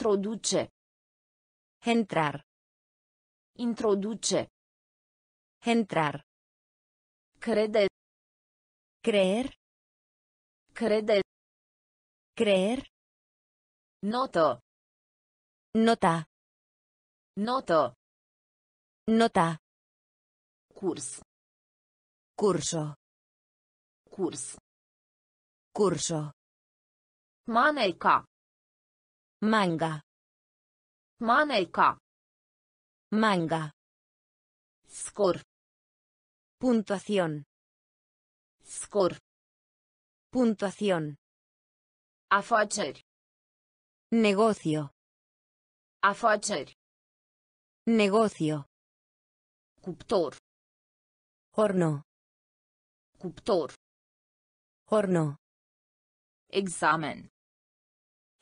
Introduce. Entrar. Introduce. Entrar. Crede. Creer. Crede. Creer. Noto. Nota. Noto. Nota. Curs. Curso. Curs. Curso. Maneca. Manga. Maneca. Manga. Scor. Puntuación. Scor. Puntuación. Afaceri. Negocio. Afaceri. Negocio. Cuptor. Horno. Cuptor. Horno. Examen.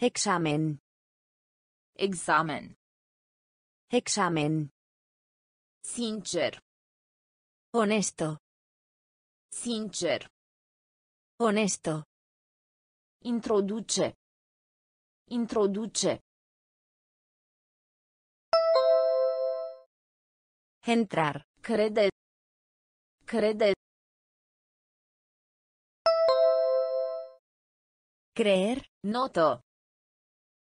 Examen. Examen. Examen. Sincer. Honesto. Sincer. Honesto. Introduce. Introduce. Entrar. Crede. Crede. Creer. Noto.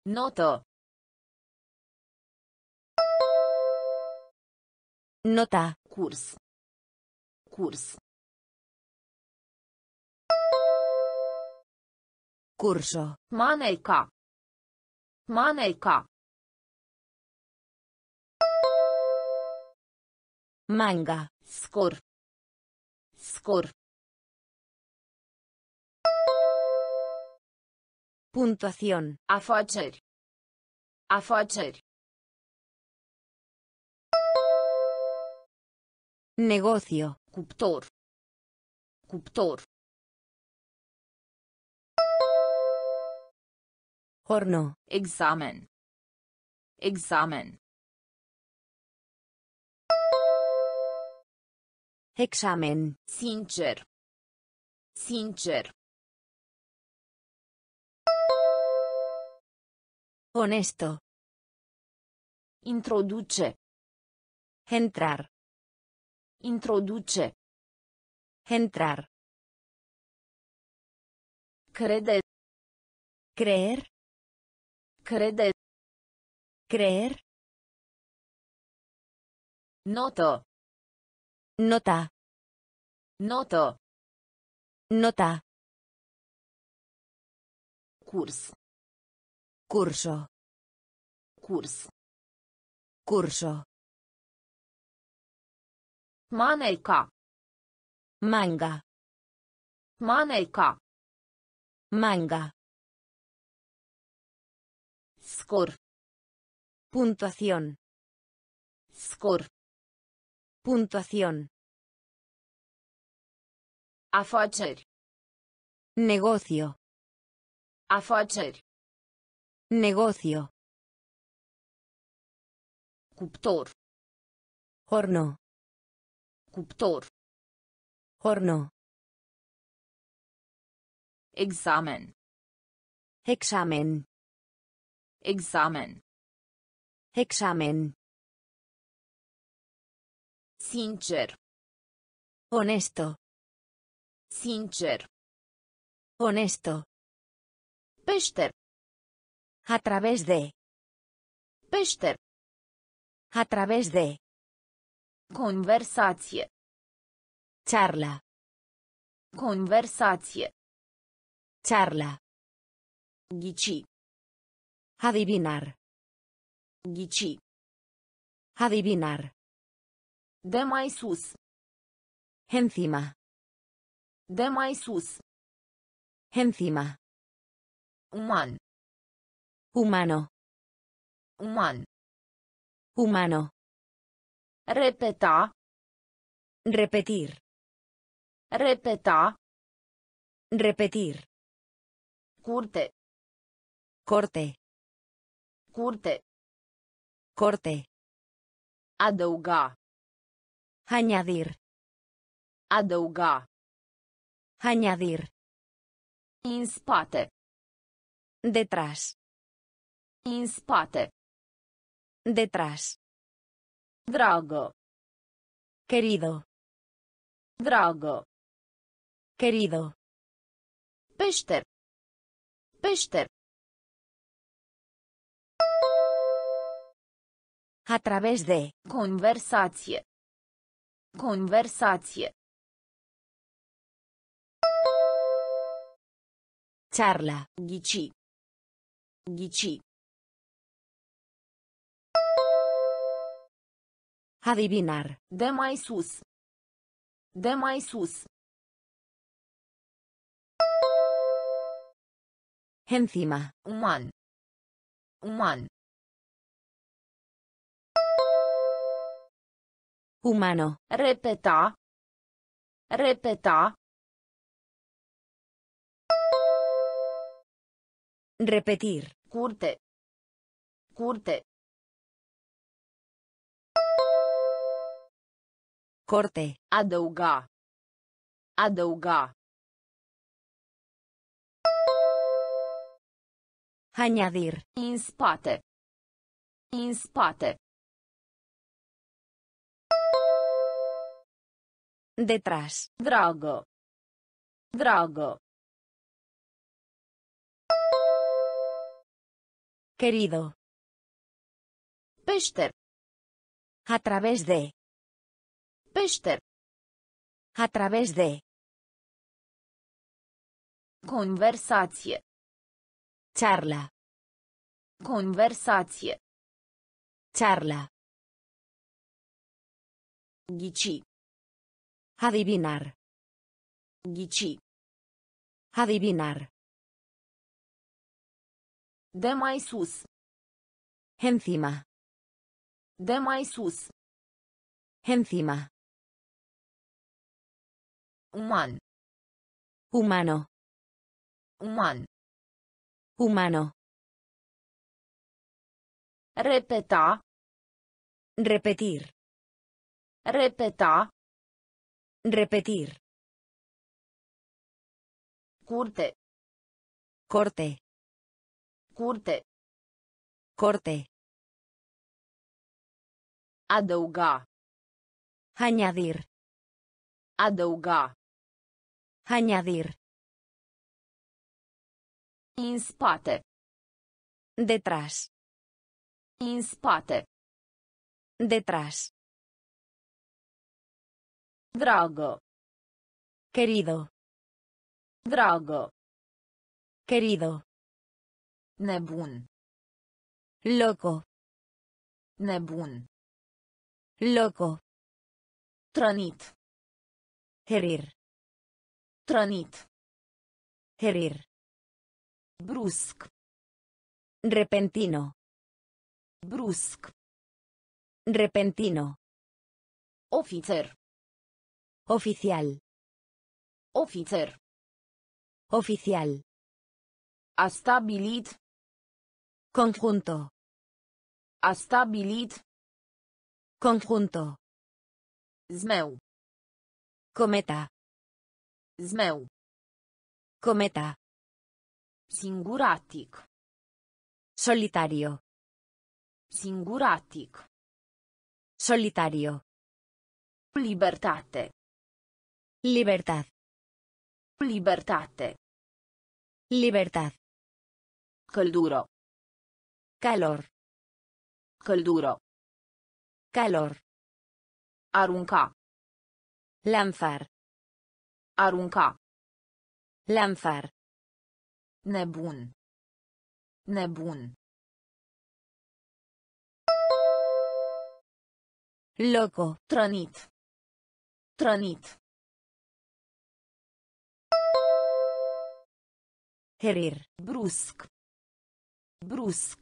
Noto. Nota. Curs. Curs. Curso. Maneca. Maneca. Manga. Scor. Scor. Puntuación. Afaceri. Afaceri. Negocio. Cuptor. Cuptor. Horno. Examen. Examen. Examen. Sincer. Sincer. Honesto. Introduce. Entrar. Introduce. Entrar. Crede. Creer. Crede. Creer. Noto. Nota. Noto. Nota. Curs. Curso. Curs. Curso. Maneca. Manga. Maneca. Manga. Scor. Puntuación. Scor. Puntuación. Afaceri. Negocio. Afaceri. Negocio. Cuptor. Horno. Cuptor. Horno. Examen. Examen. Examen. Examen. Sincer. Honesto. Sincer. Honesto. Peșter. A través de. Peșter. A través de. Conversație. Charla. Conversație. Charla. Ghici. Adivinar. Ghici. Adivinar. De mai sus. Encima. De mai sus. Encima. Uman. Humano. Uman. Humano. Repeta. Repetir. Repeta. Repetir. Curte. Corte. Curte. Corte. Adăuga. Añadir. Adăuga. Añadir. În spate. Detrás. În spate. Detrás. Dragă. Querido. Dragă. Querido. Peșter. Peșter. A través de. Conversație. Conversație. Charla. Ghici. Ghici. Adivinar. De mai sus. De mai sus. Encima. Uman. Uman. Humano. Repeta. Repeta. Repetir. Curte. Curte. Corte. Adăuga. Adăuga. Añadir. În spate. În spate. Detrás. Dragă. Dragă. Querido. Peșter. A través de. Peșter. A través de. Conversație. Charla. Conversație. Charla. Ghici. Adivinar. Ghici. Adivinar. De mai sus. Encima. De mai sus. Encima. Uman. Humano. Uman. Humano. Repeta. Repetir. Repeta. Repetir. Curte. Corte. Curte. Corte. Adăuga. Añadir. Adăuga. Añadir. În spate. Detrás. În spate. Detrás. Dragă. Querido. Dragă. Querido. Nebun. Loco. Nebun. Loco. Trănit. Herir. Trănit. Herir. Brusc. Repentino. Brusc. Repentino. Ofițer. Oficial. Ofițer. Oficial. A. Conjunto. A. Conjunto. Zmeu. Cometa. Zmeu. Cometa. Singuratic. Solitario. Singuratic. Solitario. Libertate. Libertad. Libertate. Libertad. Căldură. Calor. Căldură. Calor. Arunca. Lanzar. Arunca. Lanzar. Nebun. Nebun. Loco. Trănit. Trănit. Herir. Brusc. Brusc.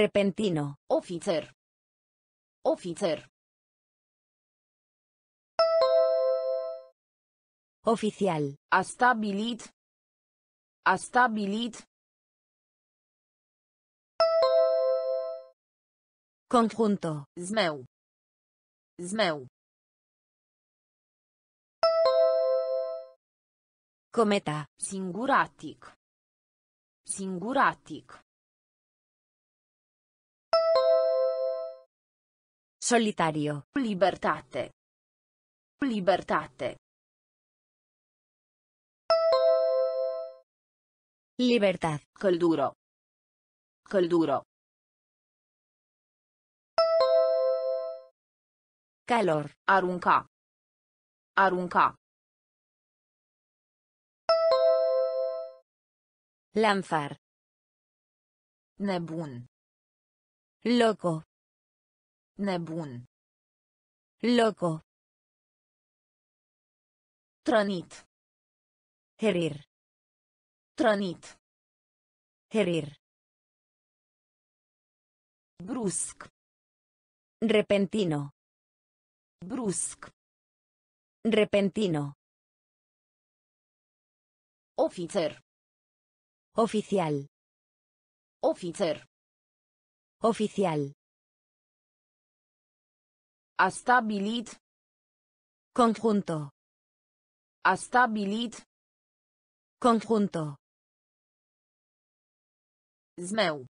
Repentino. Ofițer. Ofițer. Oficial. A stabilit. A stabilit. Conjunto. Zmeu. Zmeu. Cometa. Singuratic. Singuratic. Solitario. Libertate. Libertate. Libertad. Căldură. Căldură. Calor. Arunca. Arunca. Lanzar. Nebun. Loco. Nebun. Loco. Trănit. Herir. Trănit. Herir. Brusc. Repentino. Brusc. Repentino. Ofițer. Oficial. Ofițer. Oficial. A stabilit. Conjunto. A. Conjunto. Zmeu.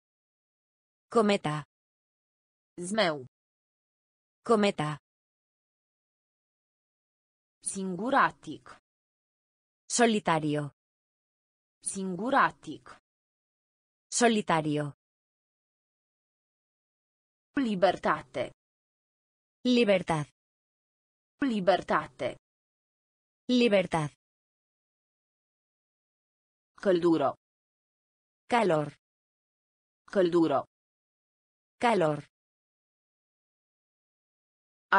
Cometa. Zmeu. Cometa. Singuratic. Solitario. Singuratic. Solitario. Libertate. Libertad. Libertate. Libertad. Căldură. Calor. Căldură. Calor.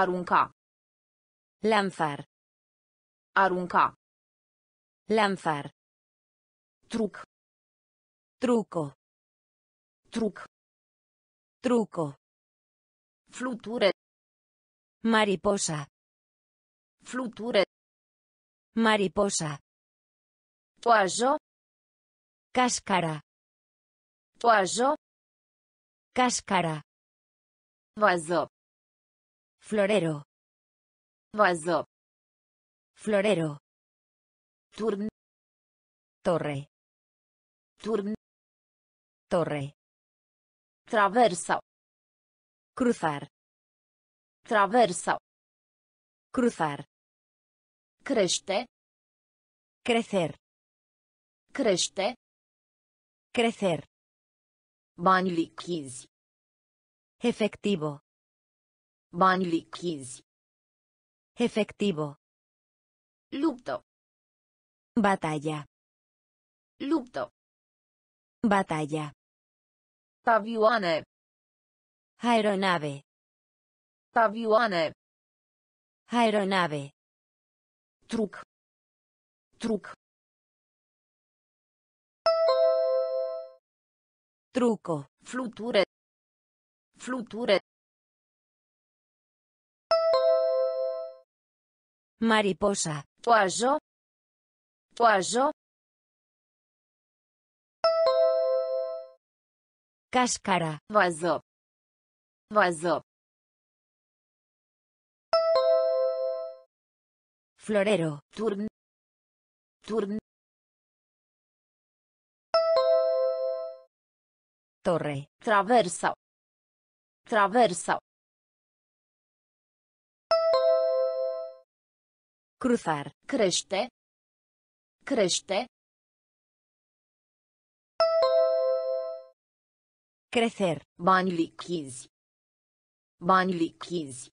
Arunca. Lanzar. Arunca. Lanzar. Truc. Truco. Truc. Truco. Fluture. Mariposa. Fluture. Mariposa. Toajă. Cáscara. Toajă. Cáscara. Vază. Florero. Vază. Florero. Turn. Torre. Turn. Torre. Traversa. Cruzar. Traversa. Cruzar. Crește. Crecer. Crește. Crecer. Bani. Efectivo. Bani. Efectivo. Luptă. Batalla. Luptă. Batalla. Avioane. Aeronave. Avioane. Aeronave. Truc. Truc. Truco. Fluture. Fluture. Mariposa. Toajă. Toajă. Cáscara. Vază. Vază. Florero. Turn. Turn. Torre. Traversa. Traversa. Cruzar. Crește. Crește. Crecer. Bani lichizi. Bani lichizi.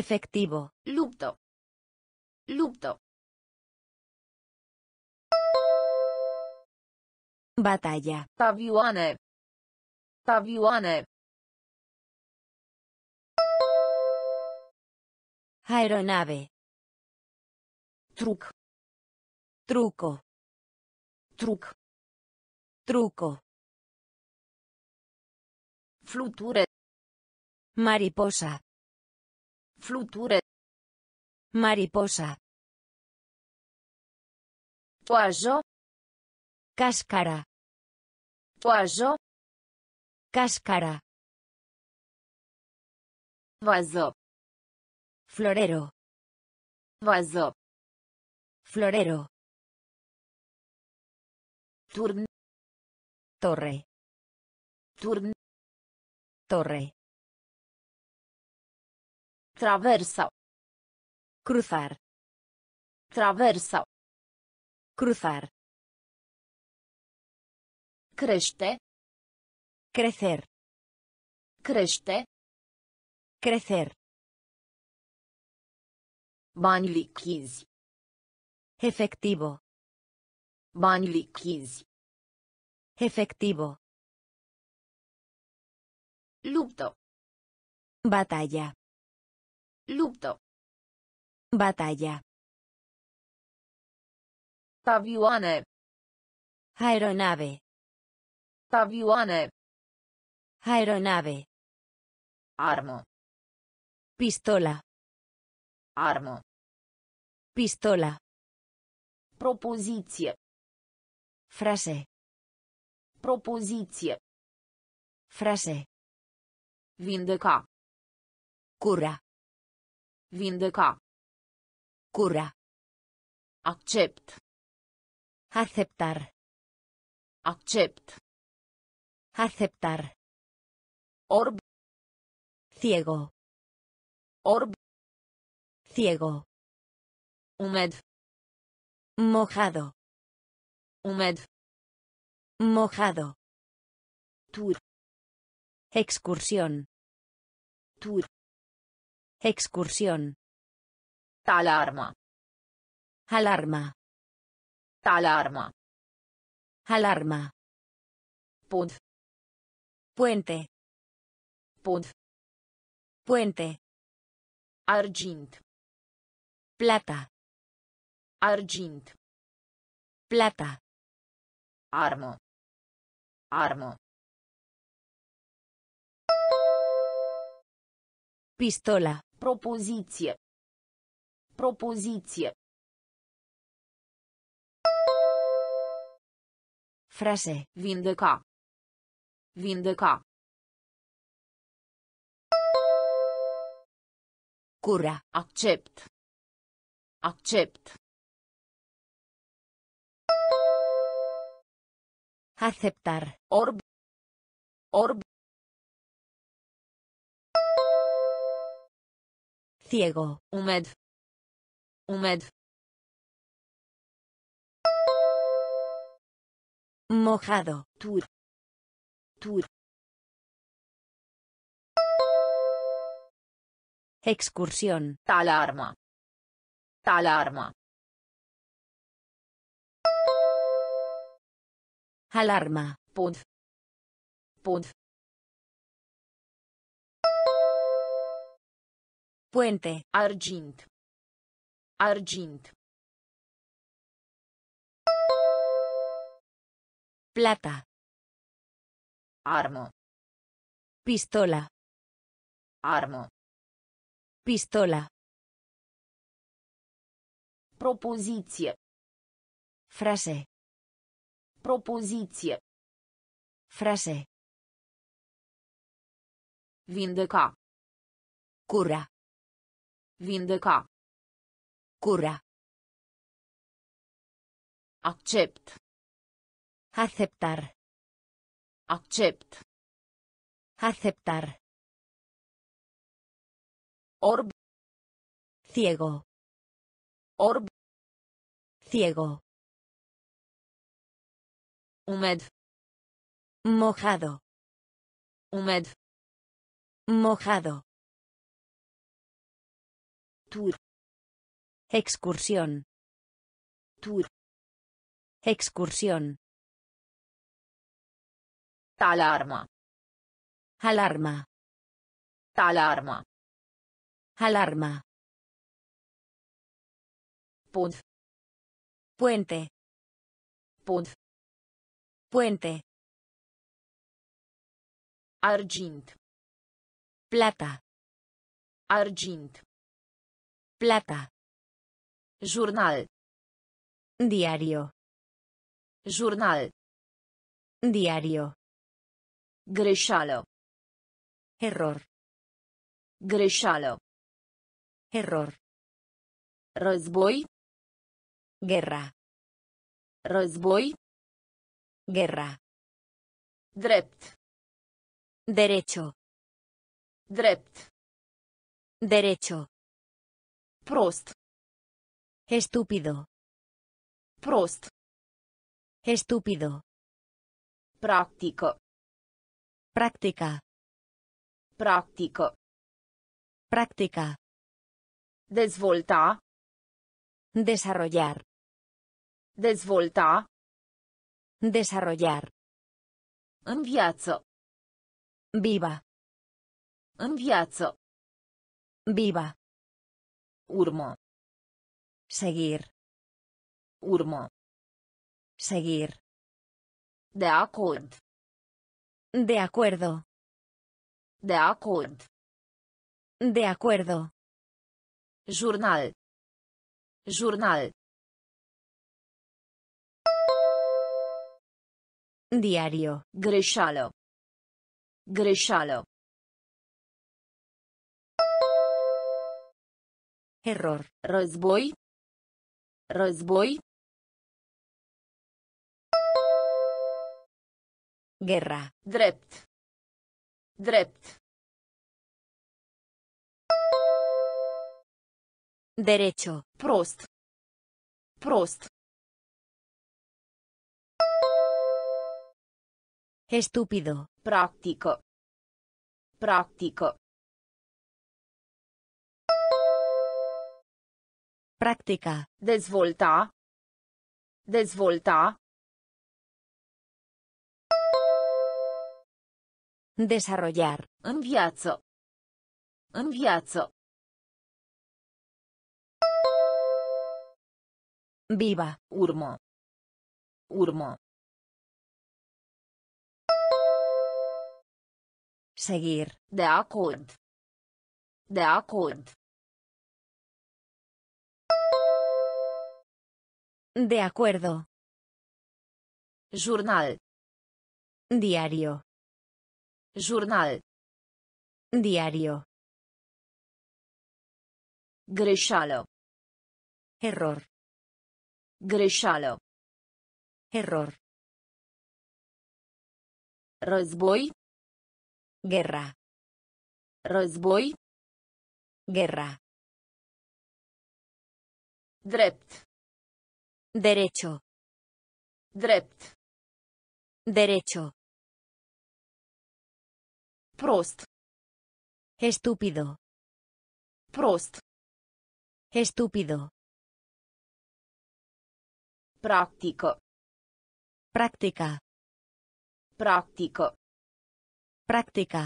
Efectivo. Luptă. Luptă. Batalla. Avioane. Avioane. Aeronave. Truc. Truco. Truc. Truco. Fluture. Mariposa. Fluture. Mariposa. Cáscara. Toajă. Cáscara. Vază. Florero. Vază. Florero. Turn. Torre. Turn. Torre. Traversa. Cruzar. Traversa. Cruzar. Crește. Crecer. Crește. Crecer. Bani lichizi. Efectivo. Bani lichizi. Efectivo. Luptă. Batalla. Luptă. Batalla. Avioane. Aeronave. Avioane. Aeronave. Armă. Pistola. Armă. Pistola. Propoziție. Frase. Propoziție. Frase. Vindeca. Cura. Vindeca. Cura. Accept. Aceptar. Accept. Aceptar. Orb. Ciego. Orb. Ciego. Umed. Mojado. Umed. Mojado. Tur. Excursión. Tur. Excursión. Alarma. Alarma. Alarma. Alarma. Pod. Puente. Pod. Puente. Argint. Plata. Argint. Plata. Armă. Armă. Pistola. Propoziție. Propoziție. Frase. Vindeca. Vindeca. Cura. Accept. Accept. Aceptar. Orb. Orb. Ciego. Umed. Umed. Mojado. Tur. Tur. Excursión. Alarma. Alarma. Alarma. Pod. Pod. Puente. Argint. Argint. Plata. Armă. Pistola. Armă. Pistola. Propoziție. Frase. Propoziție. Frase. Vindeca. Cura. Vindeca. Cura. Accept. Aceptar. Accept. Aceptar. Orb. Ciego. Orb. Ciego. Umed. Mojado. Umed. Mojado. Tur. Excursión. Tur. Excursión. Alarma. Alarma. Alarma. Alarma. Puente. Puente. Argint. Plata. Argint. Plata. Jurnal. Diario. Jurnal. Diario. Greșeală. Error. Greșeală. Error. Război. Guerra. Război. Guerra. Drept. Derecho. Drept. Derecho. Prost. Estúpido. Prost. Estúpido. Practică. Práctica. Practică. Práctica. Dezvolta. Desarrollar. Dezvolta. Desarrollar. În viață. Viva. În viață. Viva. Urmă. Seguir. Urmă. Seguir. De acord. De acuerdo. De acord. De acuerdo. Jurnal. Jurnal. Diario. Greșeală. Greșeală. Error. Război. Război. Guerra. Drept. Drept. Derecho. Prost. Prost. Estúpido. Practică. Practică. Práctica. Dezvolta. Dezvolta. Desarrollar. În viață. În viață. Viva. Urmă. Urmă. Seguir. De acord. De acord. De acuerdo. Jurnal. Diario. Jurnal. Diario. Greșeală. Error. Greșeală. Error. Război. Guerra. Război. Guerra. Drept. Derecho. Drept. Derecho. Prost. Estúpido. Prost. Estúpido. Practică. Práctica. Practică. Práctica.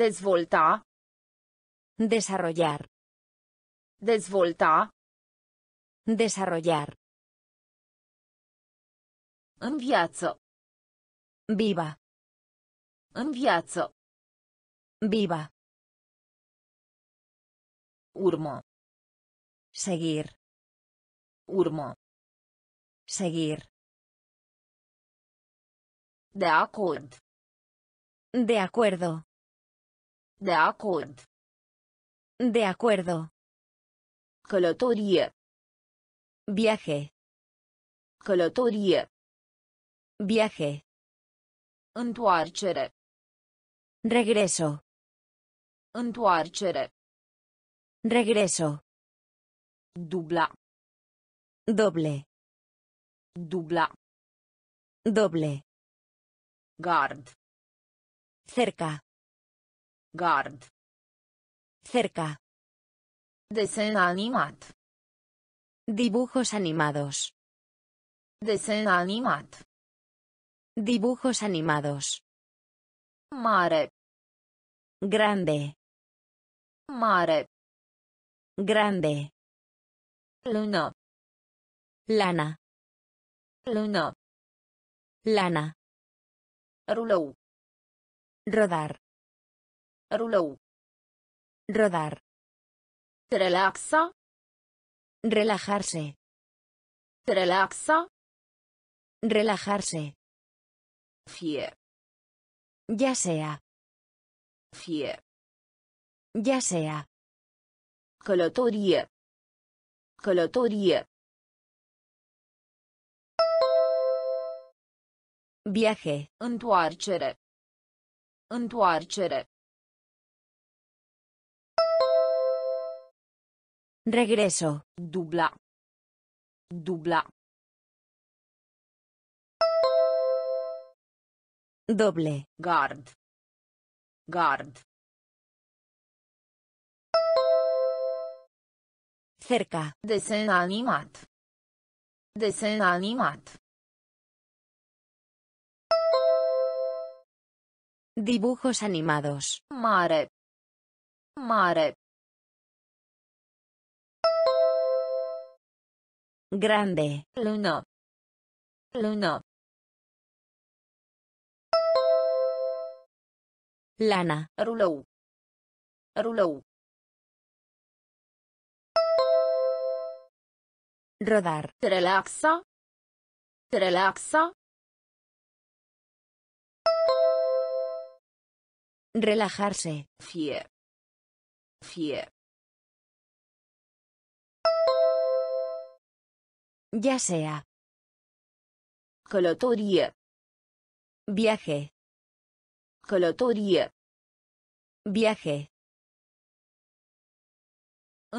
Dezvolta. Desarrollar. Dezvolta. Desarrollar. În viață. Viva. În viață. Viva. Urmă. Seguir. Urmă. Seguir. De acord. De acuerdo. De acord. De acuerdo. Călătorie. Viaje. Călătorie. Viaje. Întoarcere. Regreso. Întoarcere. Regreso. Dubla. Doble. Dubla. Doble. Gard. Cerca. Gard. Cerca. Desen animat. Dibujos animados. Desen animat. Dibujos animados. Mare. Grande. Mare. Grande. Lună. Lana. Lună. Lana. Rulou. Rodar. Rulou. Rodar. Relaxa. Relajarse. Relaxa. Relajarse. Fie. Ya sea. Fie. Ya sea. Călătorie. Călătorie. Viaje. Întoarcere. Întoarcere. Regreso. Dubla. Dubla. Doble. Gard. Gard. Cerca. Desen animat. Desen animat. Dibujos animados. Mare. Mare. Grande. Lună. Lună. Lana. Rulou. Rulou. Rodar. Relaxa. Relaxa. Relajarse. Fie. Fie. Ya sea. Viaje. Călătorie. Viaje.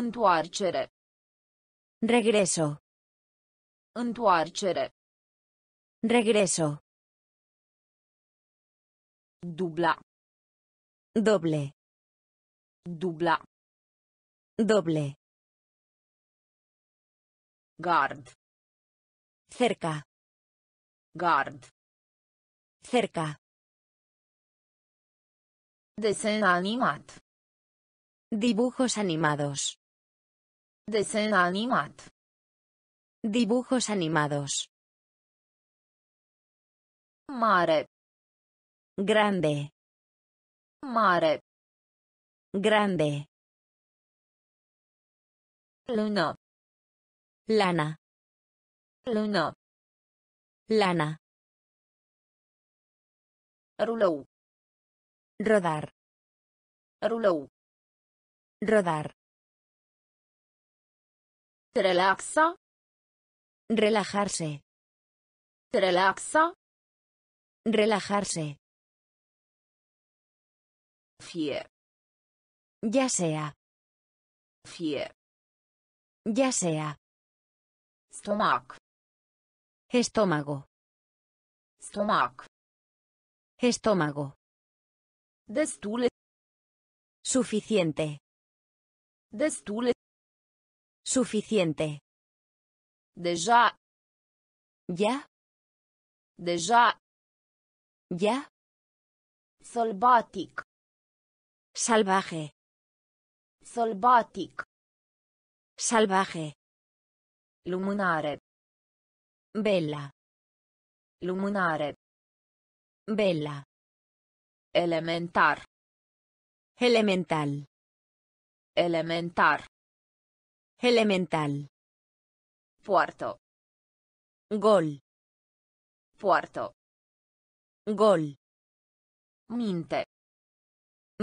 Întoarcere. Regreso. Întoarcere. Regreso. Dubla. Doble. Dubla. Doble. Gard. Cerca. Gard. Cerca. Desen animat. Dibujos animados. Desen animat. Dibujos animados. Mare. Grande. Mare. Grande. Lună. Lana. Lună. Lana. Rulou. Rodar. Rulou. Rodar. Relaxa. Relajarse. Relaxa. Relajarse. Fie. Ya sea. Fie. Ya sea. Stomac. Estómago. Stomac. Estómago. Destule. Suficiente. Destule. Suficiente. Deja. Ya. Deja. Ya. Sălbatic. Salvaje. Sălbatic. Salvaje. Lumânare. Vela. Lumânare. Vela. Elementar. Elemental. Elementar. Elemental. Poartă. Gol. Poartă. Gol. Minte.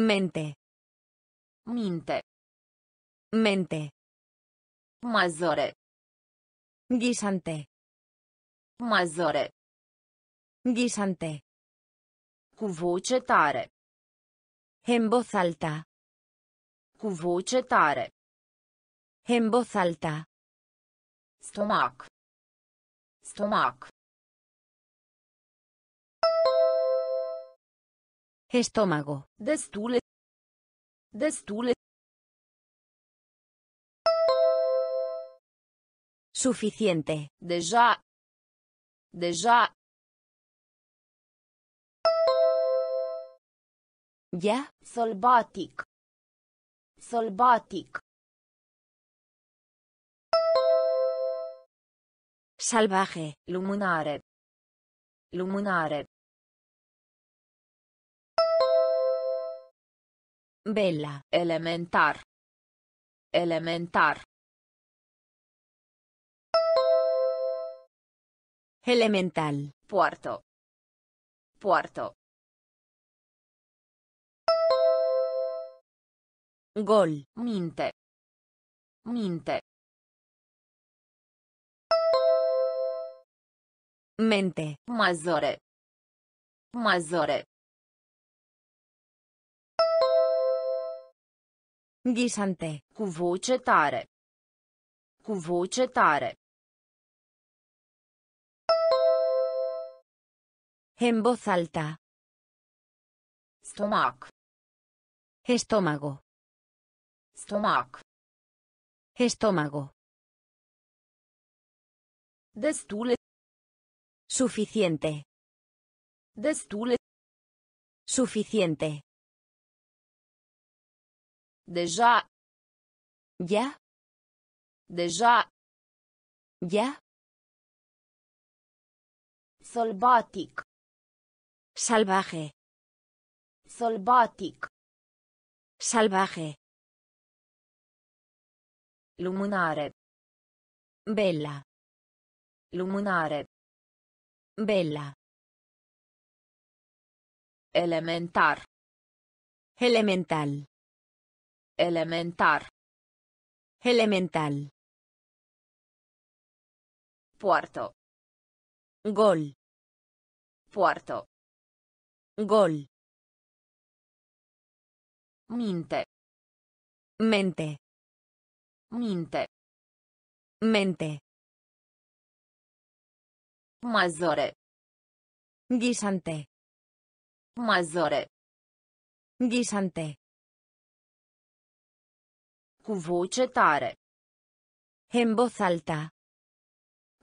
Mente. Minte. Mente. Mazăre. Guisante. Mazăre. Guisante. Cu voce tare. En voz alta. Cu voce tare. En voz alta. Stomac. Stomac. Estómago. Destule. Destule. Suficiente. Deja. Deja. Ya. Sălbatic. Sălbatic. Salvaje. Lumânare. Lumânare. Vela. Elementar. Elementar. Elemental. Poartă. Poartă. Gol. Minte. Minte. Mente. Mazăre. Mazăre. Guisante. Cu voce tare. Cu voce tare. En voz alta. Stomac. Estómago. Stomac. Estómago. Destule. Suficiente. Destule. Suficiente. Deja. ¿Ya? Deja. ¿Ya? Sălbatic. Salvaje. Sălbatic. Salvaje. Lumânare. Vela. Lumânare. Vela. Elementar. Elemental. Elementar. Elemental. Poartă. Gol. Poartă. Gol. Minte. Mente. Minte. Mente. Mazăre. Guisante. Mazăre. Guisante. Cu voce tare. En voz alta.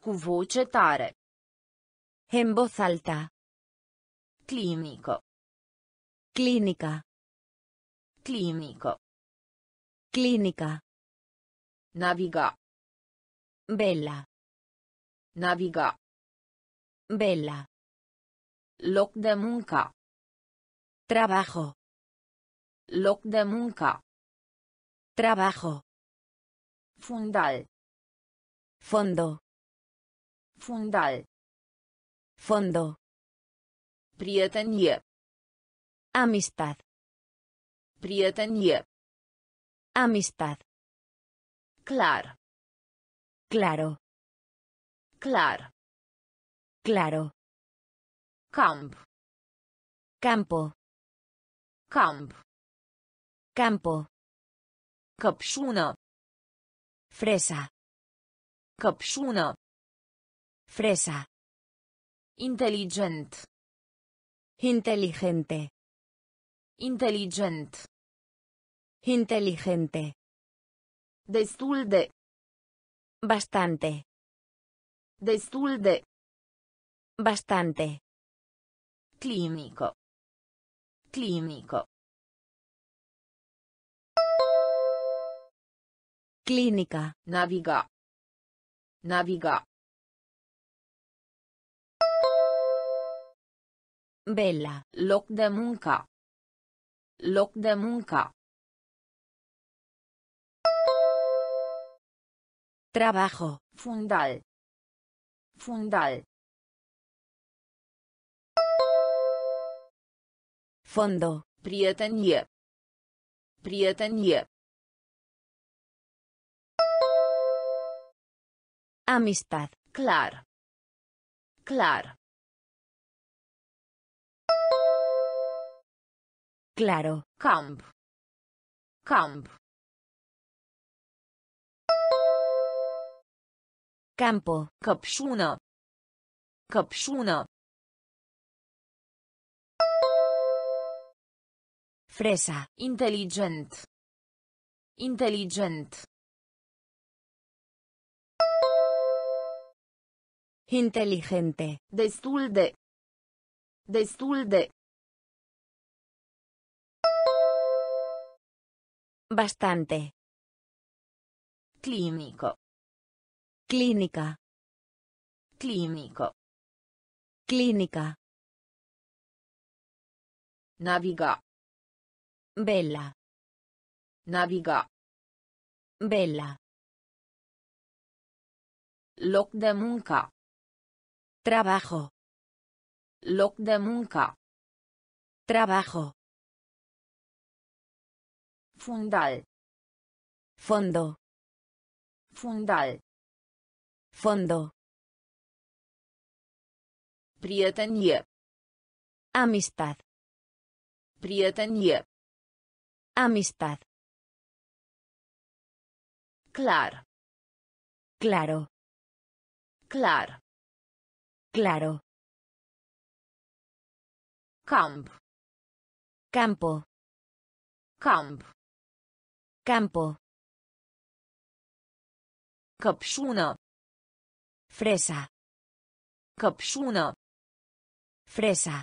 Cu voce tare. En voz alta. Clinică. Clínica. Clinică. Clínica. Naviga. Vela. Naviga. Vela. Loc de muncă. Trabajo. Loc de muncă. Trabajo. Fundal. Fondo. Fundal. Fondo. Prietenie. Amistad. Prietenie. Amistad. Clar. Claro. Clar. Claro. Camp. Campo. Camp. Campo. Căpșună. Fresa. Căpșună. Fresa. Inteligent. Inteligente. Inteligent. Inteligente. Destul de. Bastante. Destul de. Bastante. Clinică. Clinică. Clínica. Naviga. Naviga. Vela. Loc de muncă. Loc de muncă. Trabajo. Fundal. Fundal. Fondo. Prietenie. Prietenie. Amistad. Clar. Clar. Claro. Camp. Camp. Campo. Căpșună. Căpșună. Fresa. Inteligent. Inteligent. Inteligente. Destul de. Destul de. Bastante. Clinică. Clínica. Clinică. Clínica. Naviga. Vela. Naviga. Vela. Loc de muncă. Trabajo. Loc de muncă. Trabajo. Fundal. Fondo. Fundal. Fondo. Prietenie. Amistad. Prietenie. Amistad. Clar. Claro. Clar. Claro. Camp. Campo. Camp. Campo. Căpșună. Fresa. Căpșună. Fresa.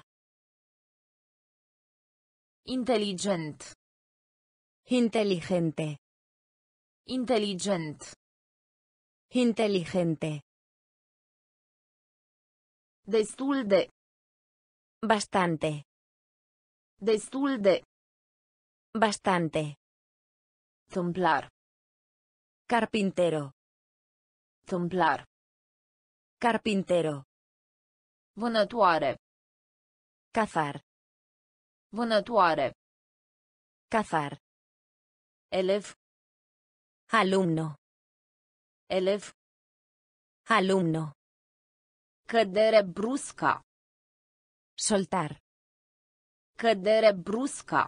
Inteligent. Inteligente. Inteligent. Inteligente. Destul de. Bastante. Destul de. Bastante. Tâmplar. Carpintero. Tâmplar. Carpintero. Vânătoare. Cazar. Vânătoare. Cazar. Elev. Alumno. Elev. Alumno. Cădere brusca. Soltar. Cădere brusca.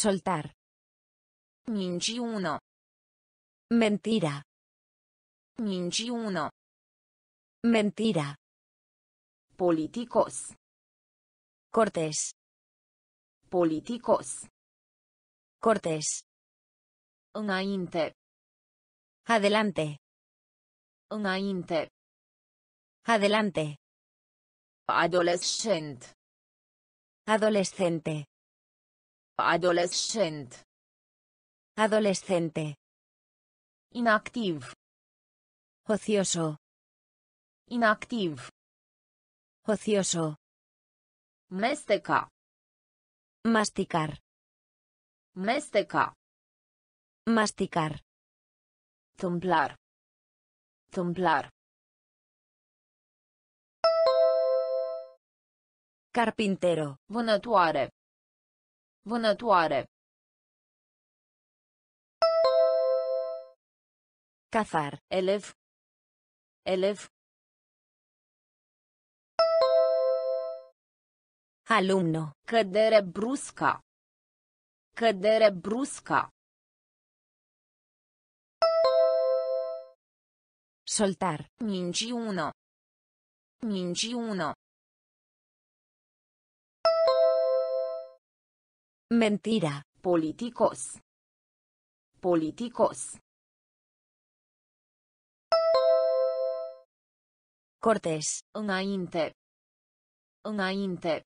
Soltar. Minciună. Mentira. Minciună. Mentira. Politicos. Cortés. Politicos. Cortés. Înainte. Adelante. Înainte. Adelante. Adolescent. Adolescente. Adolescent. Adolescente. Inactiv. Ocioso. Inactiv. Ocioso. Mesteca. Masticar. Mesteca. Masticar. Tâmplar. Tâmplar. Carpintero. Vânătoare. Vânătoare. Cazar. Elev. Elev. Alumno. Cădere brusca. Cădere brusca. Soltar. Minciună. Minciună. Mentira. Politicos. Politicos. Cortés. Înainte. Înainte.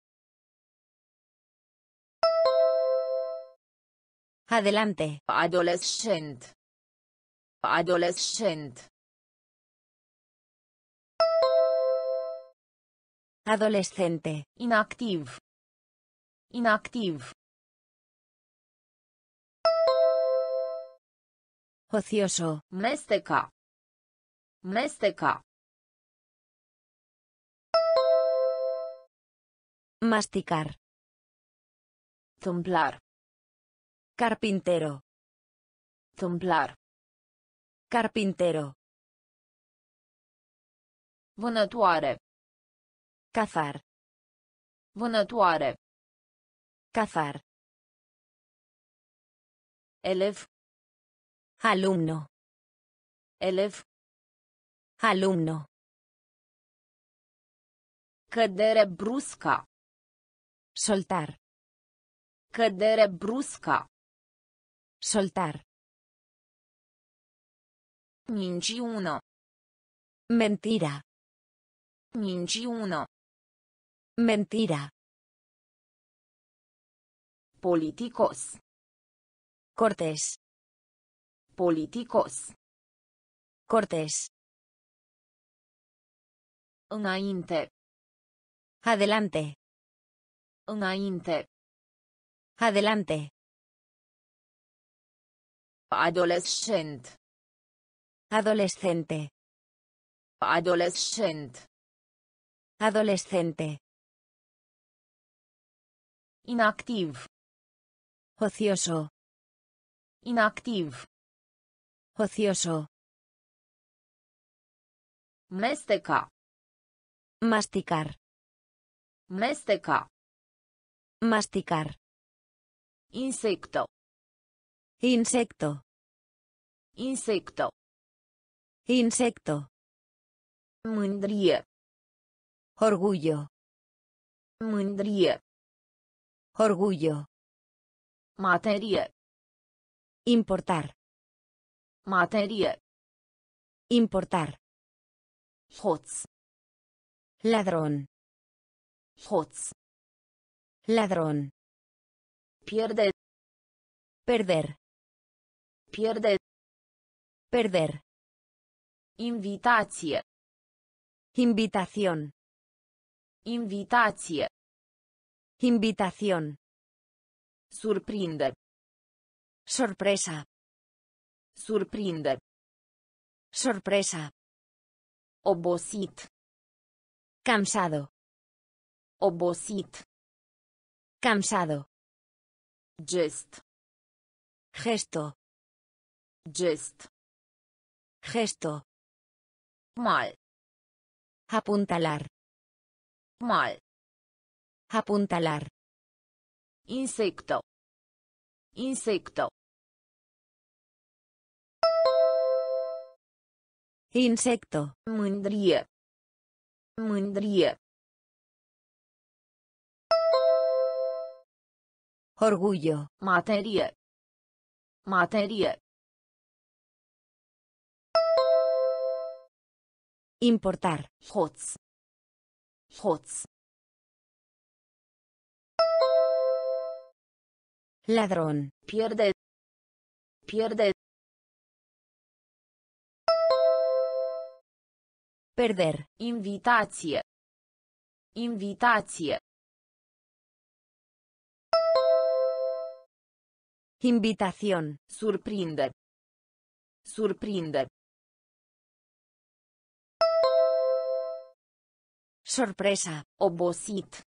Adelante. Adolescent. Adolescent. Adolescente. Inactiv. Inactiv. Ocioso. Mesteca. Mesteca. Masticar. Tâmplar. Carpintero. Tâmplar. Carpintero. Vânătoare. Cazar. Vânătoare. Cazar. Elev. Alumno. Elev. Alumno. Cădere brusca. Soltar. Cădere brusca. Soltar. Minciună. Mentira. Minciună. Mentira. Politicos. Cortés. Politicos. Cortés. Înainte. Adelante. Înainte. Adelante. Adolescent. Adolescente. Adolescent. Adolescente. Inactiv. Ocioso. Inactiv. Ocioso. Mesteca. Masticar. Mesteca. Masticar. Insecto. Insecto. Insecto. Insecto. Mândrie. Orgullo. Mândrie. Orgullo. Materie. Importar. Materie. Importar. Hoț. Ladrón. Hoț. Ladrón. Pierde. Perder. Pierde. Perder. Invitație. Invitación. Invitație. Invitación. Surprinde. Sorpresa. Surprinde. Sorpresa. Obosit. Cansado. Obosit. Cansado. Gest. Gesto. Gest. Gesto. Mal. Apuntalar. Mal. Apuntalar. Insecto. Insecto. Insecto. Mândrie. Mândrie. Orgullo. Materie. Materie. Importar. Hoț. Hoț. Ladrón. Pierde. Pierde. Perder. Invitație. Invitație. Invitación. Surprinde. Surprinde. Sorpresa. Obosit.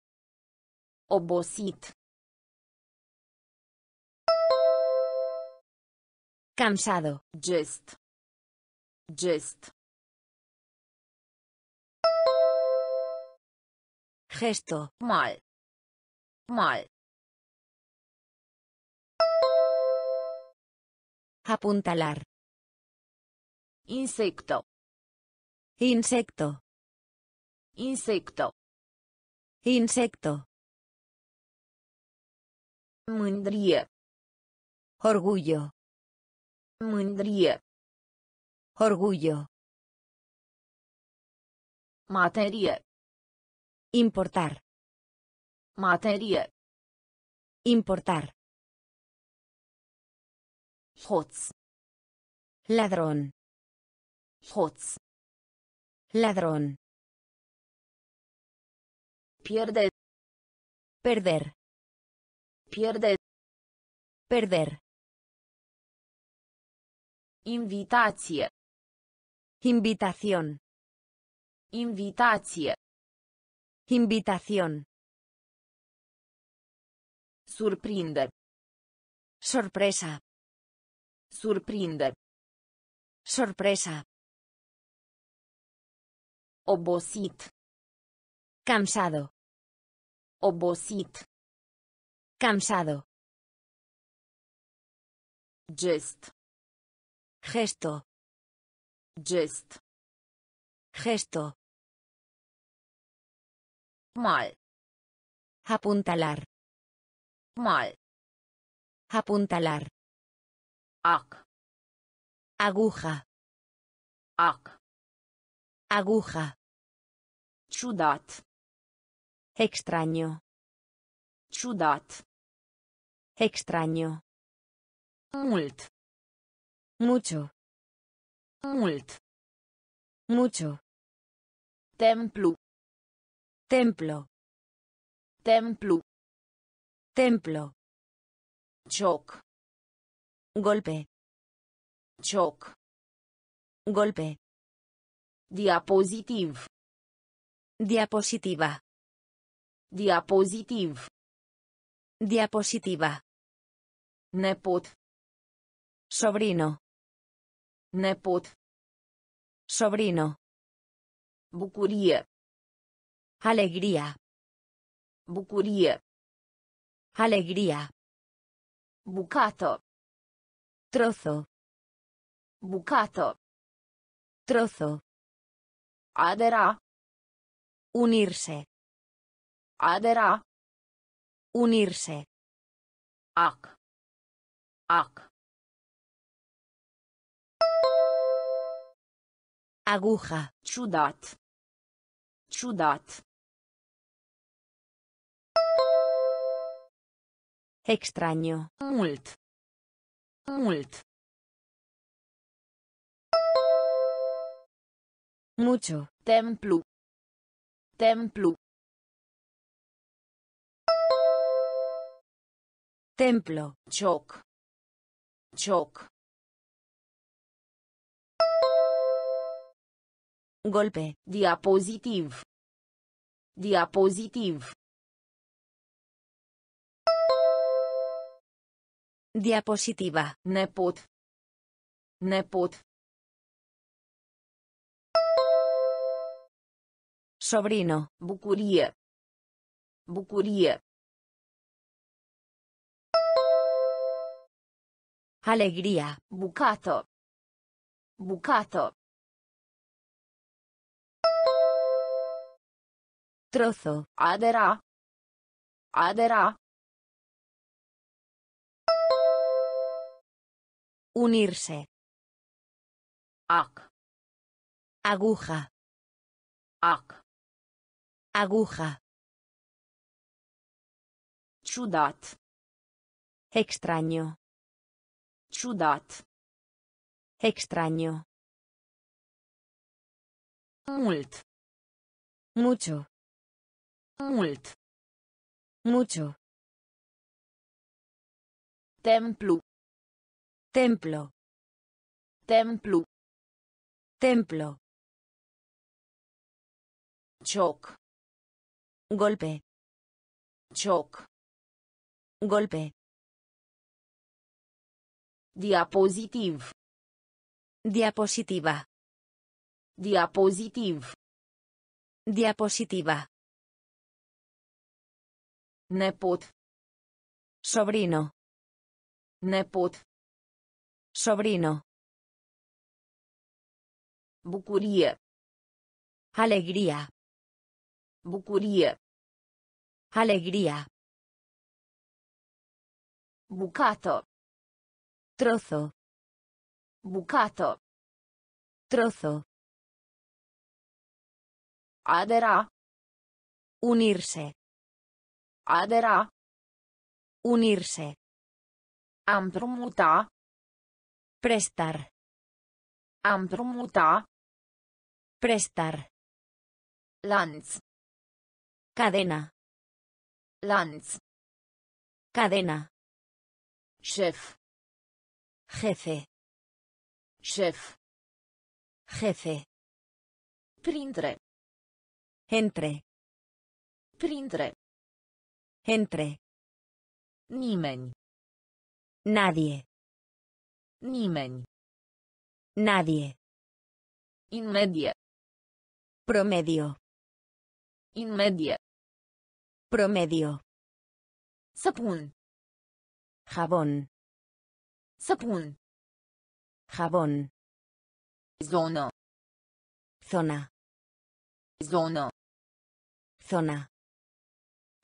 Obosit. Cansado. Gest. Gest. Gesto. Mal. Mal. Apuntalar. Insecto. Insecto. Insecto. Insecto. Mândrie. Orgullo. Mândrie. Orgullo. Materie. Importar. Materie. Importar. Hoț. Ladrón. Hoț. Ladrón. Pierde. Perder. Pierde. Perder. Invitación. Invitație. Invitación. Surprinde. Sorpresa. Surprinde. Sorpresa. Obosit. Cansado. Obosit. Cansado. Gest. Gesto. Gest. Gesto. Mal. Apuntalar. Mal. Apuntalar. Ac. Aguja. Ac. Aguja. Ciudat. Extraño. Ciudat. Extraño. Mult. Mucho. Mult. Mucho. Templu. Templo. Templu. Templo. Cioc. Golpe. Cioc. Golpe. Diapozitiv. Diapositiva. Diapozitiv. Diapositiva. Nepot. Sobrino. Nepot. Sobrino. Bucurie. Alegría. Bucurie. Alegría. Bucată. Trozo. Bucată. Trozo. Adera. Unirse. Adera. Unirse. Ac. Ac. Aguja. Ciudat. Ciudat. Extraño. Mult. Mult. Mucho. Templu. Templu. Templo. Cioc. Cioc. Golpe. Diapozitiv. Diapozitiv. Diapositiva. Nepot. Nepot. Sobrino. Bucurie. Bucurie. Alegría. Bucată. Bucată. Trozo. Adera. Adera. Unirse. Ac. Aguja. Ac. Aguja. Ciudat. Extraño. Ciudat. Extraño. Mult. Mucho. Mult. Mucho. Templu. Templo. Templu. Templo. Cioc. Golpe. Cioc. Golpe. Diapozitiv. Diapositiva. Diapozitiv. Diapositiva. Nepot. Sobrino. Nepot. Sobrino. Bucurie. Alegría. Bucurie. Alegría. Bucată. Trozo. Bucată. Trozo. Adera. Unirse. Adera. Unirse. Împrumuta. Prestar. Împrumuta. Prestar. Lanț. Cadena. Lanț. Cadena. Șef. Jefe. Șef. Jefe. Printre. Entre. Printre. Entre. Nimeni. Nadie. Nimeni. Nadie. In medie. Promedio. In medie. Promedio. Săpun. Jabón. Săpun. Jabón. Zonă. Zona. Zonă. Zona.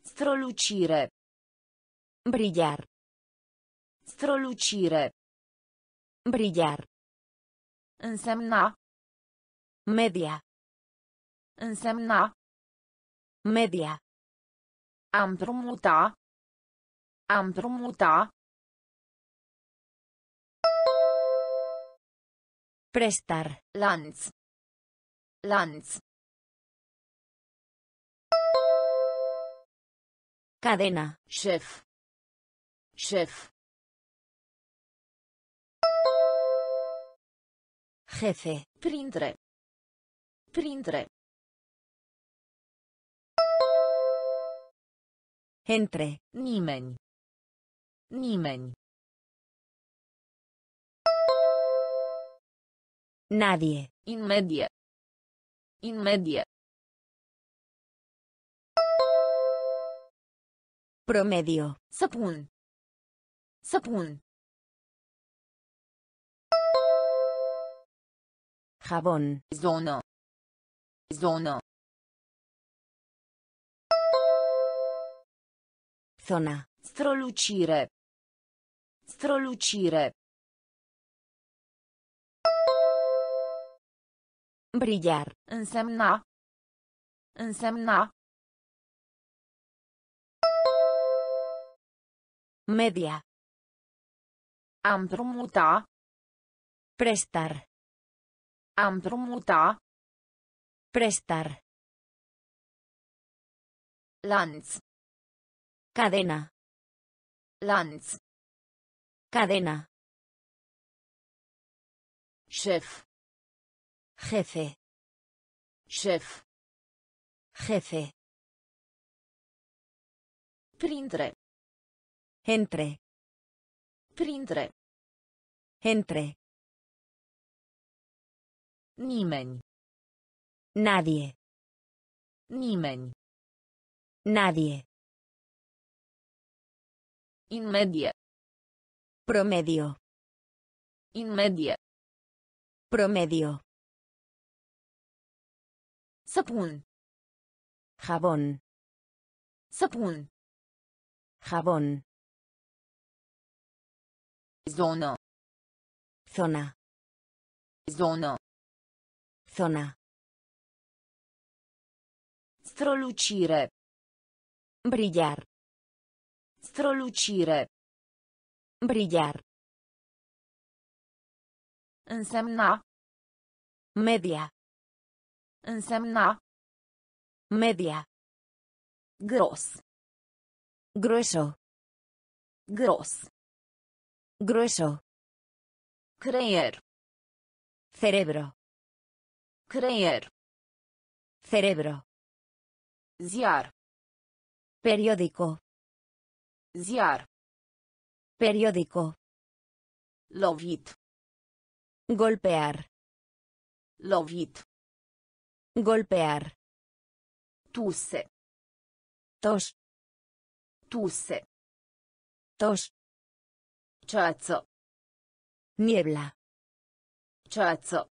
Strălucire. Brillar. Strălucire. Brillar. Însemna. Media. Însemna. Media. A împrumuta. A împrumuta. Prestar. Lanț. Lanț. Cadena. Șef. Șef. Jefe. Printre. Printre. Entre. Nimeni. Nimeni. Nadie. In media. In media. Promedio. Sapun. Sapun. Jabón. Zono. Zono. Zona. Strolucire. Strolucire. Brillar. Însemna. Însemna. Media. A împrumuta. Prestar. A împrumuta. Prestar. Lanț. Cadena. Lanț. Cadena. Șef. Jefe. Șef. Jefe. Printre. Entre. Printre. Entre. Nimeni. Nadie. Nimeni. Nadie. In medie. Promedio. In medie. Promedio. Săpun. Jabón. Săpun. Jabón. Zonă. Zona. Zonă. Zona. Strălucire. Brillar. Strălucire. Brillar. Însemna. Media. Însemna. Media. Gros. Grueso. Gros. Grueso. Creier. Cerebro. Creier. Cerebro. Ziar. Periódico. Ziar. Periódico. Lovit. Golpear. Lovit. Golpear. Tuse. Tos. Tuse. Tos. Ceață. Niebla. Ceață.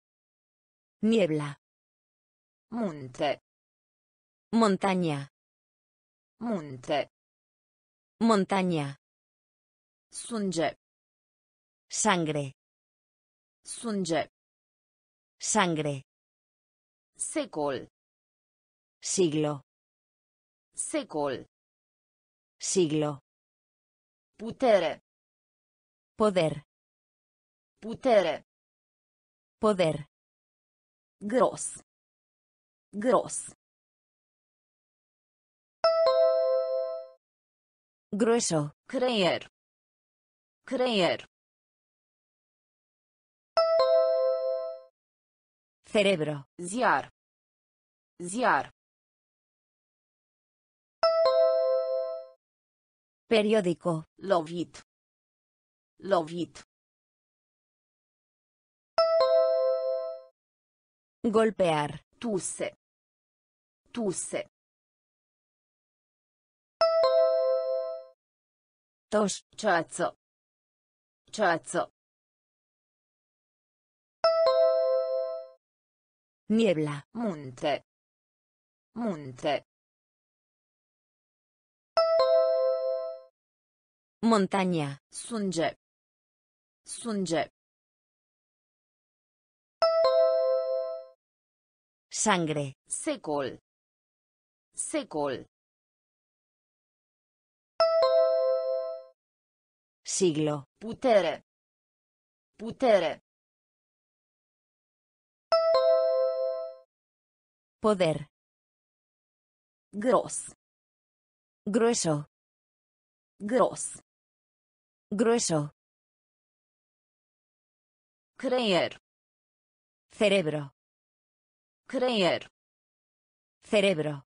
Niebla. Munte. Montaña. Munte. Montaña. Sunge. Sangre. Sunge. Sangre. Secol. Siglo. Secol. Siglo. Putere. Poder. Putere. Poder. Gros. Gros. Grueso. Creier. Creier. Cerebro. Ziar. Ziar. Periódico. Lovit. Lovit. Golpear. Tuse. Tuse. Tos. Ceață. Ceață. Niebla. Munte. Munte. Montaña. Sunge. Sunge. Sangre. Secol. Secol. Siglo. Putere. Putere. Poder. Gros. Grueso. Gros. Grueso. Creier. Cerebro. Creier. Cerebro.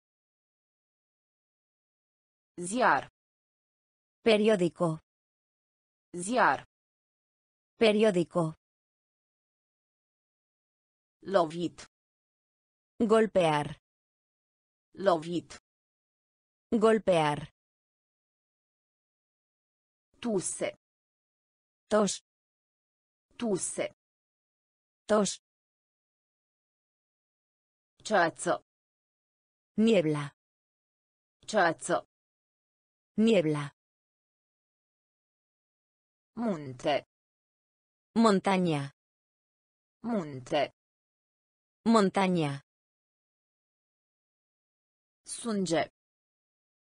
Ziar. Periódico. Ziar. Periódico. Lovit. Golpear. Lovit. Golpear. Tuse. Tos. Tuse. Tos. Ceață. Niebla. Ceață. Niebla. Munte. Montaña. Munte. Montaña. Sunge.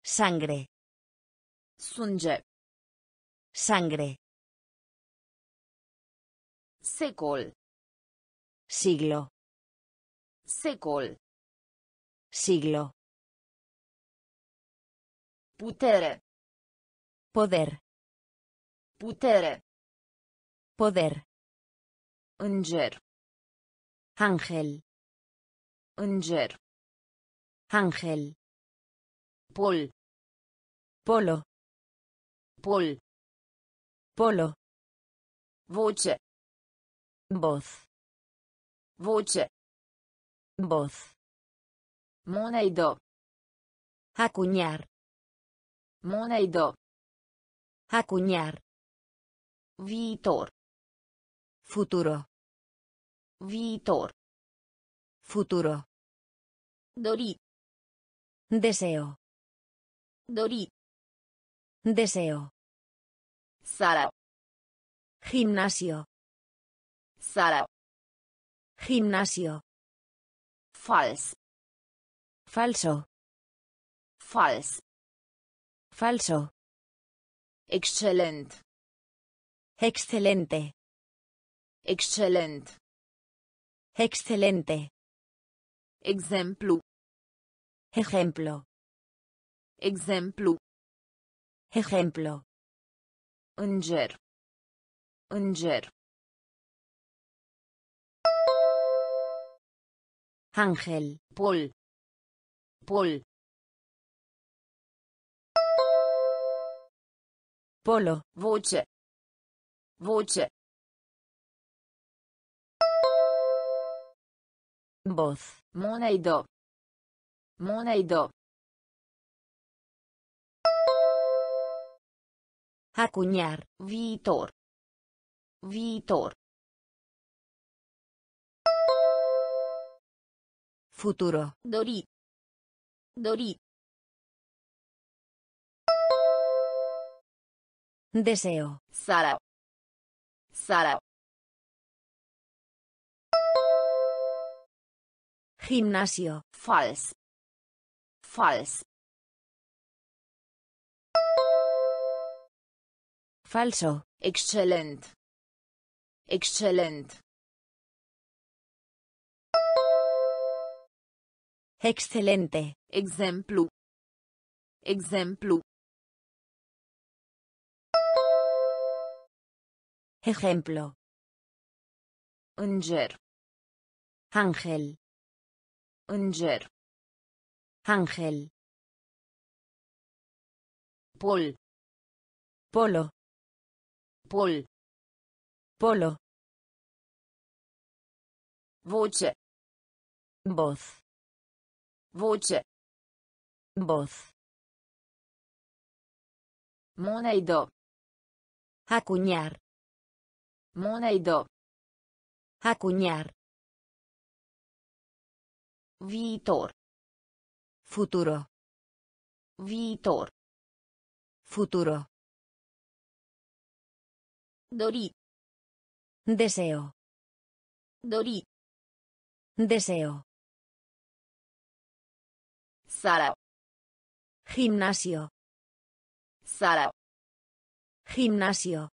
Sangre. Sunge. Sangre. Secol. Siglo. Secol. Siglo. Putere. Poder. Putere. Poder. Înger. Ángel. Înger. Ángel. Pol. Polo. Pol. Polo. Voce. Voz. Voce. Voz. Monedă. Acuñar. Monedă. Acuñar. Viitor. Futuro. Viitor. Futuro. Dori. Deseo. Dori. Deseo. Sara. Gimnasio. Sara. Gimnasio. Fals. Falso. Fals. Falso. Excelent. Excelente. Excelent. Excelente. Exemplu. Ejemplo. Exemplu. Ejemplo. Înger. Înger. Ángel. Pol. Pol. Polo. Voce. Voce. Voz. Monedă. Monedă. Acuñar. Viitor. Viitor. Futuro. Dori. Dori. Deseo. Sara. Sara. Gimnasio. Fals. Fals. Falso. Excelent. Excelent. Excelente. Exemplu. Exemplu. Ejemplo. Înger. Ángel. Înger. Ángel. Pol. Polo. Pol. Polo. Voce. Voz. Voce. Voz. Monedă. Acuñar. Monedă. Acuñar. Viitor. Futuro. Viitor. Futuro. Dori. Deseo. Dori. Deseo. Sara. Gimnasio. Sara. Gimnasio.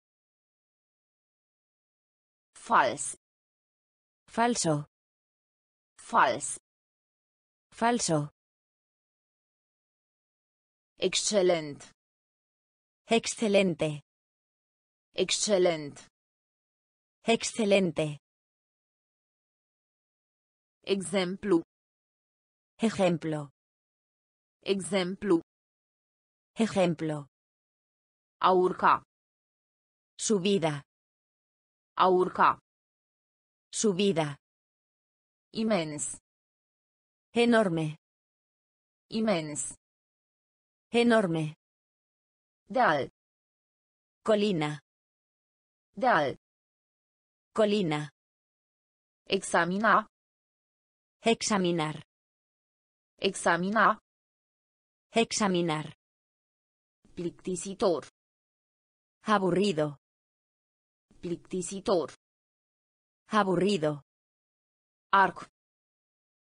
Fals. Falso. Fals. Falso. Excelent. Excelente. Excelent. Excelente. Ejemplo. Exemplu. Ejemplo. A urca. Subida. A urca. Subida. Imens. Enorme. Imens. Enorme. Deal. Colina. Deal. Colina. Examina. Examinar. Examina. Examinar. Plictisitor. Aburrido. Plictisitor. Aburrido. Arc.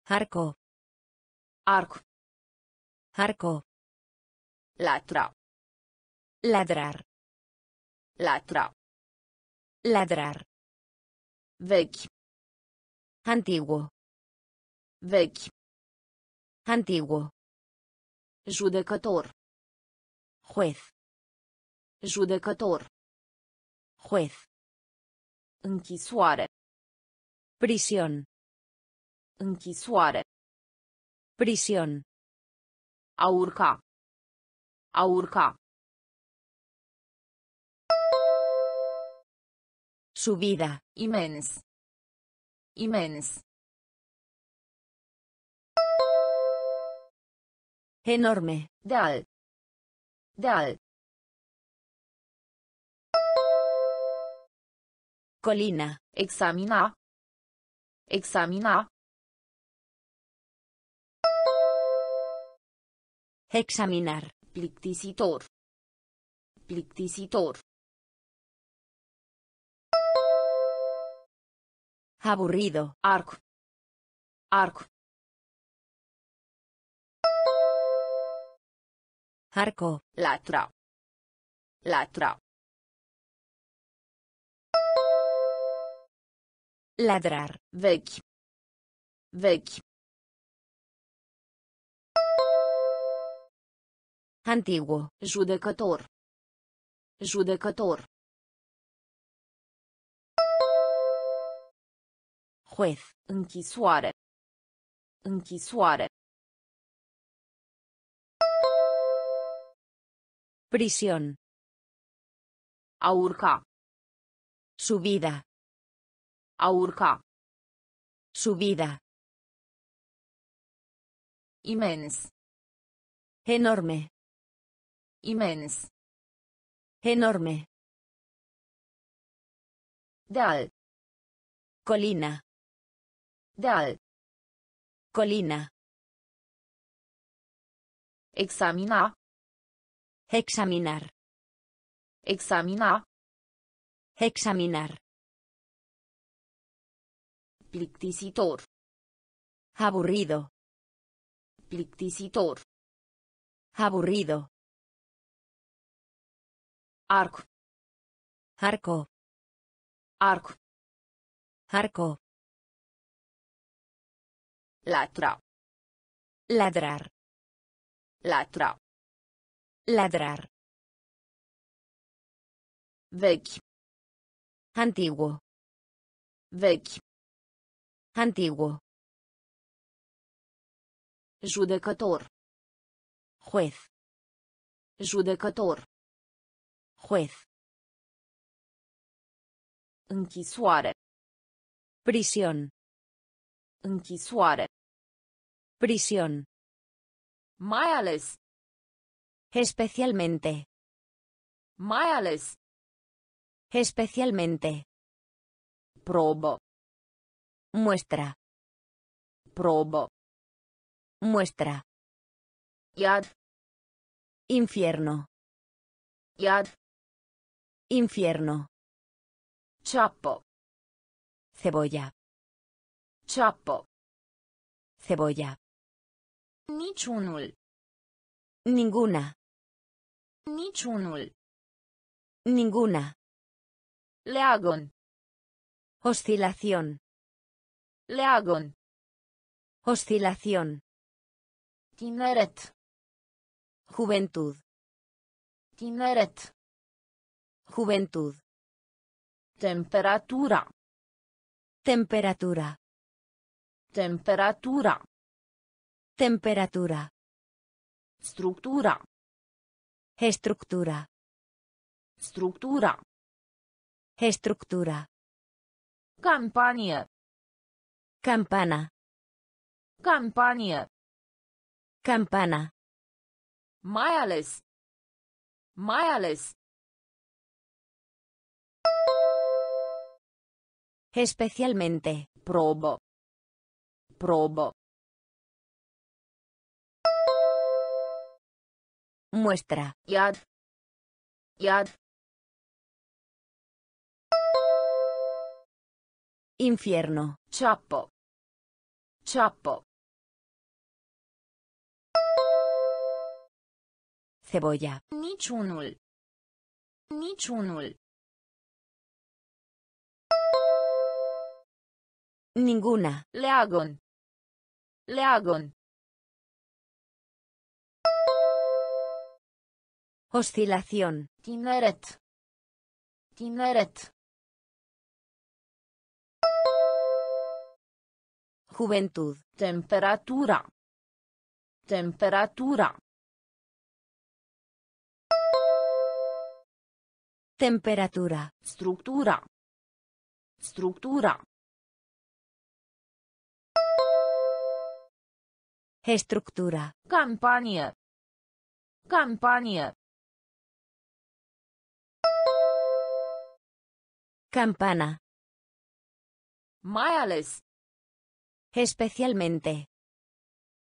Arco. Arc. Arco. Latra. Ladrar. Latra. Ladrar. Vechi. Antiguo. Vechi. Antiguo. Judecător. Juez. Judecător. Juez. Închisoare. Prisión. Închisoare. Prisión. A urca. A urca. Subida. Imens. Imens. Enorme. Deal. Deal. Colina. Examina. Examina. Examinar. Plictisitor. Plictisitor. Aburrido. Arc. Arc. Arco. Latra. Latra. Ladrar. Vechi. Vechi. Antiguo. Judecător. Judecător. Juez. Închisoare. Închisoare. Prisión. A urca. Subida. A urca. Subida. Imens. Enorme. Enorme. Deal. Colina. Deal. Colina. Examina. Examinar. Examina. Examinar. Plictisitor. Aburrido. Plictisitor. Aburrido. Arc. Arco. Arc. Arco. Latra. Ladrar. Latra. Ladrar. Vechi. Antiguo. Vechi. Antiguo. Judecător. Juez. Judecător. Juez. Închisoare. Prisión. Închisoare. Prisión. Mai ales. Especialmente. Mai ales. Especialmente. Probă. Muestra. Probă. Muestra. Iad. Infierno. Iad. Infierno. Ceapă. Cebolla. Ceapă. Cebolla. Niciunul. Ninguna. Niciunul. Ninguna. Leagăn. Oscilación. Leagăn. Oscilación. Tineret. Juventud. Tineret. Juventud. Temperatura. Temperatura. Temperatura. Temperatura. Structura. Estructura. Structura. Estructura. Campanie. Campana. Campanie. Campana. Mai ales. Mai ales. Especialmente. Probo. Probo. Muestra. Iad. Iad. Infierno. Ciappo. Ciappo. Cebolla. Niciunul. Niciunul. Ninguna. Leagon. Leagon. Oscilación. Tineret. Tineret. Juventud. Temperatura. Temperatura. Temperatura. Structura. Structura. Estructura. Campanie. Campanie. Campana. Mai ales. Especialmente.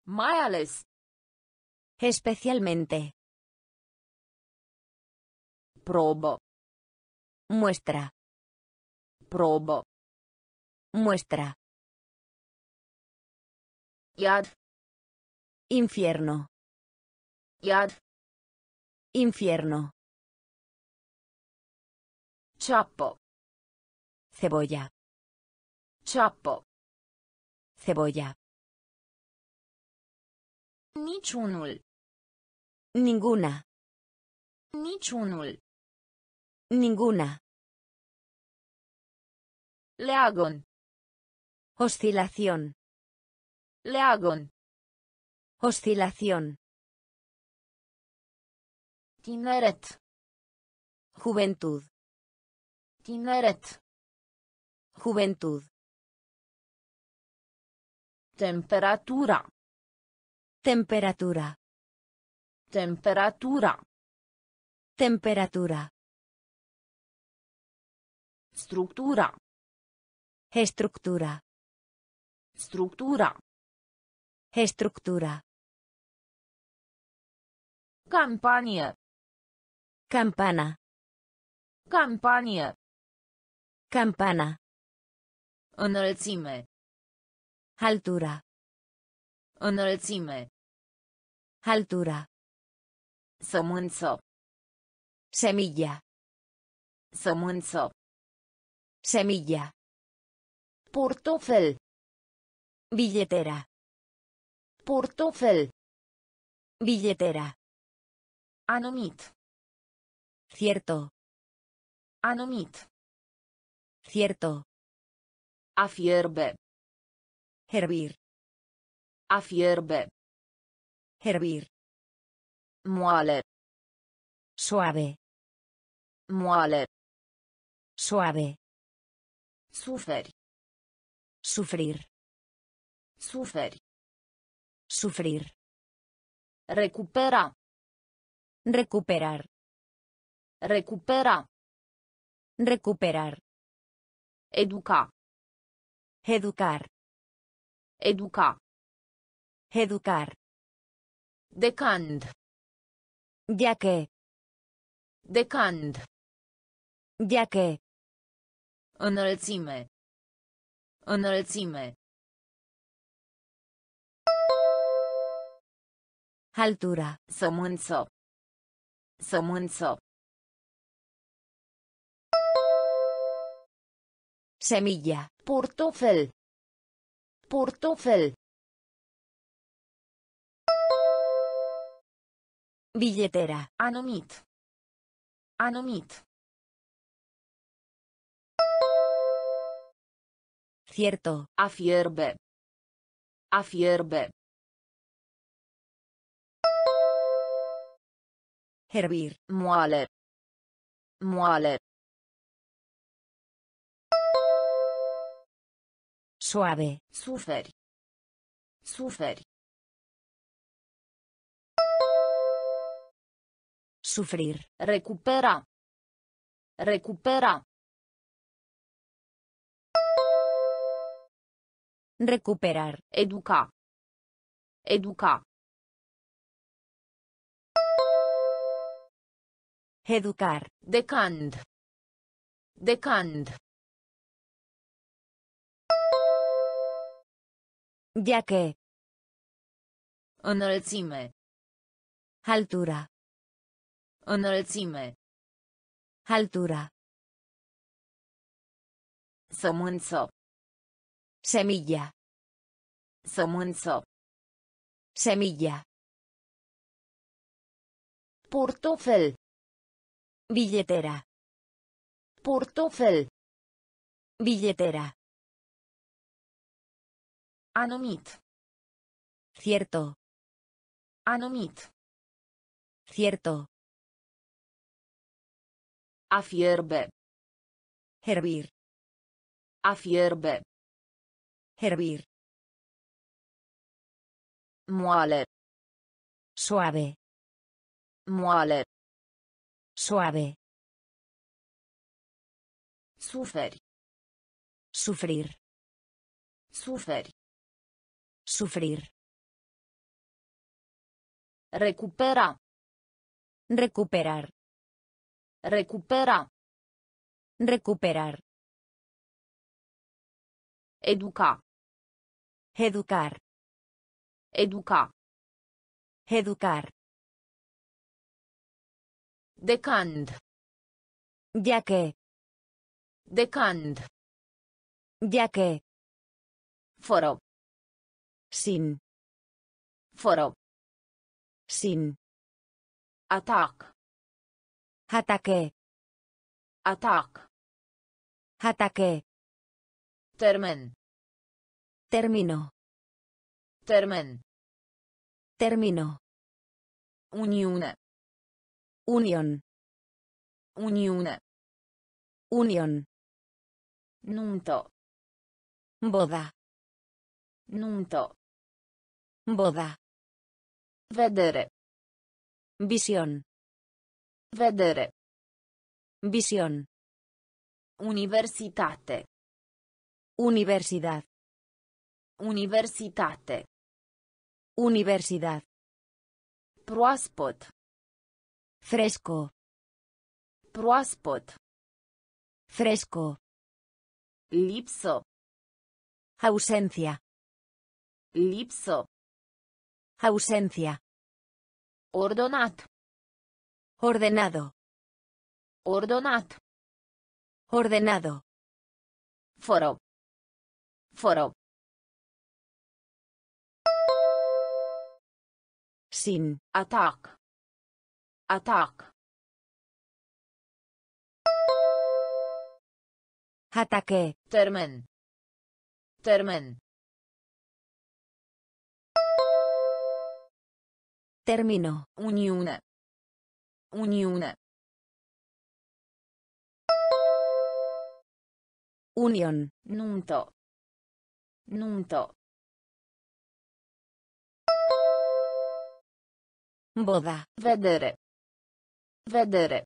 Mai ales. Especialmente. Probo. Muestra. Probo. Muestra. Infierno. Iad. Infierno. Ciappo. Cebolla. Ciappo. Cebolla. Niciunul. Ninguna. Niciunul. Ninguna. Leagon. Oscilación. Leagon. Oscilación. Tineret. Juventud. Tineret. Juventud. Temperatura. Temperatura. Temperatura. Temperatura. Structura. Estructura. Structura. Estructura. Campanie. Campana. Campanie. Campana. Înălțime. Altura. Înălțime. Altura. Sămânță. Semilla. Sămânță. Semilla. Portofel. Billetera. Portofel. Billetera. Anumit. Cierto. Anumit. Cierto. A fierbe. Hervir. A fierbe. Hervir. Moale. Suave. Moale. Suave. Suferi. Sufrir. Suferi. Sufrir. Recupera. Recuperar. Recupera. Recuperar. Educa. Educar. Educa. Educar. Decand. Ya que. Decand. Ya que. Înălțime. Înălțime. Altura. Sămânță. Semilla. Portofel. Portofel. Billetera. Anumit. Anumit. Cierto. A fierbe. Hervir. Moale. Moale. Suave. Suferi. Suferi. Sufrir. Recupera. Recupera. Recuperar. Educa. Educa. Educar. Decand. Decand. Ya que. Înălțime. Altura. Înălțime. Altura. Sămânță. Semilla. Sămânță. Semilla. Portofel. Billetera. Portofel. Billetera. Anumit. Cierto. Anumit. Cierto. A fierbe. Hervir. A fierbe. Hervir. Moale. Suave. Moale. Suave. Suferi. Sufrir. Suferi. Sufrir. Recupera. Recuperar. Recupera. Recuperar. Educa. Educar. Educa. Educar. Decand. Ya que. Decand. Ya que. Fără. Sin. Fără. Sin. Atac. Ataque. Atac. Ataque. Termen. Término. Termen. Término. Uniune. Unión. Uniune. Unión. Nuntă. Boda. Nuntă. Boda. Vedere. Visión. Vedere. Visión. Universitate. Universidad. Universitate. Universidad. Proaspăt. Fresco. Proaspăt. Fresco. Lipsă. Ausencia. Lipsă. Ausencia. Ordonat. Ordenado. Ordonat. Ordenado. Fără. Fără. Sin. Atac. Atac. Ataque. Termen. Termen. Término. Uniune. Uniune. Unión. Nuntă. Nuntă. Boda. Vedere. Vedere.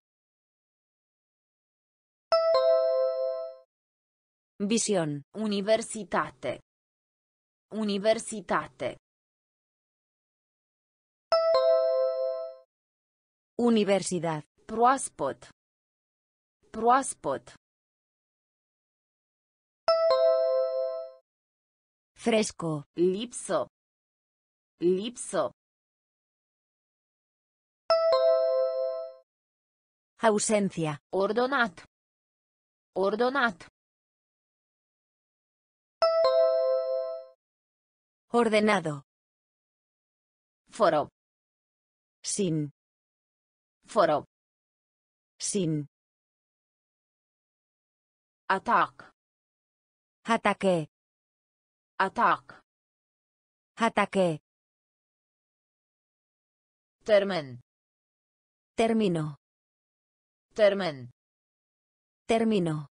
Visión. Universitate. Universitate. Universidad. Proaspăt. Proaspăt. Fresco. Lipsă. Lipsă. Ausencia. Ordonat. Ordonat. Ordenado. Fără. Sin. Fără. Sin. Atac. Ataque. Atac. Ataque. Termen. Término. Termen. Término.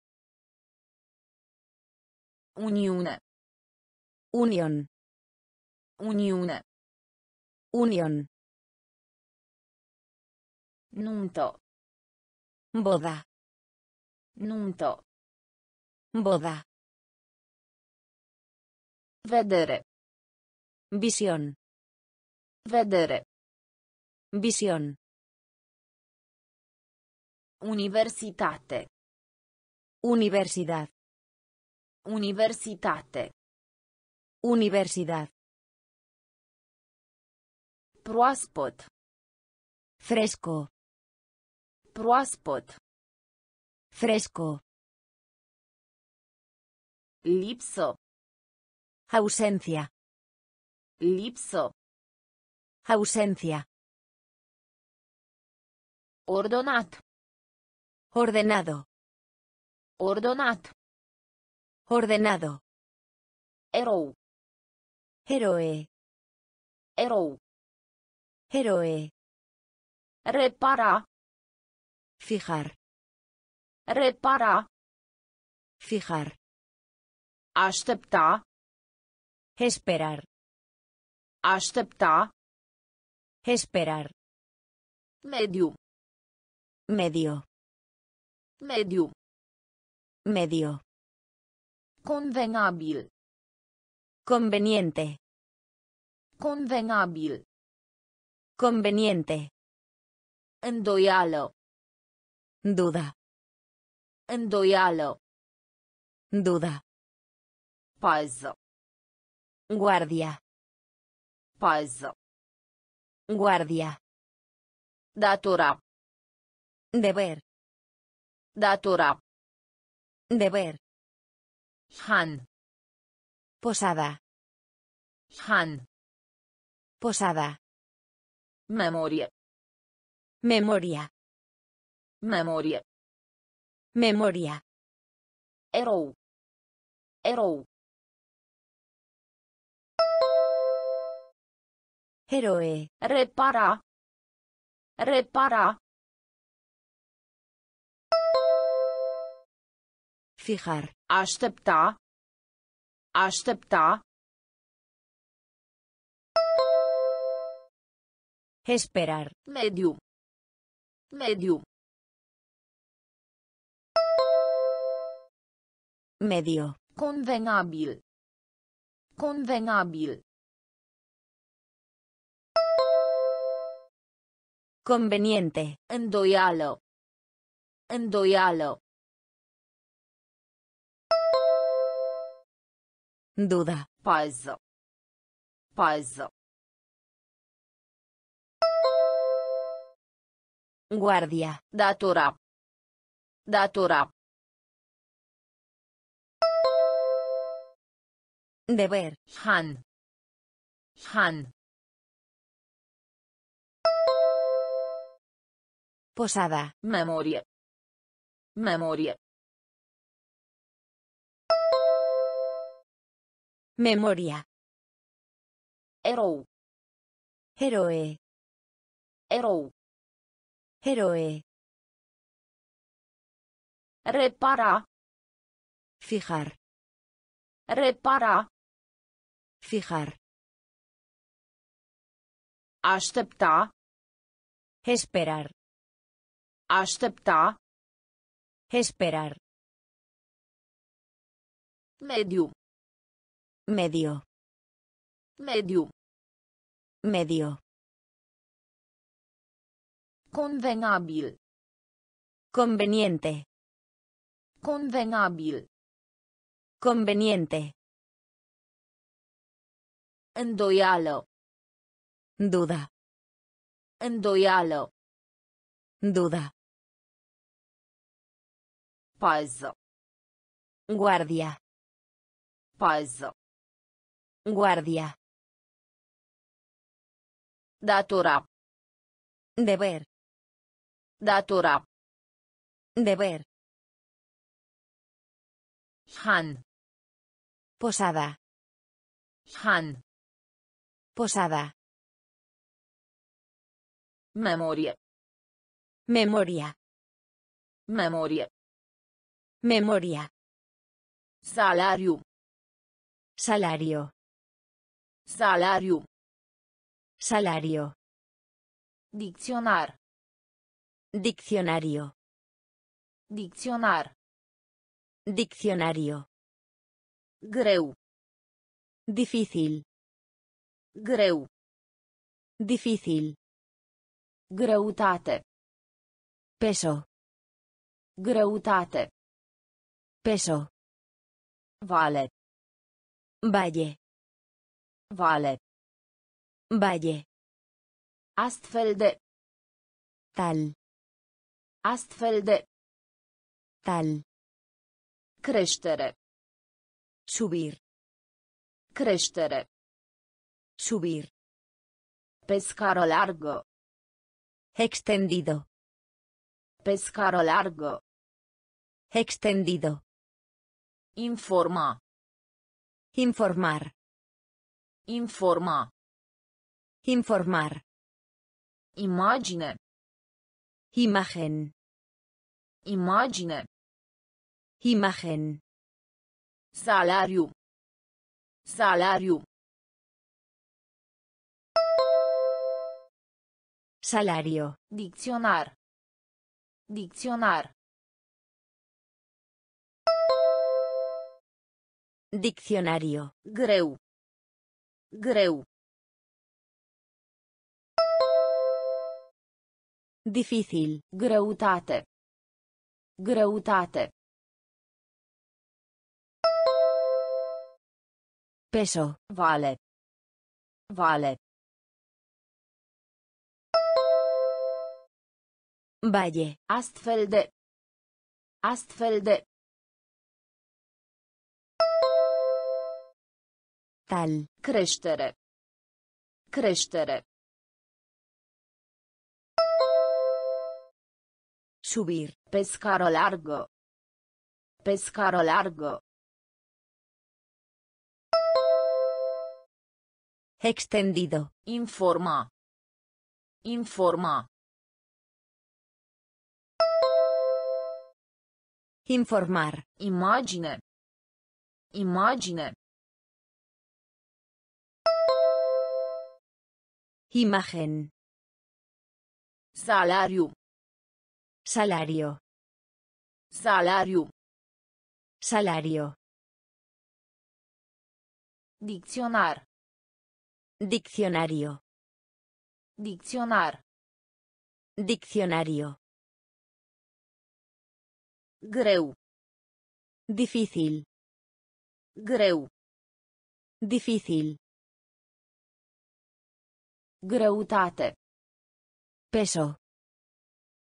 Uniune. Unión. Uniune. Unión. Nuntă. Boda. Nuntă. Boda. Vedere. Visión. Vedere. Visión. Universitate. Universidad. Universitate. Universidad. Proaspăt. Fresco. Proaspăt. Fresco. Lipsă. Ausencia. Lipsă. Ausencia. Ordonat. Ordenado. Ordonat. Ordenado. Erou. Héroe. Erou. Héroe. Repara. Fijar. Repara. Fijar. Aștepta. Esperar. Aștepta. Esperar. Mediu. Medio. Mediu. Medio. Convenabil. Conveniente. Convenabil. Conveniente. Îndoială. Duda. Îndoială. Duda. Pază. Guardia. Pază. Guardia. Datora. Deber. Datora. Deber. Han. Posada. Han. Posada. Memorie. Memoria. Memorie. Memoria. Erou. Erou. Héroe. Repara. Repara. Fijar. Aștepta. Aștepta. Esperar. Mediu. Mediu. Medio. Convenabil. Convenabil. Conveniente. Îndoială. Îndoială. Duda. Pază. Pază. Guardia. Datora. Datora. Deber. Han. Han. Posada. Memorie. Memorie. Memoria. Erou. Héroe. Erou. Héroe. Repara. Fijar. Repara. Fijar. Aștepta. Esperar. Aștepta. Esperar. Mediu. Medio. Mediu. Medio. Convenabil. Conveniente. Convenabil. Conveniente. Îndoială. Duda. Îndoială. Duda. Pază. Guardia. Pază. Guardia. Datora. Deber. Datora. Deber. Han. Posada. Han. Posada. Memorie. Memoria. Memorie. Memoria. Salariu. Salario. Salariu. Salario. Dicționar. Diccionario. Dicționar. Diccionario. Greu. Difícil. Greu. Difícil. Greutate. Peso. Greutate. Peso. Vale. Valle. Vale. Valle. Astfel de. Tal. Astfel. Tal. Creștere. Subir. Creștere. Subir. Pe scară largă. Extendido. Pe scară largă. Extendido. Informa. Informar. Informa. Informar. Imagine. Imagen. Imagine. Imagen. Salariu. Salariu. Salario. Dicționar. Dicționar. Diccionario. Greu. Greu. Difícil. Greutate. Greutate. Peso. Vale. Vale. Valle. Astfel de. Astfel de. Tal. Creștere. Creștere. Subir. Pe scară largă. Pe scară largă. Extendido. Informa. Informa. Informar. Imagine. Imagine. Imagen. Salariu. Salario. Salariu. Salario. Dicționar. Diccionario. Dicționar. Diccionario. Greu. Difícil. Greu. Difícil. Greutate. Peso.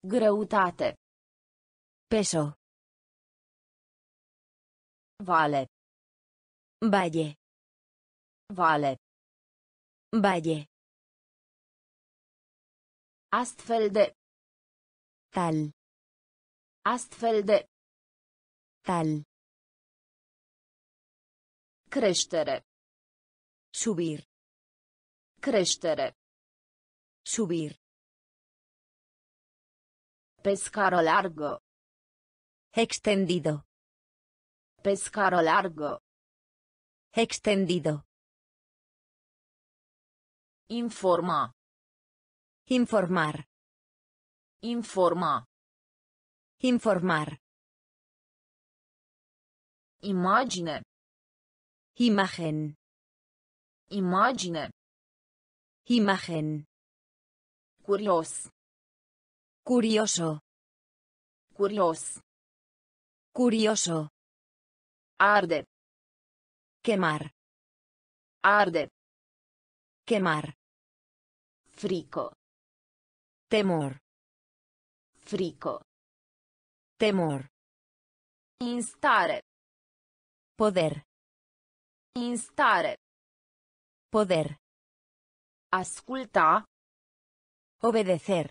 Greutate. Peso. Vale. Valle. Vale. Valle. Astfel de. Tal. Astfel de. Tal. Creștere. Subir. Creștere. Subir. Pe scară largă. Extendido. Pe scară largă. Extendido. Informa. Informar. Informa. Informar. Imagine. Imagen. Imagine. Imagen. Curios. Curioso. Curios. Curioso. Arde. Quemar. Arde. Quemar. Frică. Temor. Frică. Temor. Instare. Poder. Instare. Poder. Asculta. Obedecer.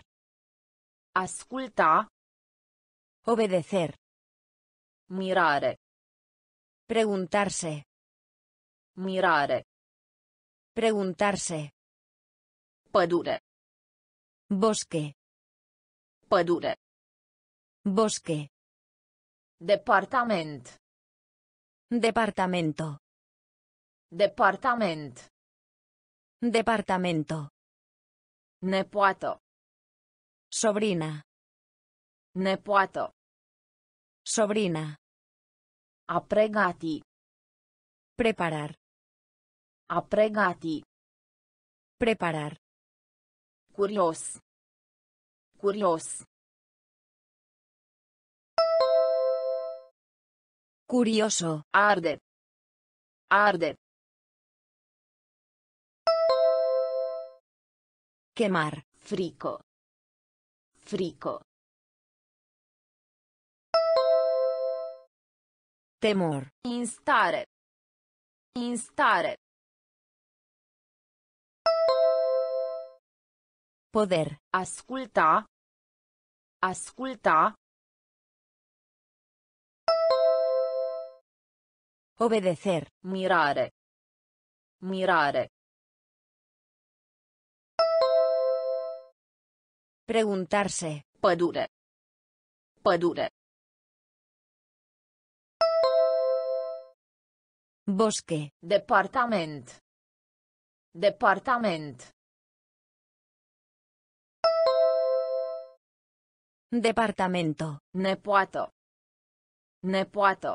Asculta. Obedecer. Mirare. Preguntarse. Mirare. Preguntarse. Pădure. Bosque. Pădure. Bosque. Departament. Departamento. Departament. Departamento. Nepoată. Sobrina. Nepoată. Sobrina. A pregati. Preparar. A pregati. Preparar. Curios. Curios. Curioso. Arde. Arde. Quemar. Frico. Frico. Temor. Instare. Instare. Poder. Asculta. Asculta. Obedecer. Mirare. Mirare. Preguntarse. Pădure. Pădure. Bosque. Departament. Departament. Departamento. Nepoată. Nepoată.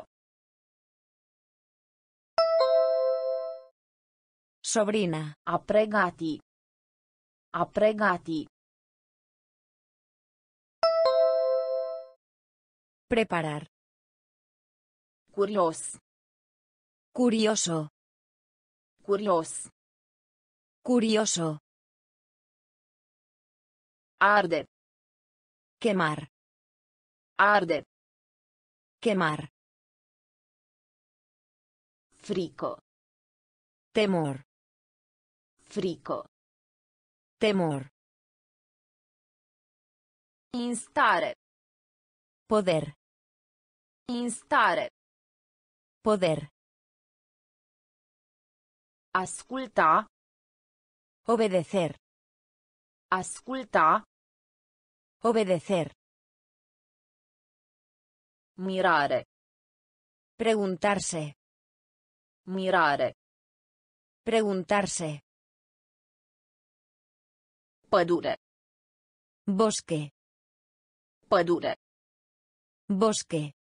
Sobrina. A pregati. A pregati. Preparar. Curios. Curioso. Curios. Curioso. Arde. Quemar. Arde. Quemar. Frico. Temor. Frico. Temor. Instare. Poder. Instare. Poder. Asculta. Obedecer. Asculta. Obedecer. Mirare. Preguntarse. Mirare. Preguntarse. Pădure. Bosque. Pădure. Bosque.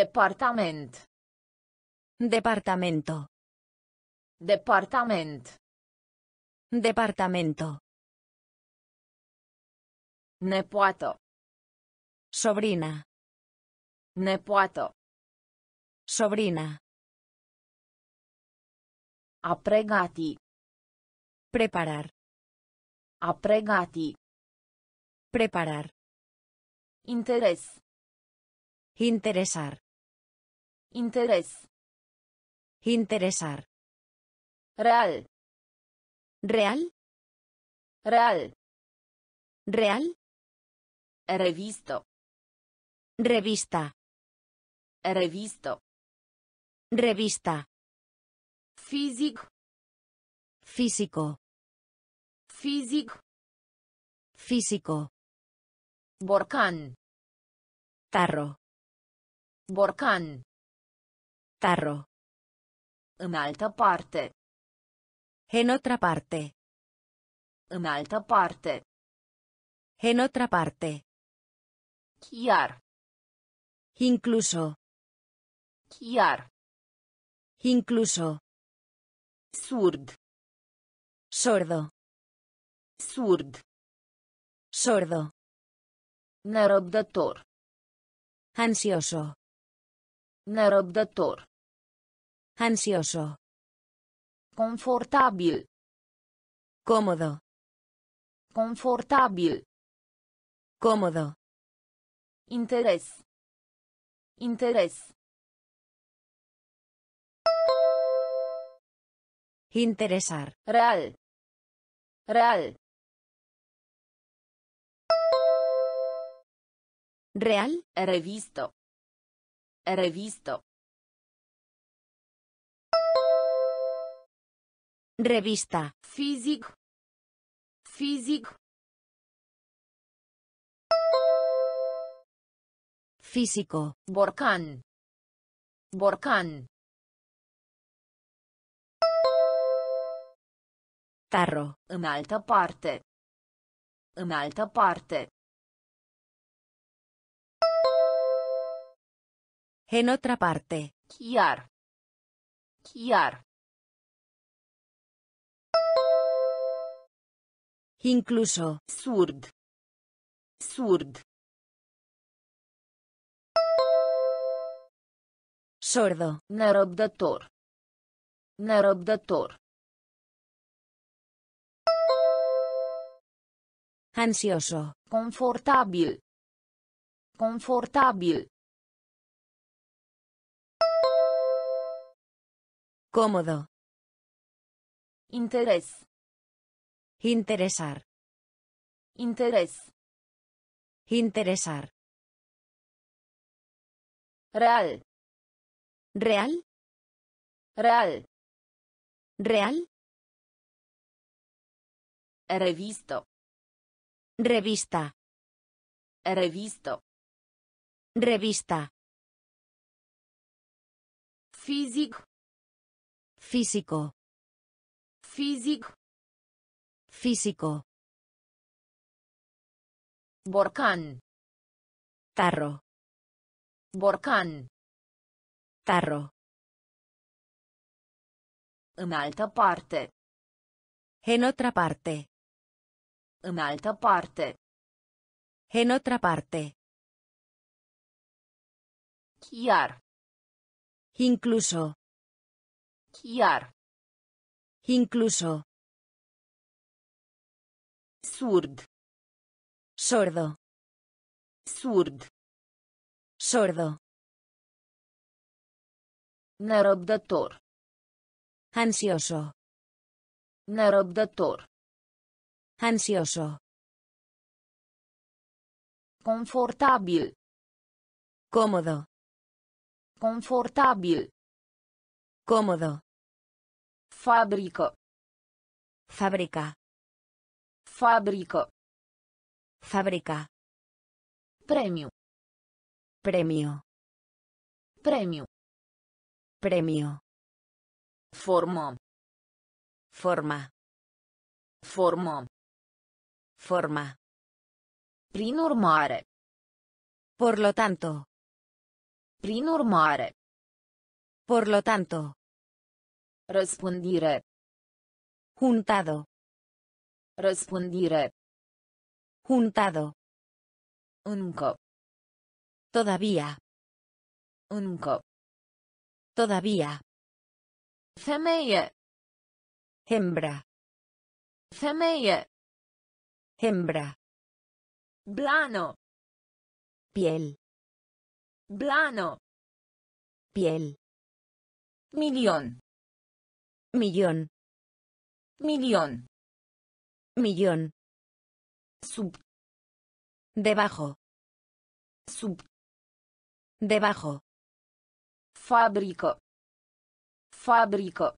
Departament. Departamento. Departament. Departamento. Nepoată. Sobrina. Nepoată. Sobrina. A pregati. Preparar. A pregati. Preparar. Interes. Interesar. Interes. Interesar. Real. Real. Real. Real. Revisto. Revista. Revisto. Revista. Fizic. Físico. Fizic. Físico. Borcan. Tarro. Borcan. Tarro. În altă parte. En otra parte. În altă parte. En otra parte. Chiar. Incluso. Chiar. Incluso. Surd. Sordo. Surd. Sordo. Nerăbdător. Ansioso. Nerăbdător. Ansioso. Confortabil. Cómodo. Confortabil. Cómodo. Interes. Interes. Interesar. Real. Real. Real. Revisto. Revisto. Revista. Fizic. Fizic. Físico. Borcan. Borcan. Tarro. În altă parte. În altă parte. En otra parte. Chiar. Chiar. Incluso. Surd. Surd. Sordo. Nerăbdător. Nerăbdător. Ansioso. Confortabil. Confortabil. Cómodo. Interes. Interesar. Interes. Interesar. Real. Real. Real. Real. Revisto. Revista. Revisto. Revista. Fizic. Físico. Fizic. Físico. Borcan. Tarro. Borcan. Tarro. În altă parte. En otra parte. În altă parte. En otra parte. Chiar. Incluso. Chiar. Incluso. Surd. Sordo. Surd. Sordo. Nerăbdător. Ansioso. Nerăbdător. Ansioso. Confortabil. Cómodo. Confortabil. Cómodo. Fabrică. Fábrica. Fabrică. Fábrica. Premiu. Premio. Premiu. Premio. Formă. Forma. Formă. Forma. Prin urmare. Por lo tanto. Prin urmare. Por lo tanto. Răspândire. Juntado. Răspândire. Juntado. Încă. Todavía. Încă. Todavía. Femeie. Hembra. Femeie. Hembra. Blano. Piel. Blano. Piel. Milion. Millón. Milion. Millón. Sub. Debajo. Sub. Debajo. Fabrică. Fabrică.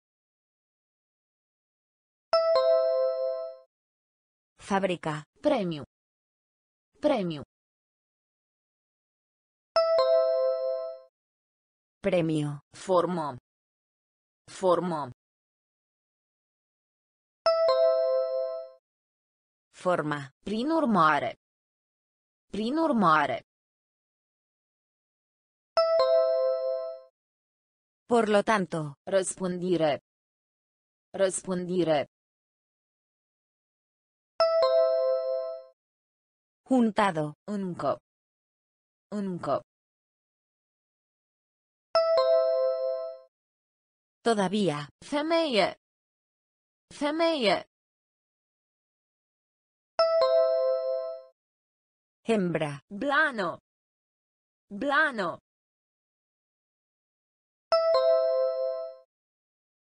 Fábrica. Premiu. Premiu. Premio. Formă. Formă. Forma. Prin urmare. Prin urmare. Por lo tanto. Răspândire. Răspândire. Juntado. Încă. Încă. Todavía. Femeie. Femeie. Hembra. Blano. Blano.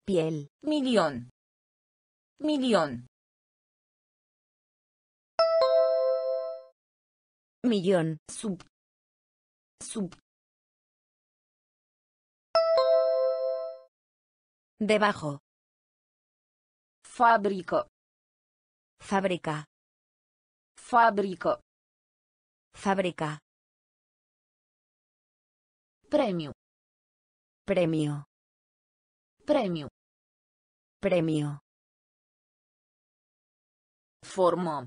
Piel. Milion. Milion. Millón. Sub. Sub. Debajo. Fabrică. Fábrica. Fabrică. Fábrica. Premiu. Premio. Premiu. Premio. Formă.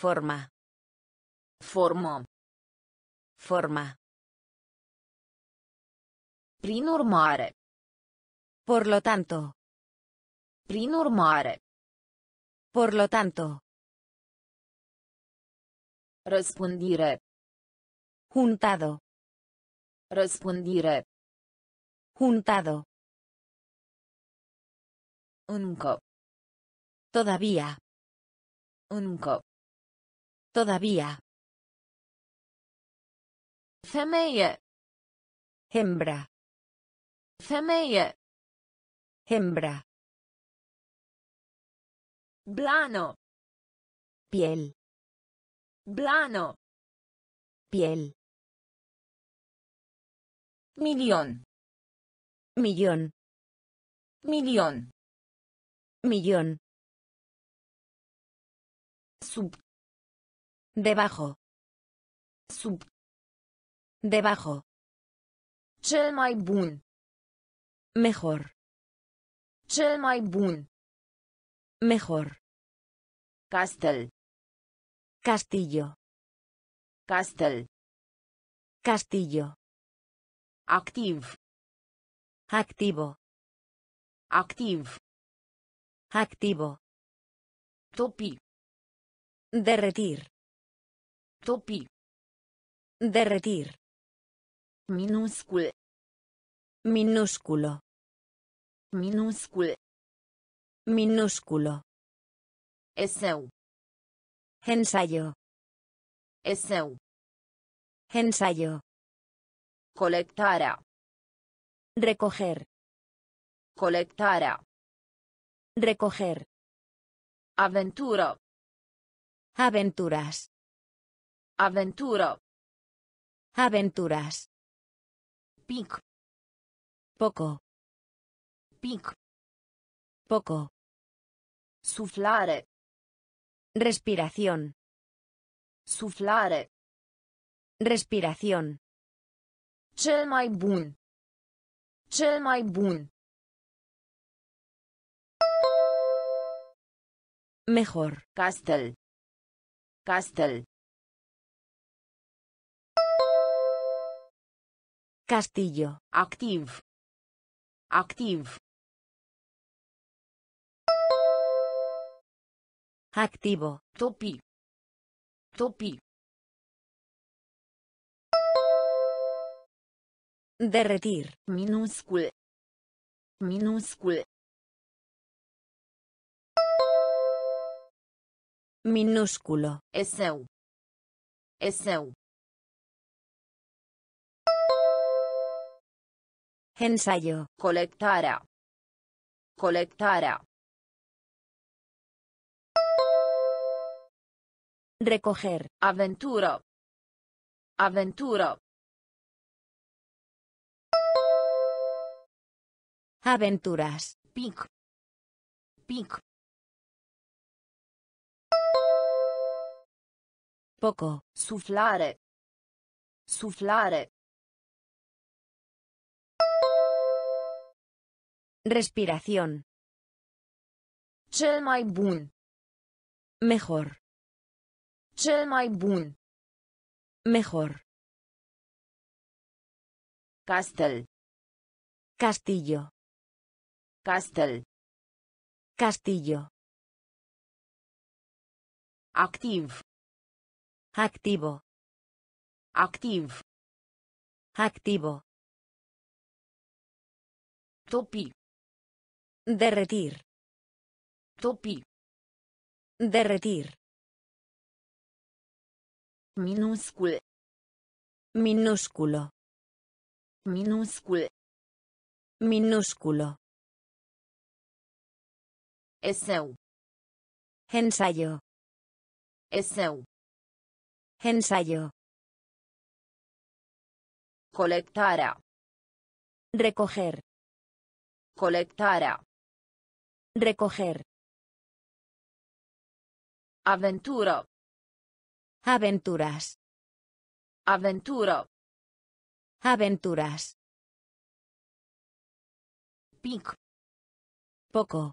Forma. Formă. Forma. Prin urmare. Por lo tanto. Prin urmare. Por lo tanto. Răspândire. Juntado. Răspândire. Juntado. Încă. Todavía. Încă. Todavía. Femeie. Hembra. Femeie. Hembra. Blano. Piel. Blano. Piel. Milion. Millón. Milion. Millón. Sub. Debajo. Sub. Debajo. Cel mai bun. Mejor. Cel mai bun. Mejor. Castel. Castillo. Castel. Castillo. Activ. Activo. Activ. Activo. Topi. Derretir. Topi. Derretir. Minuscul. Minúsculo. Minuscul. Minúsculo. Eseu. Ensayo. Eseu. Ensayo. Colectarea. Recoger. Colectarea. Recoger. Aventură. Aventuras. Aventură. Aventuras. Pic. Poco. Pic. Poco. Suflare. Respiración. Suflare. Respiración. Cel mai bun. Cel mai bun. Mejor. Castel. Castel. Castillo. Activ. Activ. Activo. Topi. Topi. Derretir. Minúscul. Minúscul. Minúsculo. Eseu. Eseu. Ensayo. Colectara. Colectara. Recoger. Aventură. Aventură. Aventuras. Pic. Pic. Poco. Suflare. Suflare. Respiración. Cel mai bun. Mejor. Cel mai bun. Mejor. Castel. Castillo. Castel. Castillo. Activ. Activo. Activ. Activo. Topi. Derretir. Topi. Derretir. Minuscul. Minúsculo. Minuscul. Minúsculo. Eseu. Ensayo. Eseu. Ensayo. Colectarea. Recoger. Colectarea. Recoger. Aventură. Aventuras. Aventură. Aventuras. Pic. Poco.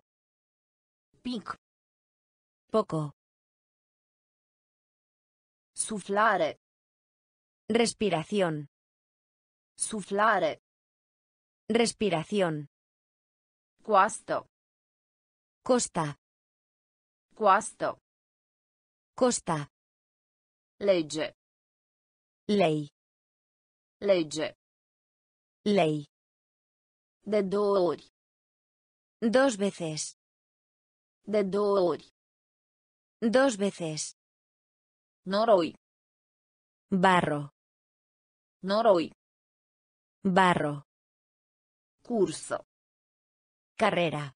Pic. Poco. Suflare. Respiración. Suflare. Respiración. Coastă. Costa. Coastă. Costa. Legge. Ley. Legge. Ley. De două ori. Dos veces. De două ori. Dos veces. Noroi. Barro. Noroi. Barro. Curso. Carrera.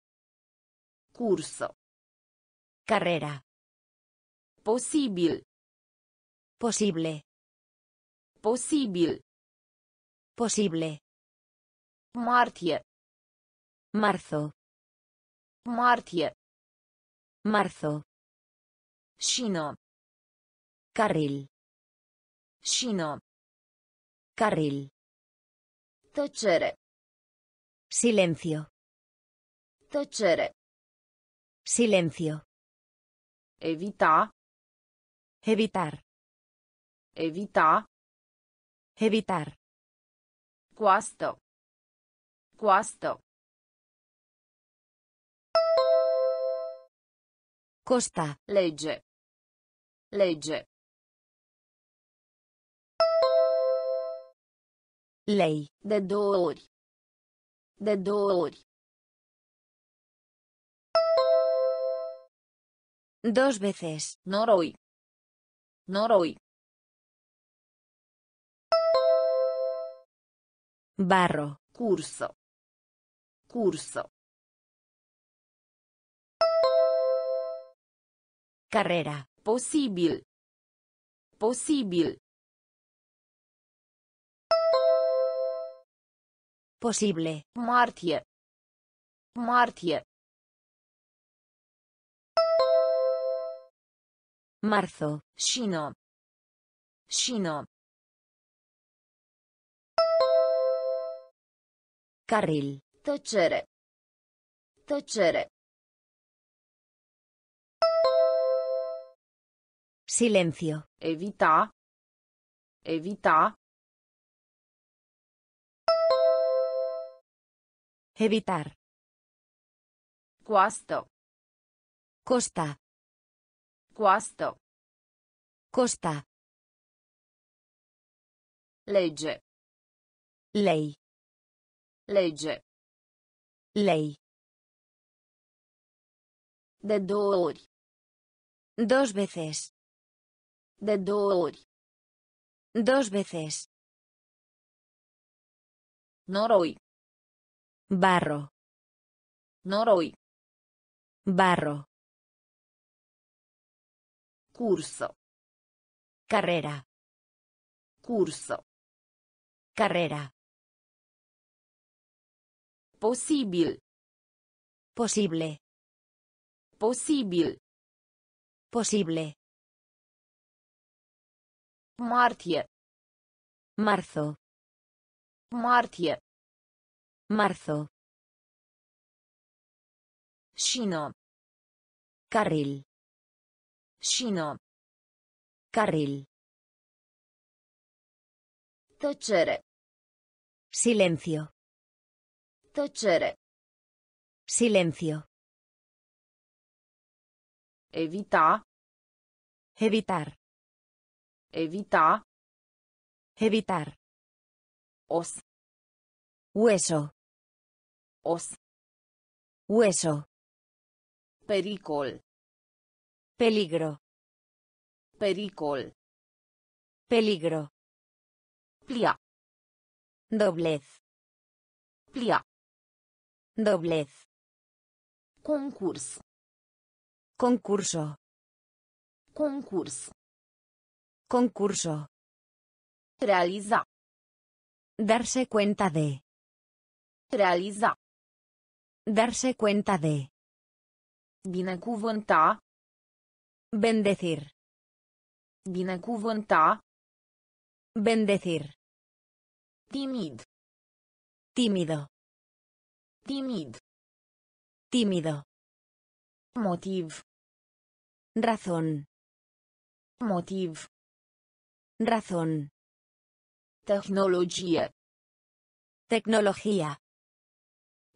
Curso. Carrera. Posibil. Posible. Posibil. Posible. Martie. Marzo. Martie. Marzo. Șină. Carril. Șină. Carril. Tăcere. Silencio. Tăcere. Silencio. Evita. Evitar. Evita. Evitar. Coastă. Coastă. Costa. Legge. Legge. Ley. De două ori. De două ori. Dos veces. Noroi. Noroi. Barro. Curso. Curso. Carrera. Posibil. Posibil. Posible. Martie. Martie. Marzo. Șină. Șină. Carril. Tăcere. Tăcere. Silencio. Evita. Evita. Evitar. Coastă. Costa. Coastă. Costa. Legge. Ley. Legge. Ley. De două ori. Dos veces. De două ori. Dos veces. Noroi. Barro. Noroi. Barro. Curso. Carrera. Curso. Carrera. Posibil. Posible. Posibil. Posible. Martie. Marzo. Martie. Marzo. Șină. Carril. Șină. Carril. Tăcere. Silencio. Tăcere. Silencio. Evita. Evitar. Evita. Evitar. Os. Hueso. Os. Hueso. Pericol. Peligro. Pericol. Peligro. Plia. Doblez. Plia. Doblez. Concurs. Concurso. Concurs. Concurso. Realiza. Darse cuenta de. Realiza. Darse cuenta de. Binecuvânta. Bendecir. Binecuvânta. Bendecir. Timid. Tímido. Timid. Tímido. Motiv. Razón. Motiv. Razón. Tehnologie. Tecnología.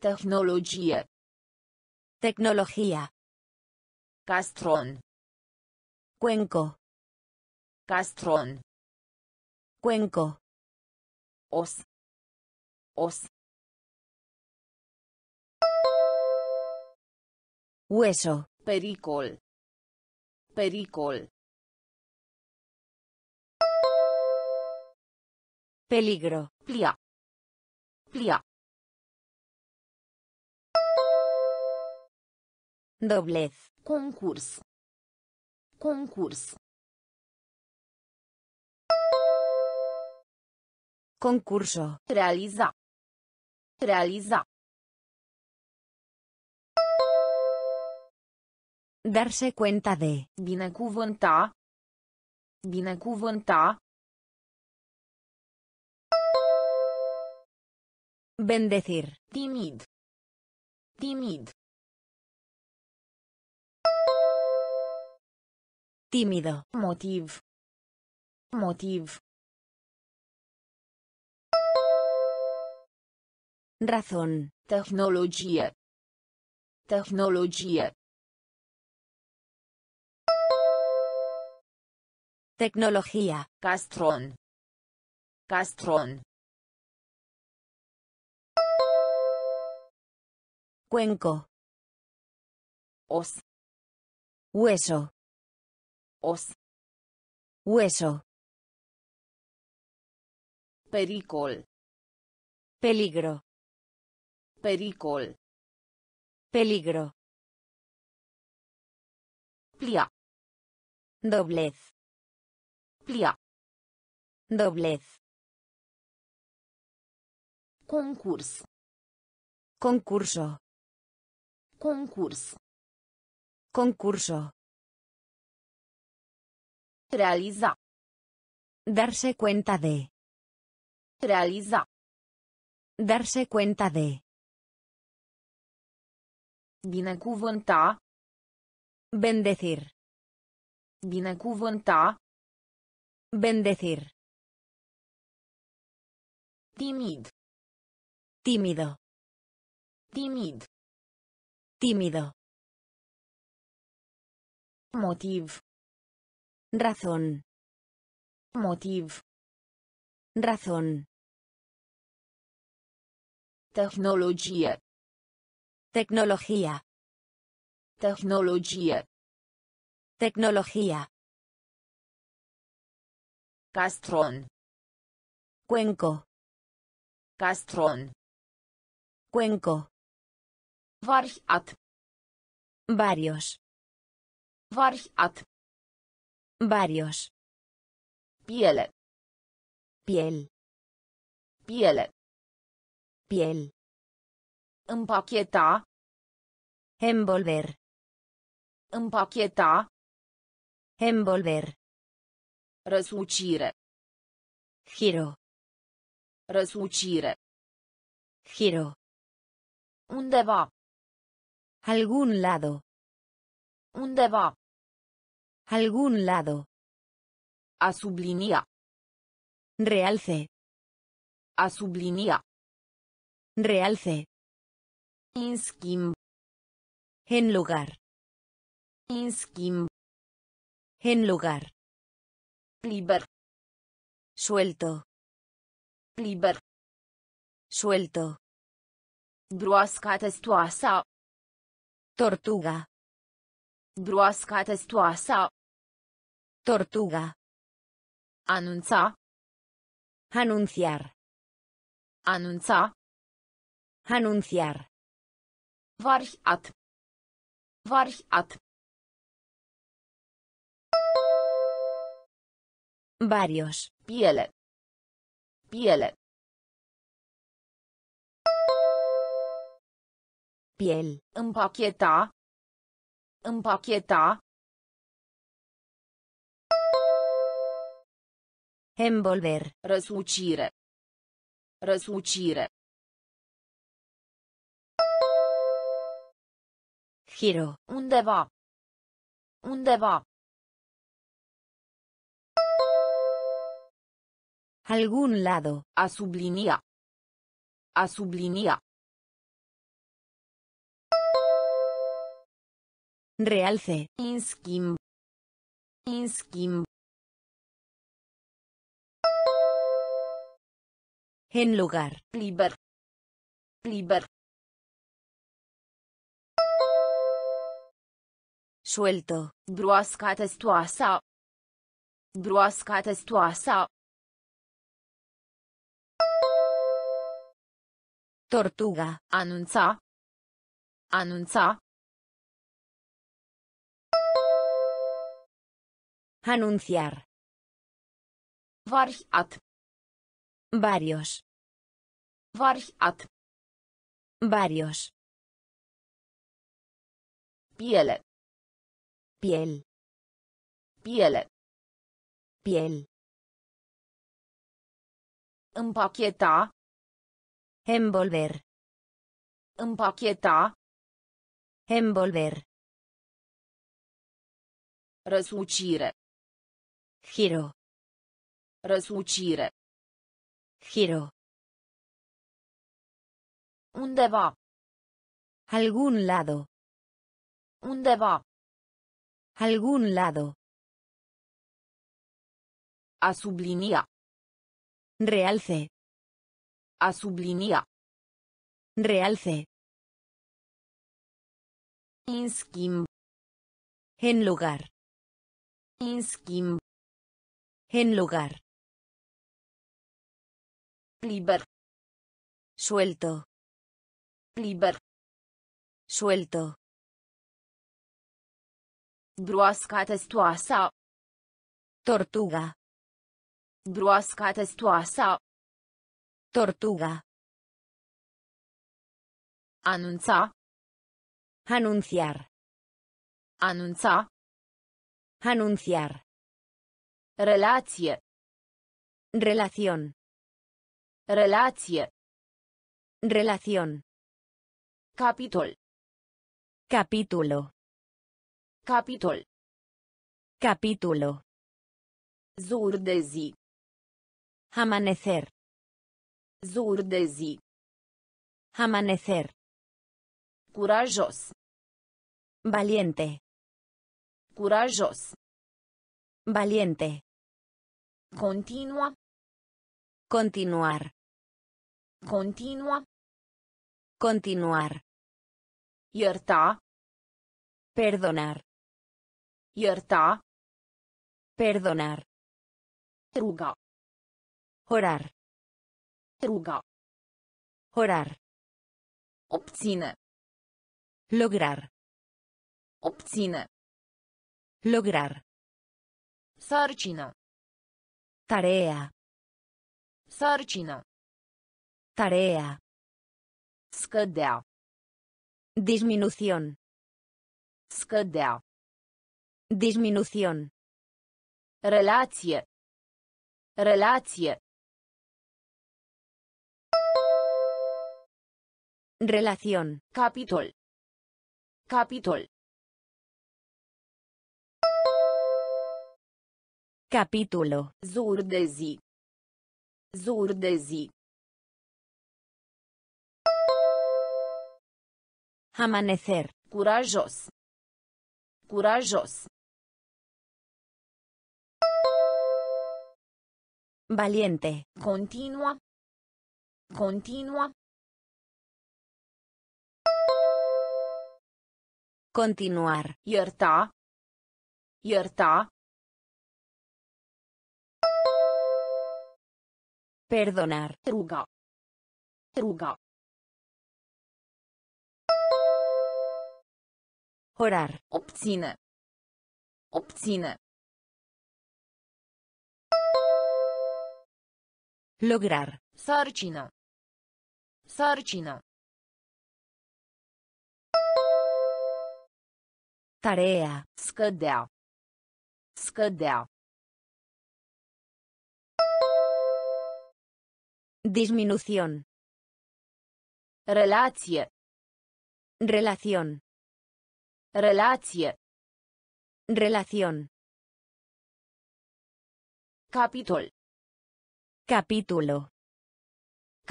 Tehnologie. Tecnología. Castron. Cuenco. Castron. Cuenco. Os. Os. Hueso. Pericol. Pericol. Peligro. Plia. Plia. Doblez. Concurs. Concurs. Concurso. Realiza. Realiza. Darse cuenta de. Binecuvânta. Binecuvânta. Bendecir. Timid. Timid. Tímido. Motiv. Motiv. Razón. Tehnologie. Tehnologie. Tecnología. Castron. Castron. Cuenco. Os. Hueso. Os. Hueso. Pericol. Peligro. Pericol. Peligro. Plia. Doblez. Doblez. Concurs. Concurso. Concurs. Concurso. Realiza. Darse cuenta de. Realiza. Darse cuenta de. Binecuvânta. Bendecir. Binecuvânta. Bendecir. Timid. Tímido. Timid. Tímido. Motiv. Razón. Motiv. Razón. Tehnologie. Tecnología. Tehnologie. Tecnología. Castron. Cuenco. Castron. Cuenco. Variat. Varios. Variat. Varios. Piele. Piel. Piele. Piel. Împacheta. Envolver. Împacheta. Envolver. Răsucire. Giro. Răsucire. Giro. Undeva. Algún lado. Undeva. Algún lado. A sublinia. Realce. A sublinia. Realce. În schimb. En lugar. În schimb. En lugar. Liber. Suelto. Liber. Suelto. Broasca testoasa. Tortuga. Broasca testoasa. Tortuga. Anunța. Anunciar. Anunța. Anunciar. Variat. Variat. Varios. Piele. Piele. Piel. Împacheta. Împacheta. Envolver. Răsucire. Răsucire. Giro. Undeva. Undeva. Algún lado. A sublinia. A sublinia. Realce. În schimb. En lugar. Liber. Liber. Suelto. Broasca testoasa. Broasca testoasa. Tortuga. Anunța. Anunța. Anunciar. Variat. Varios. Variat. Varios. Piele. Piel. Piele. Piel. Împacheta. Envolver. Împacheta. Envolver. Răsucire. Giro. Răsucire. Giro. Undeva. Algún lado. Undeva. Algún lado. A sublinia. Realce. A sublinia. Realce. În schimb. En lugar. În schimb. En lugar. Liber. Suelto. Liber. Suelto. Broasca testoasa. Tortuga. Broasca testoasa. Tortuga. Anunța. Anunciar. Anunța. Anunciar. Relație. Relación. Relație. Relación. Capitol. Capítulo. Capitol. Capítulo. Zur de zi. Amanecer. Zur de zi. Amanecer. Curajos. Valiente. Curajos. Valiente. Continua. Continuar. Continua. Continuar. Ierta. Perdonar. Ierta. Perdonar. Ruga. Orar. Orar. Obține. Lograr. Obține. Lograr. Sarcină. Tarea. Sarcină. Tarea. Scădea. Disminución. Scădea. Disminución. Relație. Relație. Relación. Capitol. Capitol. Capítulo. Zur de. Amanecer. Curajos. Curajos. Valiente. Continua. Continua. Continuar. Ierta. Ierta. Perdonar. Ruga. Ruga. Orar. Obține. Obține. Lograr. Sarcină. Sarcină. Tarea. Scădea. Scădea. Disminución. Relație. Relación. Relație. Relación. Capitol. Capítulo.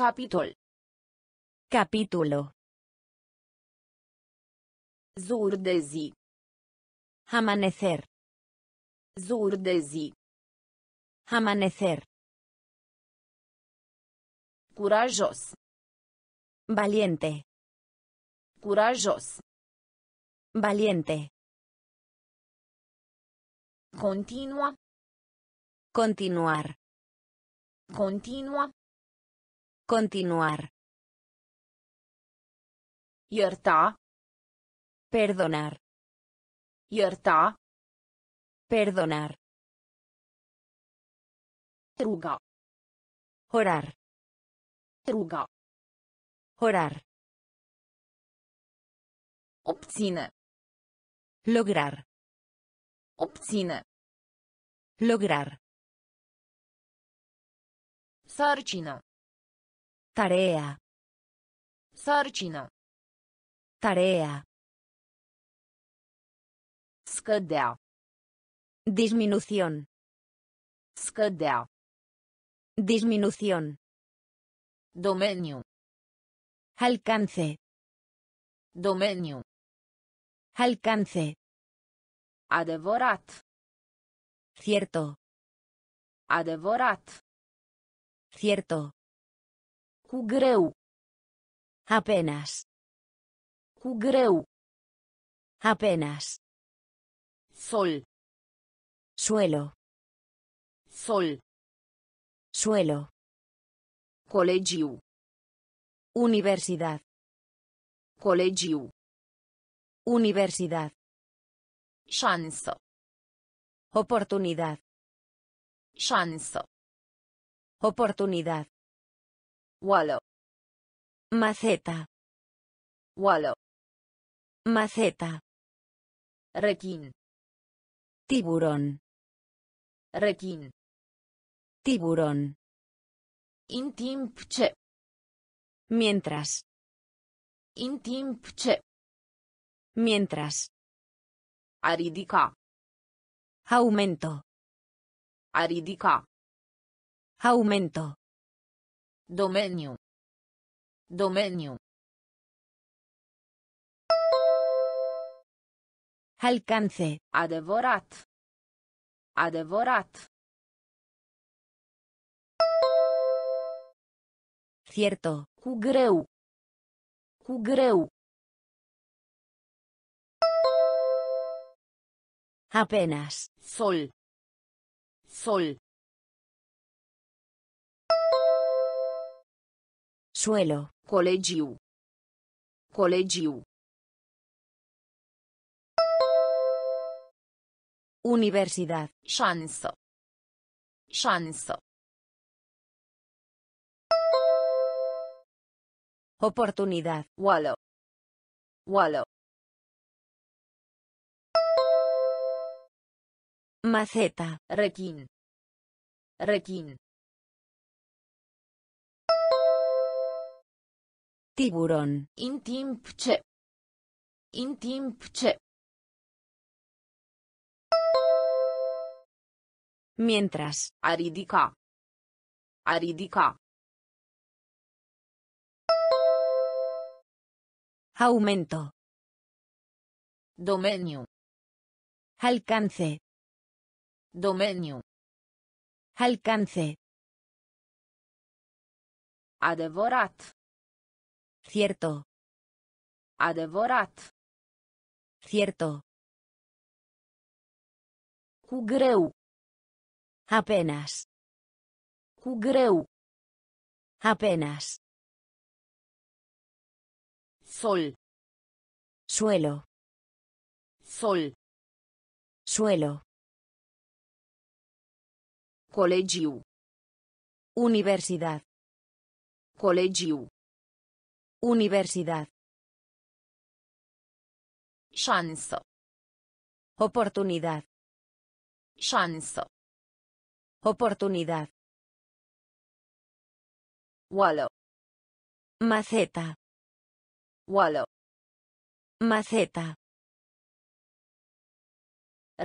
Capitol. Capítulo. Zur de. Amanecer. Zur de zi. Amanecer. Curajos. Valiente. Curajos. Valiente. Continua. Continuar. Continua. Continuar. Ierta. Perdonar. Ierta. Perdonar. Ruga. Orar. Ruga. Orar. Obține. Lograr. Obține. Lograr. Sarcină. Tarea. Sarcină. Tarea. Scădea. Disminución. Scădea. Disminución. Domeniu. Alcance. Domeniu. Alcance. Adevărat. Cierto. Adevărat. Cierto. Cu greu. Apenas. Cu greu. Apenas. Sol. Suelo. Sol. Suelo. Colegiu. Universidad. Colegiu. Universidad. Șansă. Oportunidad. Șansă. Oportunidad. Oală. Maceta. Oală. Maceta. Rechin. Tiburón. Rechin. Tiburón. În timp ce. Mientras. În timp ce. Mientras. A ridica. Aumento. A ridica. Aumento. Domeniu. Domeniu. Alcance. Adevărat. Adevărat. Cierto. Cu greu. Cu greu. Apenas. Sol. Sol. Suelo. Colegiu. Colegiu. Universidad. Șansă. Șansă. Oportunidad. Oală. Oală. Maceta. Rechin. Rechin. Tiburón. În timp Mientras. A ridica. A ridica. Aumento. Domeniu. Alcance. Domeniu. Alcance. Adevărat. Cierto. Adevărat. Cierto. Cu greu. Apenas. Cu greu. Apenas. Sol. Suelo. Sol. Suelo. Colegiu. Universidad. Colegiu. Universidad. Șansă. Oportunidad. Șansă. Oportunidad. Oală. Maceta. Oală. Maceta.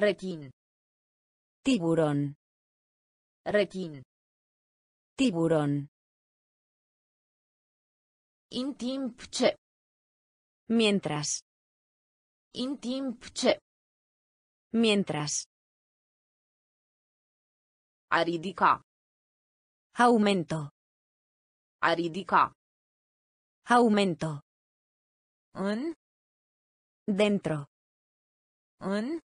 Rechin. Tiburón. Rechin. Tiburón. În timp ce. Mientras. În timp ce. Mientras. A ridica. Aumento. A ridica. Aumento. În. Dentro. În.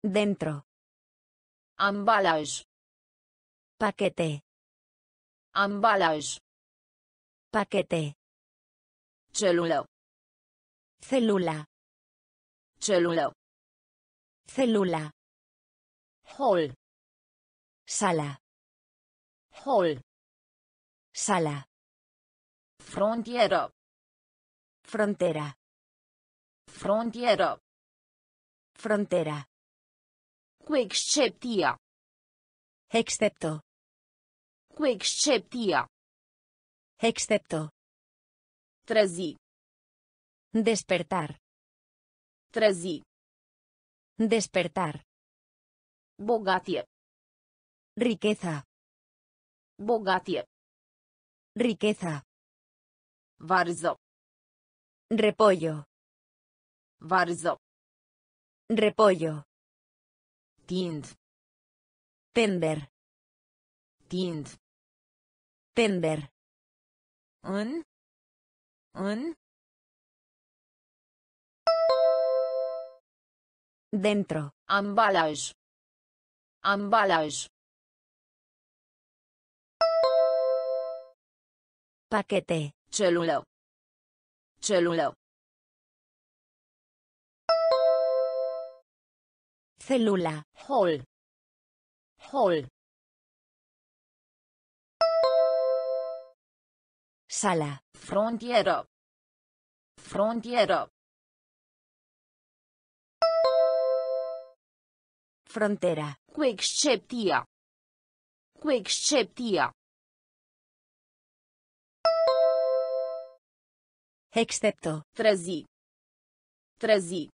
Dentro. Ambalaj. Paquete. Ambalaj. Paquete. Celulă. Célula. Celulă. Célula. Sala. Hol. Sala. Frontieră. Frontera. Frontieră. Frontera. Cu excepția. Excepto. Cu excepția. Excepto. Trezi. Despertar. Trezi. Despertar. Bogatie. Riqueza. Bogatie. Riqueza. Varză. Repollo. Varză. Repollo. Tind. Tender. Tind. Tender. În. În. Dentro. Ambalaj. Ambalaj. Paquete. Celulă. Celulă. Célula. Hol. Hol. Sala. Frontieră. Frontieră. Frontera. Cu excepția. Excepto. Trezi. Trezi.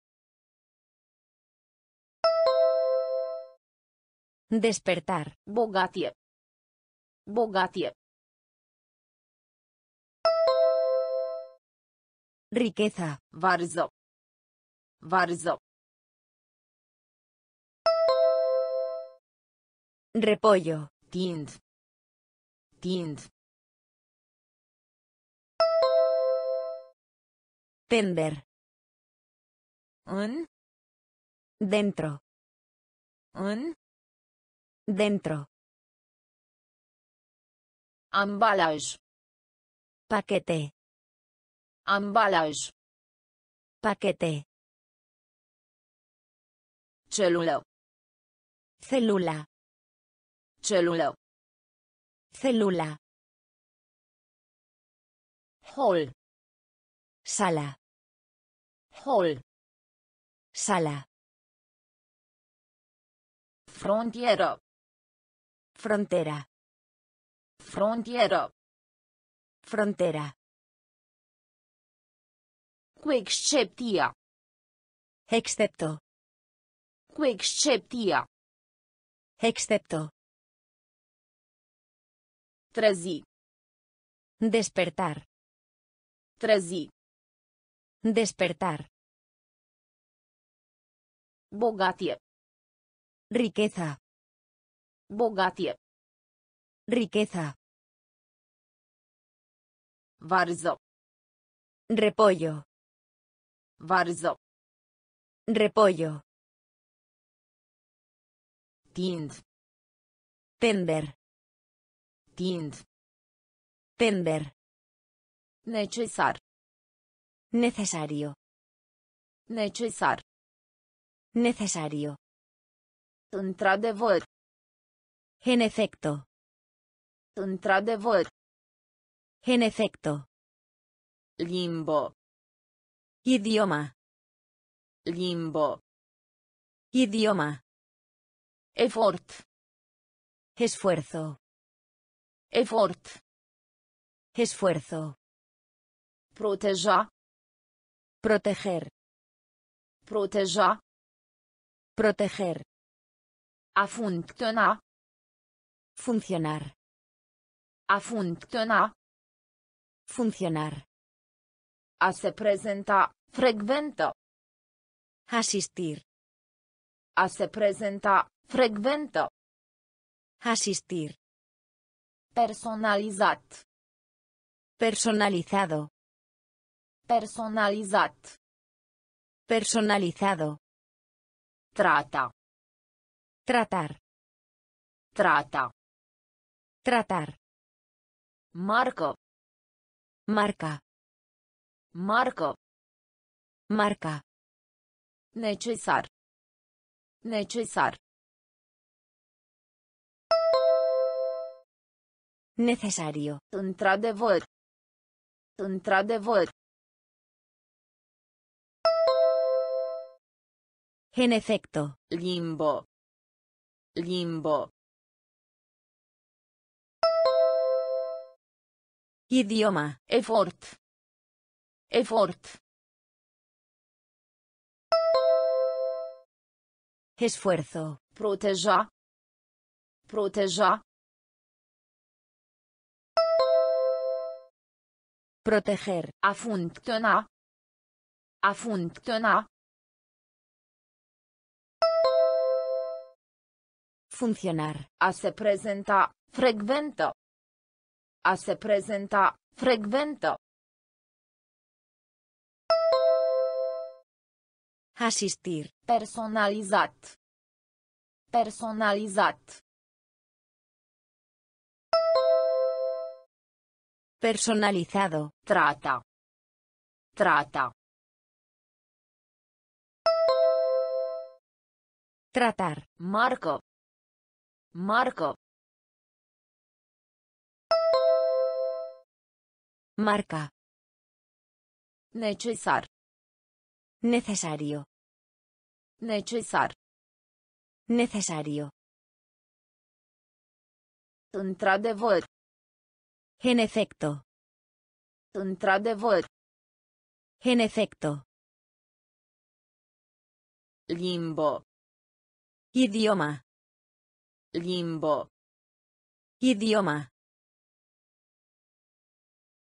Despertar. Bogatie. Bogatie. Riqueza. Varză. Varză. Repollo. Tind. Tind. Tender. În. Dentro. În. Dentro. Ambalaj. Paquete. Ambalaj. Paquete. Celulă. Célula. Celulă. Célula. Hol. Sala. Hol. Sala. Frontieră. Frontera. Frontieră. Frontera. Cu excepția. Excepto. Cu excepția. Excepto. Trezi. Despertar. Trezi. Despertar. Bogatie. Riqueza. Bogatie. Riqueza. Varză. Repollo. Varză. Repollo. Tind. Tender. Tind. Tender. Necesar. Necesario. Necesar. Necesario. Într-adevăr. En efecto. Într-adevăr. En efecto. Limbo. Idioma. Limbo. Idioma. Efort. Esfuerzo. Efort. Esfuerzo. Proteja. Proteger. Proteja. Proteger. A funcționa. Funcionar. A funcționa. Funcionar. A se prezenta. Frecventă. Asistir. A se prezenta. Frecventă. Asistir. Personalizat. Personalizado. Personalizat. Personalizado. Trata. Tratar. Trata. Tratar. Marcă. Marca. Marcă. Marca. Necesar. Necesar. Necesario. Într-adevăr. Într-adevăr. En efecto. Limbo. Limbo. Idioma. Efort. Efort. Esfuerzo. Proteja. Proteja. Proteger. A funcționa. A funcționa. Funcionar. A se prezenta. Frecventă. A se prezenta. Frecventă. Asistir. Personalizat. Personalizat. Personalizado. Trata. Trata. Tratar. Marcă. Marcă. Marca. Necesar. Necesario. Necesar. Necesario. Într-adevăr. En efecto. Într-adevăr. En efecto. Limbo. Idioma. Limbo. Idioma.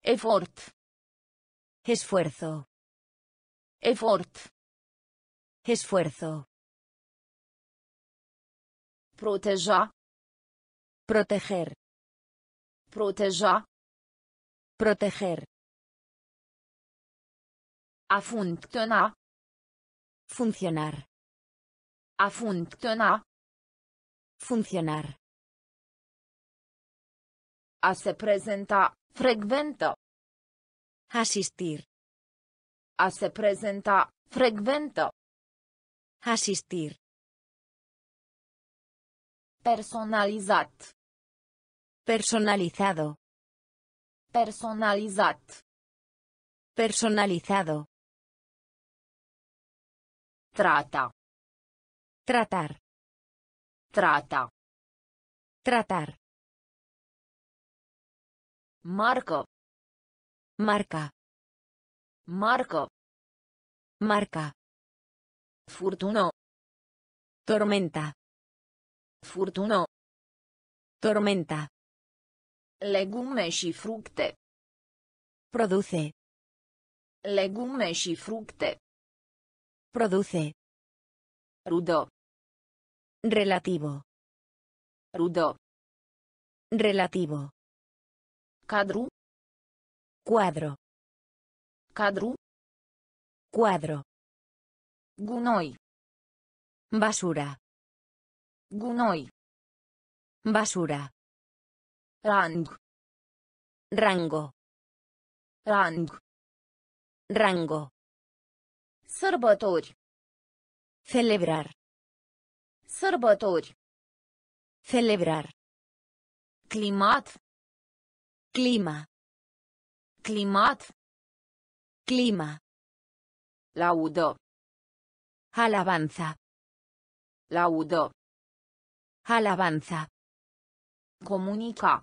Efort. Esfuerzo. Efort. Esfuerzo. Proteja. Proteger. Proteja. Proteger. A funcționa. Funcionar. A funcționa. Funcionar. A se prezenta. Frecventă. Asistir. A se prezenta. Frecventă. Asistir. Personalizat. Personalizado. Personalizat. Personalizado. Trata. Tratar. Trata. Tratar. Marcă. Marca. Marcă. Marca. Furtună. Tormenta. Furtună. Tormenta. Legume și fructe. Produce. Legume și fructe. Produce. Rudă. Relativo. Rudă. Relativo. Cadru. Cuadro. Cadru. Cuadro. Gunoi. Basura. Gunoi. Basura. Rang. Rango. Rang. Rango. Sărbători. Celebrar. Sărbători. Celebrar. Climat. Clima. Climat. Clima. Laudă. Alabanza. Laudă. Alabanza. Comunica.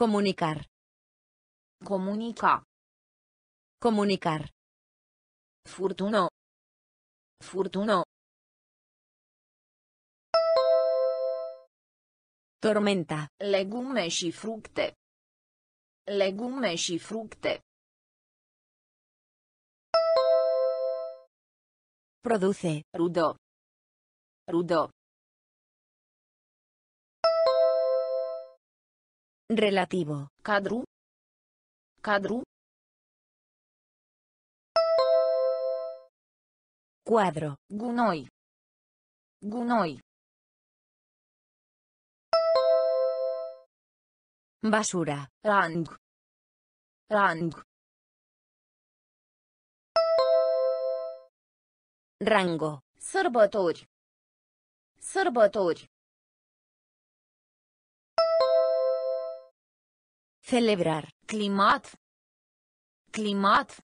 Comunicar. Comunica. Comunicar. Furtună. Furtună. Tormenta. Legume și fructe. Legume și fructe. Produce. Rudo. Rudo. Relativo. Cadru. Cadru. Cuadro. Gunoi. Gunoi. Basura. Rang. Rang. Rango. Sărbători. Sărbători. Celebrar. Climat. Climat.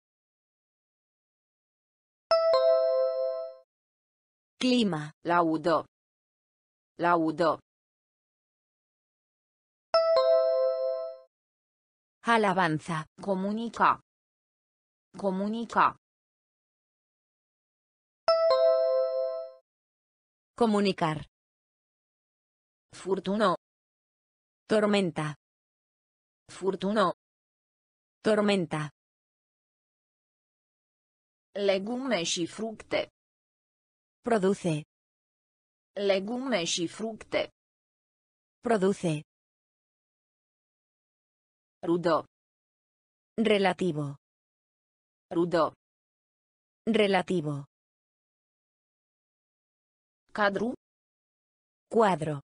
Clima. Laudă. Laudă. Alabanza. Comunica. Comunica. Comunicar. Furtună. Tormenta. Furtună. Tormenta. Legume și fructe. Produce. Legume și fructe. Produce. Rudo. Relativo. Rudo. Relativo. Cadru. Cuadro.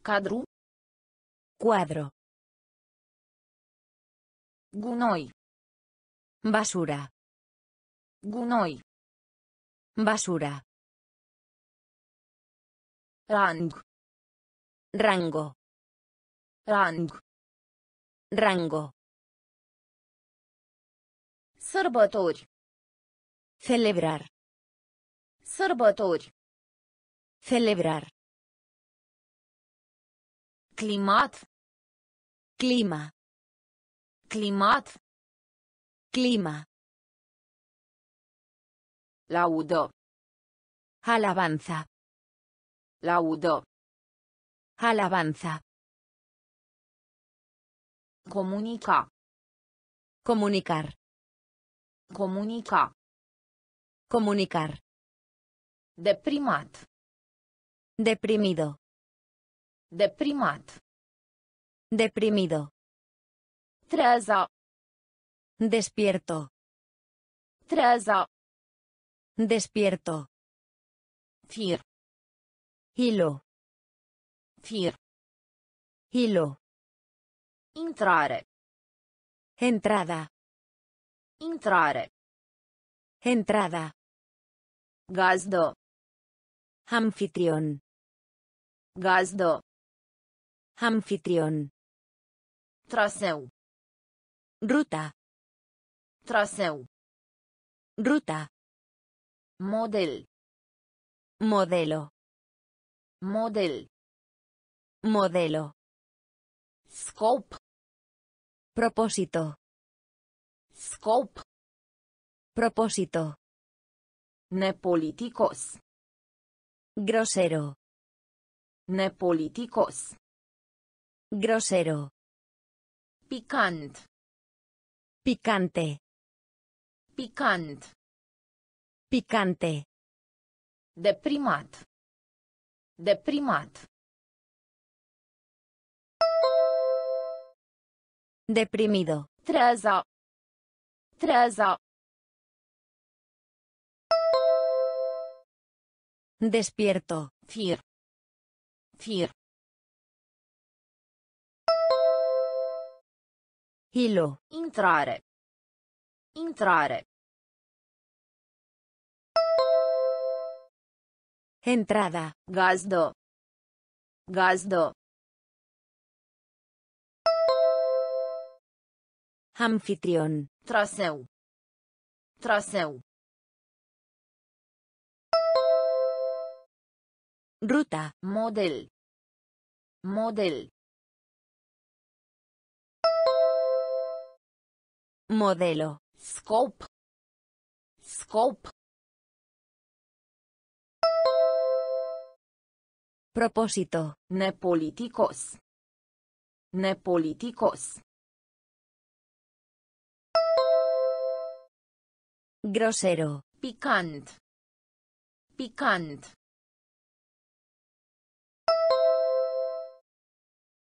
Cadru. Cuadro. Gunoi. Basura. Gunoi. Basura. Rang. Rango. Rang. Rango. Sărbători. Celebrar. Sărbători. Celebrar. Climat. Clima. Climat. Clima. Laudă. Alabanza. Laudă. Alabanza. Comunica. Comunicar. Comunica. Comunicar. Deprimat. Deprimido. Deprimat. Deprimido. Trează. Despierto. Trează. Despierto. Fir. Hilo. Fir. Hilo. Intrare. Entrada. Intrare. Entrada. Gazdă. Anfitrión. Gazdă. Anfitrión. Traseu. Ruta. Traseu. Ruta. Model. Modelo. Model. Modelo. Scop. Propósito. Scop. Propósito. Nepoliticos. Grosero. Nepoliticos. Grosero. Picant. Picante. Picant. Picante. Deprimat. Deprimat. Deprimido. Trează. Trează. Despierto. Fir. Fir. Hilo. Intrare. Intrare. Entrada. Gazdă. Gazdă. Anfitrión. Traseu. Traseu. Ruta. Model. Model. Modelo. Scop. Scop. Propósito. Nepoliticos. Nepoliticos. Grosero. Picant. Picant.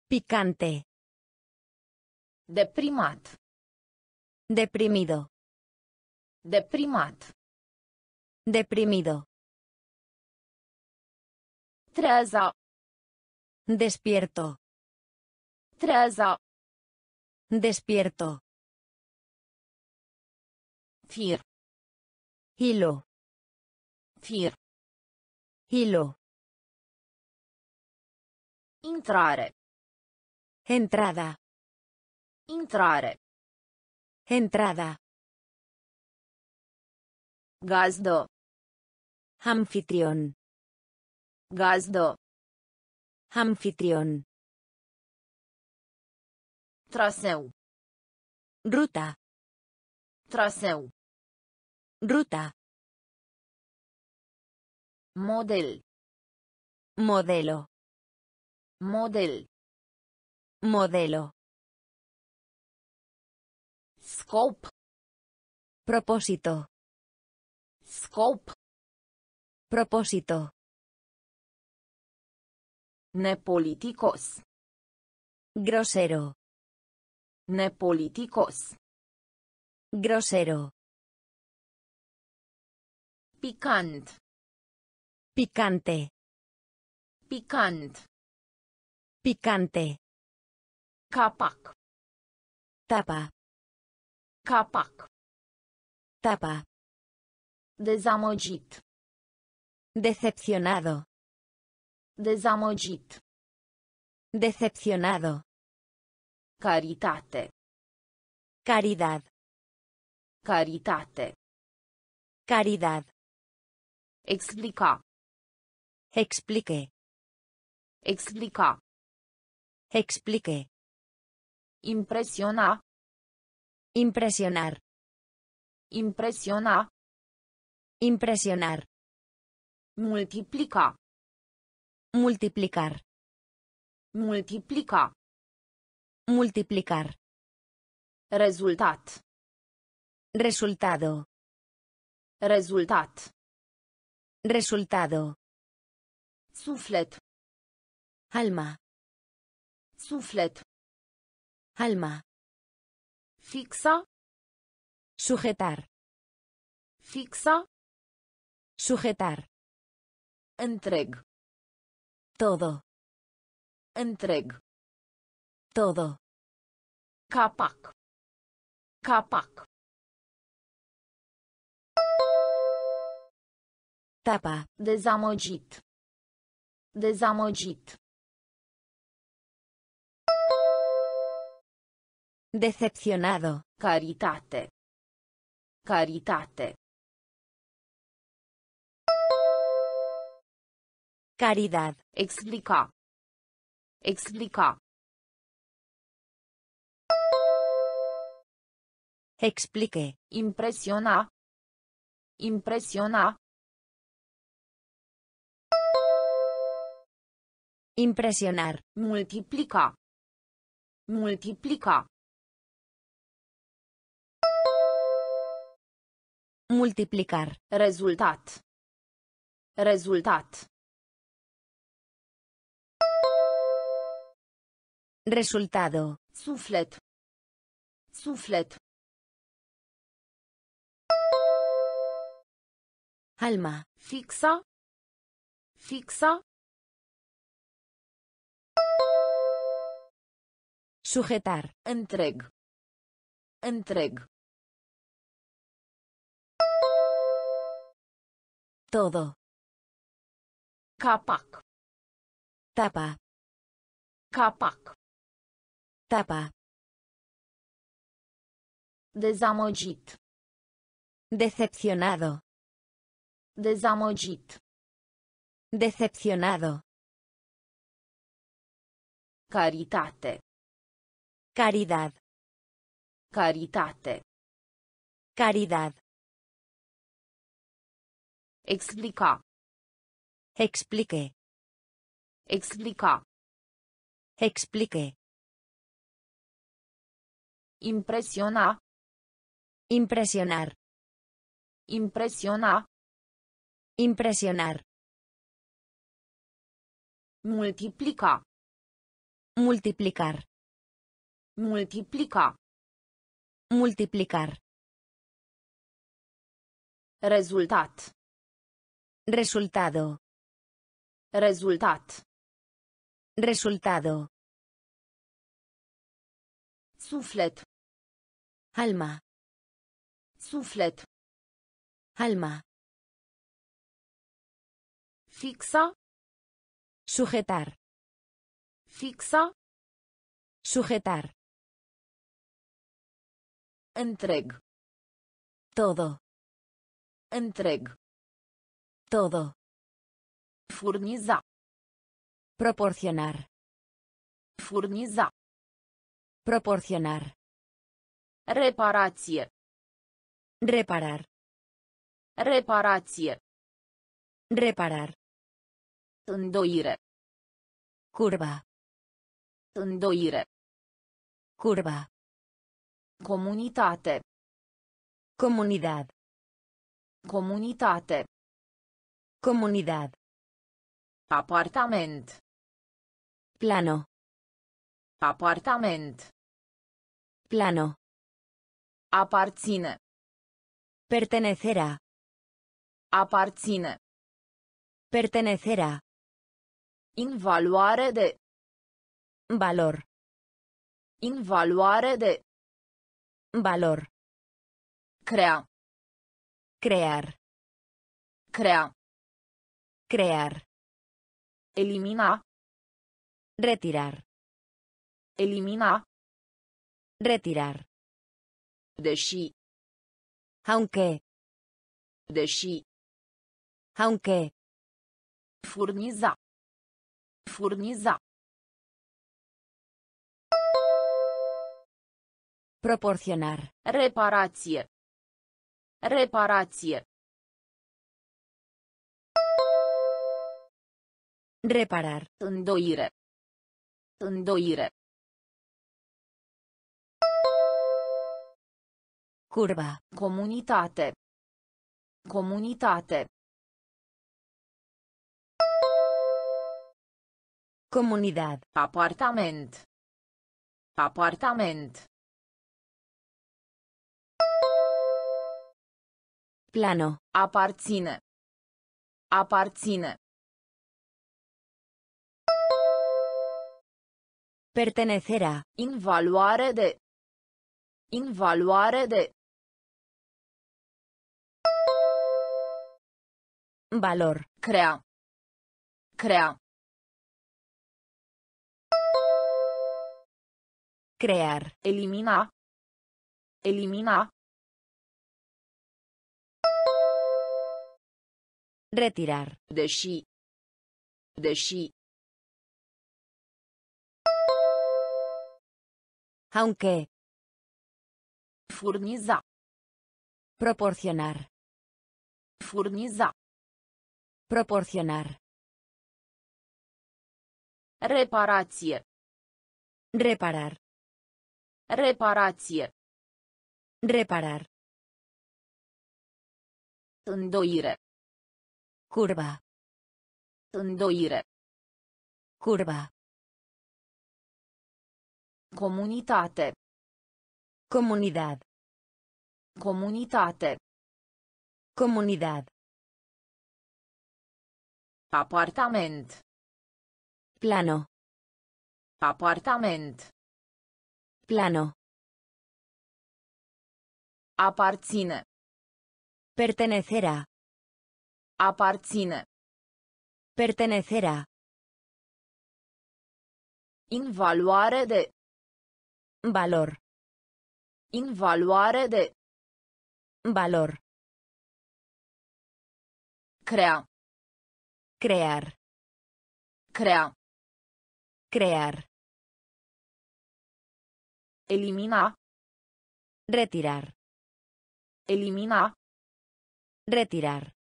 Picante. Deprimat. Deprimido. Deprimat. Deprimido. Treeza. Despierto. Treeza. Despierto. Fir. Hilo. Fir. Hilo. Intrare. Entrada. Intrare. Entrada. Gazdă. Anfitrión. Gazdă. Anfitrión. Traseu. Ruta. Traseu. Ruta. Model. Modelo. Model. Modelo. Scop. Propósito. Scop. Propósito. Nepoliticos. Grosero. Nepoliticos. Grosero. Picant. Picante. Picant. Picante. Capac. Tapa. Capac. Tapa. Dezamăgit. Decepcionado. Dezamăgit. Decepcionado. Caritate. Caridad. Caritate. Caridad. Explica. Explique. Explica. Explique. Impresiona. Impresionar. Impresiona. Impresionar. Multiplica. Multiplicar. Multiplica. Multiplicar. Rezultat. Resultado. Rezultat. Resultado. Suflet. Alma. Suflet. Alma. Fixa. Sujetar. Fixa. Sujetar. Întreg. Todo. Întreg. Todo. Capac. Capac. Tapa. Dezamăgit. Dezamăgit. Decepcionado. Caritate. Caritate. Caridad. Explica. Explica. Explique. Impresiona. Impresiona. Impresionar. Multiplica. Multiplica. Multiplicar. Rezultat. Rezultat. Resultado. Suflet. Suflet. Alma. Fixa. Fixa. Sujetar. Întreg. Întreg. Todo. Capac. Tapa. Capac. Tapa. Dezamăgit. Decepcionado. Dezamăgit. Decepcionado. Caritate. Caridad. Caritate. Caridad. Explica. Explique. Explica. Explique. Impresiona. Impresionar. Impresiona. Impresionar. Multiplica. Multiplicar. Multiplica. Multiplicar. Rezultat. Resultado. Rezultat. Resultado. Suflet. Alma. Suflet. Alma. Fixa. Sujetar. Fixa. Sujetar. Întreg. Todo. Întreg. Todo. Furniza. Proporcionar. Furniza. Proporcionar. Reparație. Reparar. Reparație. Reparar. Îndoire. Curva. Îndoire. Curva. Comunitate. Comunidad. Comunitate. Comunidad. Apartament. Plano. Apartament. Plano. Aparține. Pertenecerá. Aparține. Pertenecerá. Invaluare de. Valor. Invaluare de. Valor. Crea. Crear. Crea. Crear. Elimina. Retirar. Elimina. Retirar. Deși. Aunque. Deși. Aunque. Furniza. Furniza. Proporcionar. Reparație. Reparație. Reparar. Îndoire. Îndoire. Curva. Comunitate. Comunitate. Comunidad. Apartament. Apartament. Plano. Aparține. Aparține. Pertenecerá. Invaluare de. Invaluare de. Valor. Crea. Crea. Crear. Elimina. Elimina. Retirar. Deși. Deși. Aunque. Furniza. Proporcionar. Furniza. Proporcionar. Reparație. Reparar. Reparație. Reparar. Îndoire. Curva. Îndoire. Curva. Comunitate. Comunidad. Comunitate. Comunidad. Apartament. Plano. Apartament. Plano. Aparține. Pertenecerá. Aparține. Pertenecerá. Invaluare de. Valor. Invaluare de. Valor. Crea. Crear. Crea. Crear. Elimina. Retirar. Elimina. Retirar.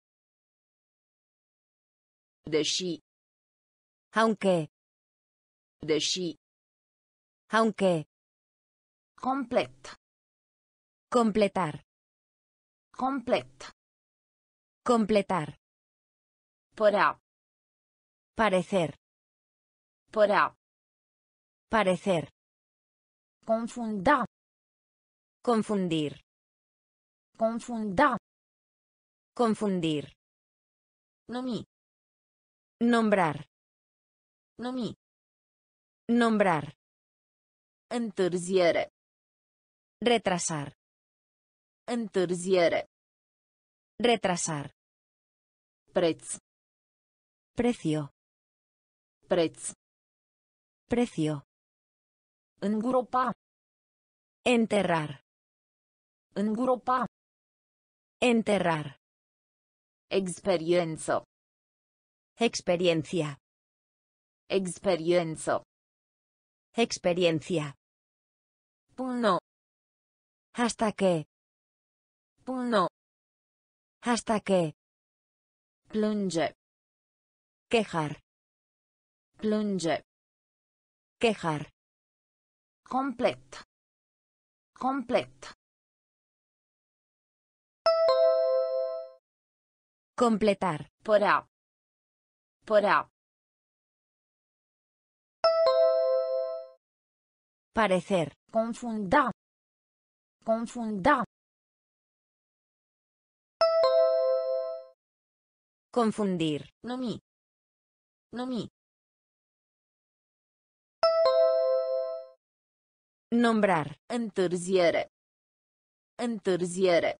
Deși. Aunque. Deși. Aunque. Complet. Completar. Complet. Completar. Părea. Parecer. Părea. Parecer. Confunda. Confundir. Confunda. Confundir. Numi. Nombrar. Numi. Nombrar. Întârziere. Retrasar. Întârziere. Retrasar. Preț. Precio. Preț. Precio. Îngropa. Enterrar. Îngropa. Enterrar. Experiență. Experiencia. Experiență. Experiencia. Până. Hasta que. Până. Hasta que. Plânge. Quejar. Plânge. Quejar. Complet. Complet. Completar. Părea. Parecer. Confunda. Confunda. Confundir. Numi. Numi. Nombrar. Întârziere. Întârziere.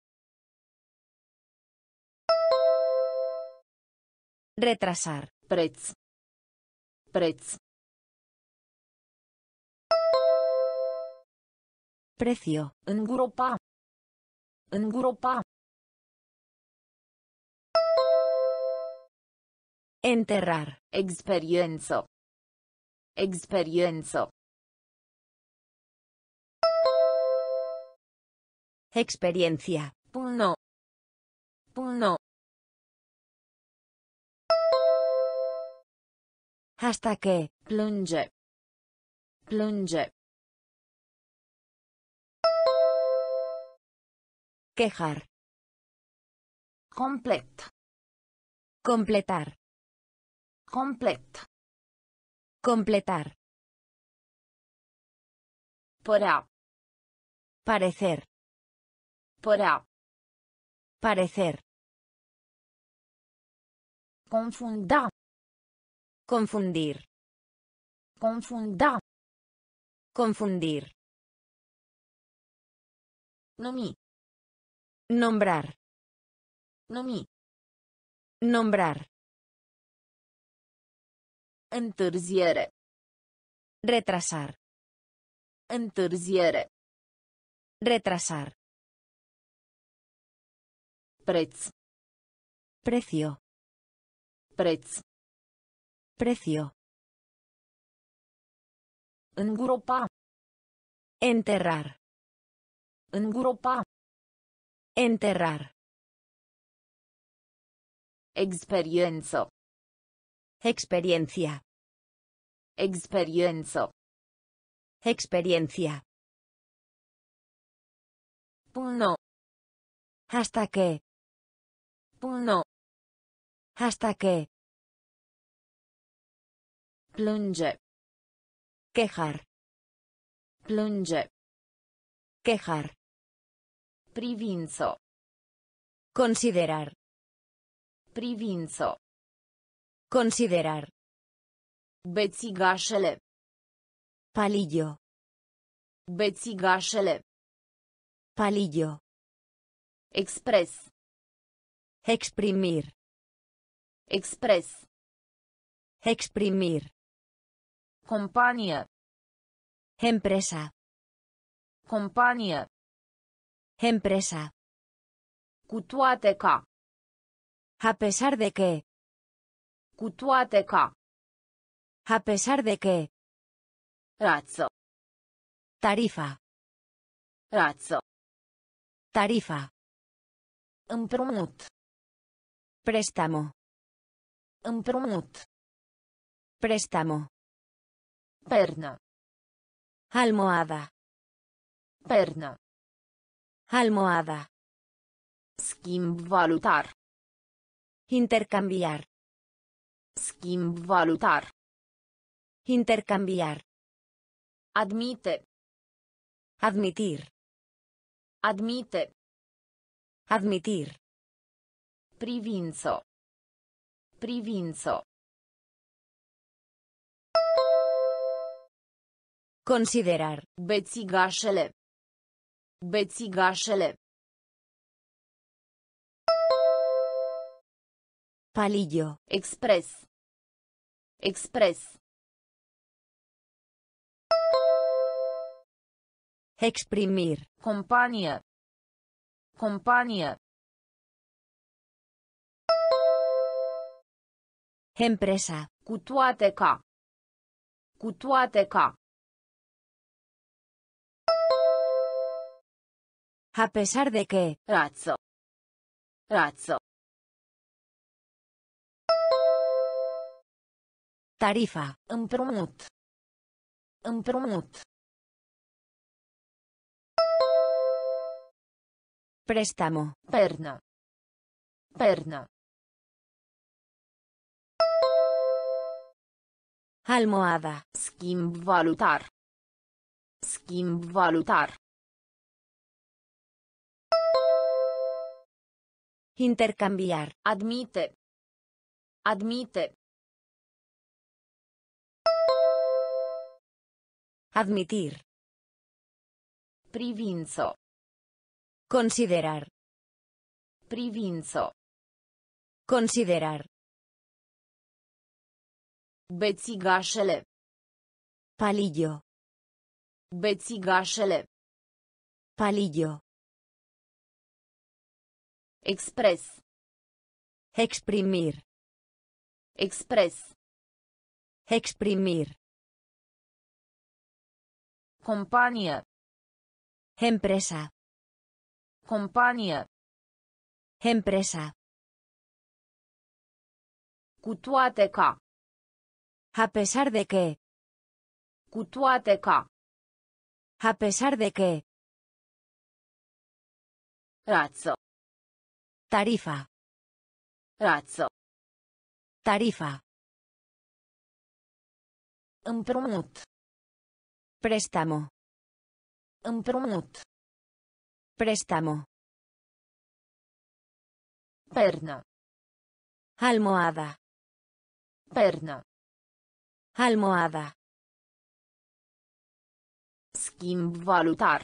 Retrasar. Preț. Preț. Precio. Îngropa. Îngropa. Enterrar. Experiență. Experiență. Experiencia. Până. Până. Hasta que. Plânge. Plânge. Quejar. Complet. Completar. Complet. Completar. Părea. Parecer. Părea. Parecer. Confunda. Confundir. Confunda. Confundir. Numi. Nombrar. Numi. Nombrar. Întârziere. Retrasar. Întârziere. Retrasar. Preț. Precio. Preț. Precio. Îngropa. Enterrar. Îngropa. Enterrar. Experiență. Experiencia. Experiență. Experiencia. Până. Hasta que. Până. Hasta que. Plânge. Quejar. Plânge. Quejar. Privință. Considerar. Privință. Considerar. Bețigașele. Palillo. Bețigașele. Palillo. Expres. Exprimir. Expres. Exprimir. Companie. Empresa. Companie. Empresa. Cu toate ca. A pesar de que. Cu toate ca. A pesar de que. Rață. Tarifa. Rață. Tarifa. Împrumut. Préstamo. Împrumut. Préstamo. Pernă. Almohada. Pernă. Almohada. Schimb valutar. Intercambiar. Schimb valutar. Intercambiar. Admite. Admitir. Admite. Admitir. Privință. Privință. Considerar. Bețigașele. Bețigașele. Palillo. Expres. Expres. Exprimir. Companie. Companie. Empresa. Cu toate ca. Toate. A pesar de que. Rață. Rață. Tarifa. Împrumut. Împrumut. Préstamo. Pernă. Pernă. Almohada. Schimb valutar. Schimb valutar. Intercambiar. Admite. Admite. Admitir. Privință. Considerar. Privință. Considerar. Bețigașele. Palillo. Bețigașele. Palillo. Expres. Exprimir. Expres. Exprimir. Companie. Empresa. Companie. Empresa. Cu toate ca. A pesar de que. Cu toate ca. A pesar de que. Tarifa. Rață. Tarifa. Împrumut. Préstamo. Împrumut. Préstamo. Pernă. Almohada. Pernă. Almohada. Schimb valutar.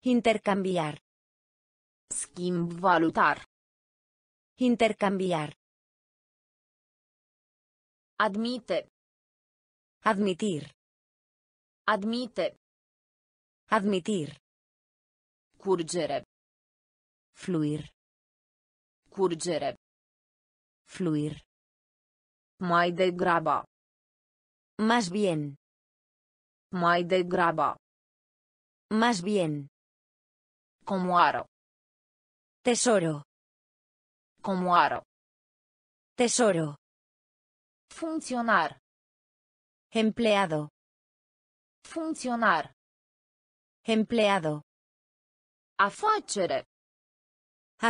Intercambiar. Schimb valutar. Intercambiar. Admite. Admitir. Admite. Admitir. Curgere. Fluir. Curgere. Fluir. Mai degrabă. Más bien. Mai degrabă. Más bien. Comoară. Tesoro. Comoară. Tesoro. Funcționar. Empleado. Funcționar. Empleado. Afacere.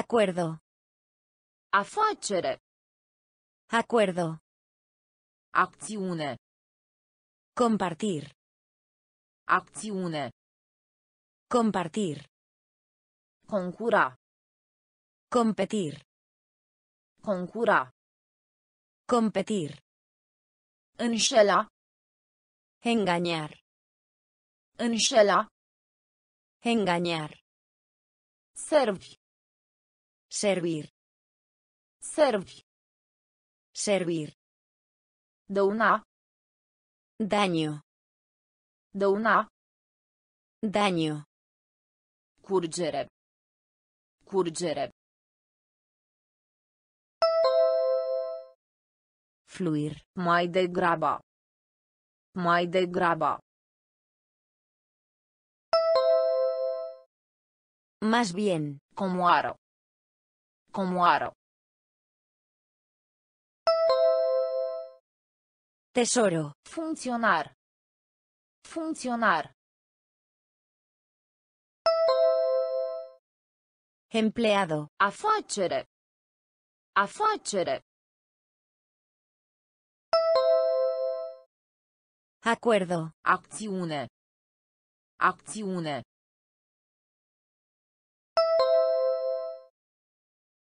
Acuerdo. Afacere. Acuerdo. Acțiune. Compartir. Acțiune. Compartir. Concura. Competir. Concura. Competir. Înșela. Engañar. Înșela. Engañar. Servi. Servir. Servi. Servir. Dăuna. Daño. Dăuna. Daño. Curgere. Curgere. Fluir. Mai degrabă. Mai degrabă. Más bien. Comoară. Comoară. Tesoro. Funcționar. Funcționar. Empleado. Afacere. Afacere. Acuerdo. Acțiune. Acțiune.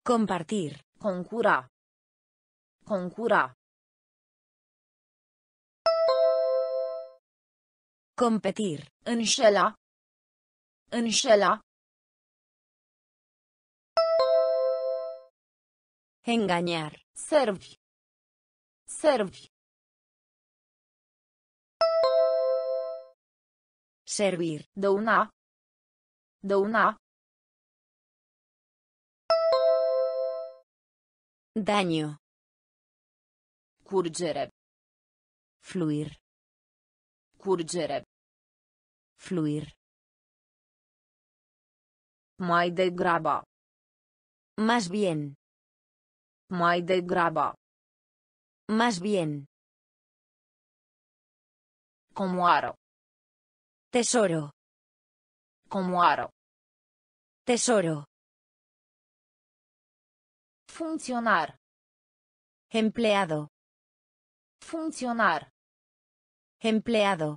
Compartir. Concura. Concura. Competir. Înșela. Înșela. Engañar. Servi. Servi. Servir. Dăuna. Dăuna. Daño. Curgere. Fluir. Curgere. Fluir. Mai degrabă. Más bien. Mai degrabă. Más bien. Comoară. Tesoro. Comoară. Tesoro. Funcționar. Empleado. Funcționar. Empleado.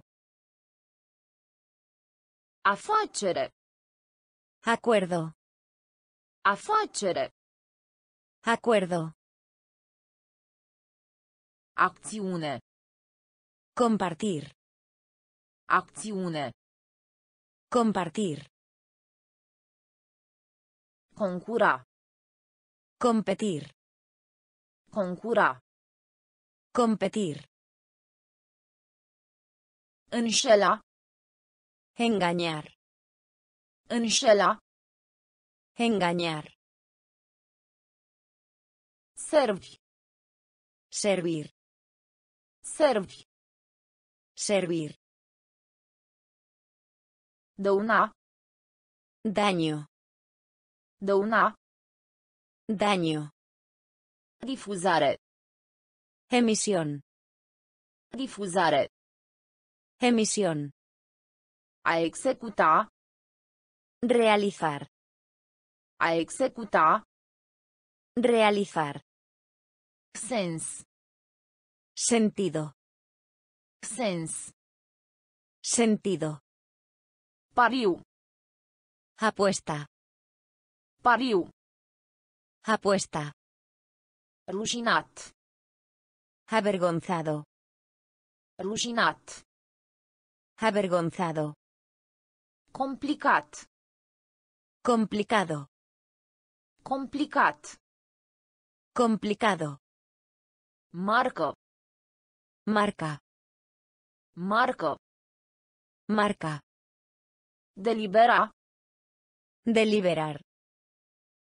Afacere. Acuerdo. Afacere. Acuerdo. Acțiune. Compartir. Acțiune. Compartir. Concura. Competir. Concura. Competir. Înșela. Engañar. Înșela. Engañar. Servi. Servir. Servi. Servir. Dăuna. Daño. Dăuna. Daño. Difuzare. Emisión. Difuzare. Emisión. A executa. Realizar. A executa. Realizar. Sens. Sentido. Sens. Sentido. Pariu. Apuesta. Pariu. Apuesta. Rușinat. Avergonzado. Rușinat. Avergonzado. Complicat. Complicado. Complicat. Complicado. Marcă. Marca. Marcă. Marca. Delibera. Deliberar.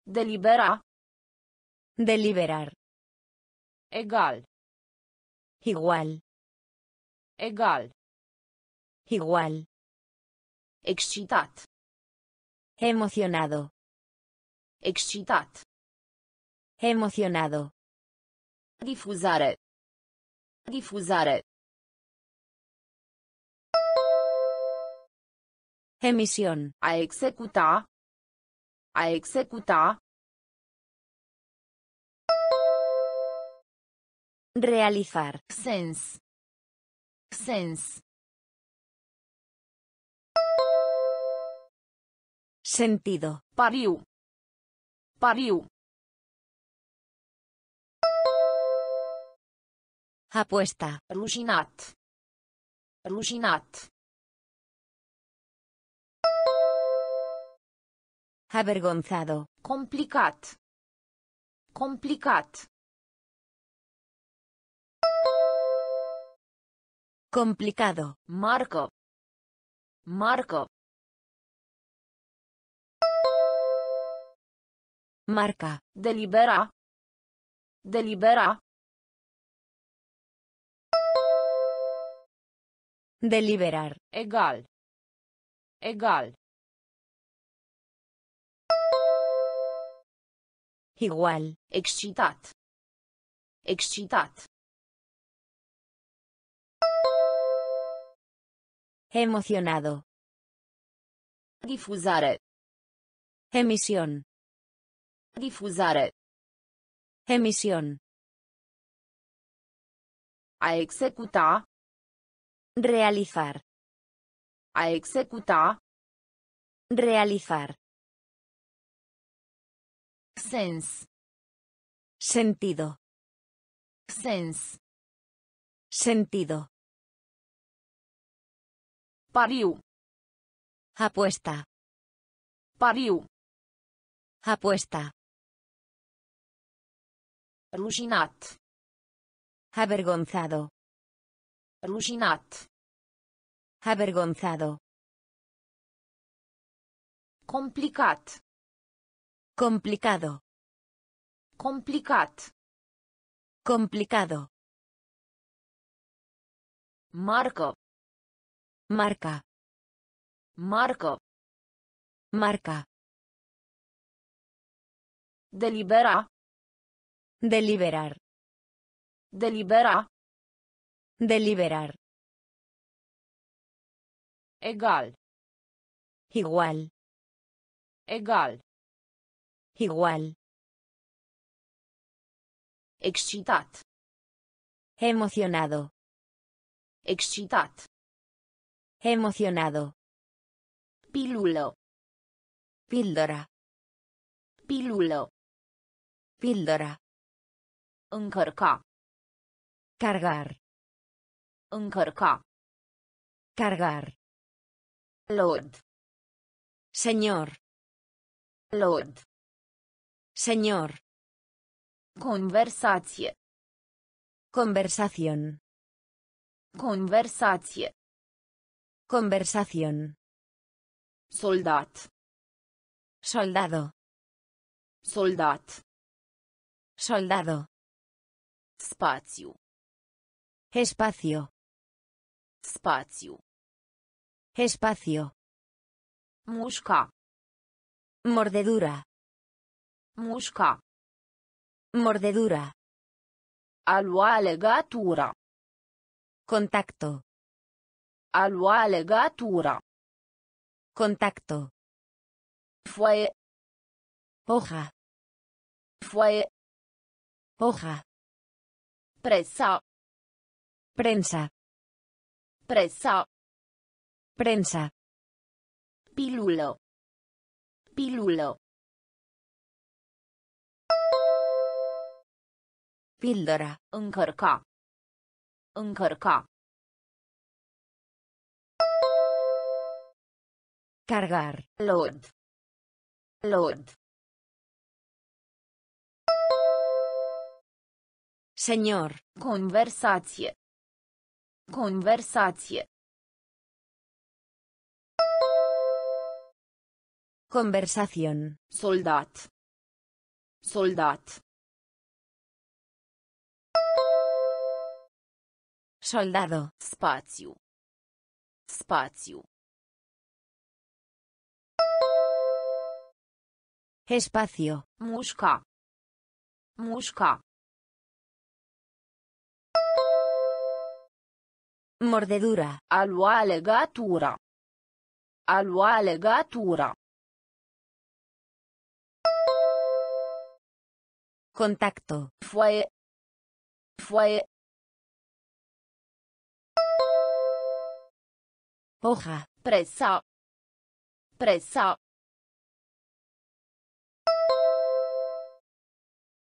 Delibera. Deliberar. Egal. Igual. Egal. Igual. Excitat. Emocionado. Excitat. Emocionado. Difuzare. Difuzare. Emisión. A executa. A executa. Realizar. Sens. Sens. Sentido. Pariu. Pariu. Apuesta. Rușinat. Rușinat. Avergonzado. Complicat. Complicat. Complicado. Marcă. Marcă. Marca. Delibera. Delibera. Deliberar. Egal. Egal. Igual, excitat. Excitat. Emocionado. Difuzare. Emisión. Difuzare. Emisión. A executa. Realizar. A executa. Realizar. Sens. Sentido. Sens. Sentido. Pariu. Apuesta. Pariu. Apuesta. Rușinat. Avergonzado. Rușinat. Avergonzado. Complicat. Complicado. Complicat. Complicado. Marcă. Marca. Marcă. Marca. Delibera. Deliberar. Delibera. Deliberar. Egal. Igual. Egal. Igual. Excitat. Emocionado. Excitat. Emocionado. Pilulă. Píldora. Pilulă. Píldora. Încărca. Cargar. Încărca. Cargar. Lord. Señor. Lord. Señor. Conversație. Conversación. Conversație. Conversación. Soldat. Soldado. Soldat. Soldado. Spațiu. Espacio. Spațiu. Espacio. Mușca. Mordedura. Mușca. Mordedura. A lua legatura. Contacto. A lua legatura. Contacto. Foaie. Hoja. Foaie. Hoja. Presa. Prensa. Presa. Prensa. Pilulă. Pilulă. Píldora. Încărca. Încărca. Cargar. Lord. Lord. Señor. Conversație. Conversație. Conversación. Soldat. Soldat. Soldado. Spațiu. Spațiu. Espacio. Mușca. Mușca. Mordedura. A lua legatura. A lua legatura. Contacto. Foaie. Foaie. Hoja. Presa. Presa.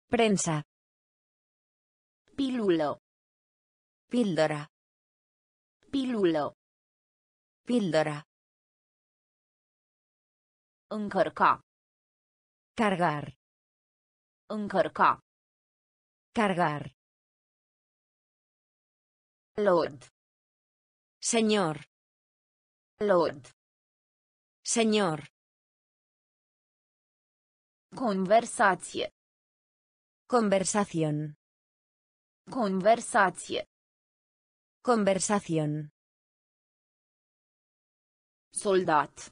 Prensa. Pilulă. Píldora. Pilulă. Píldora. Încărca. Cargar. Încărca. Cargar. Lord. Señor. Lord. Señor. Conversație. Conversación. Conversație. Conversación. Soldat.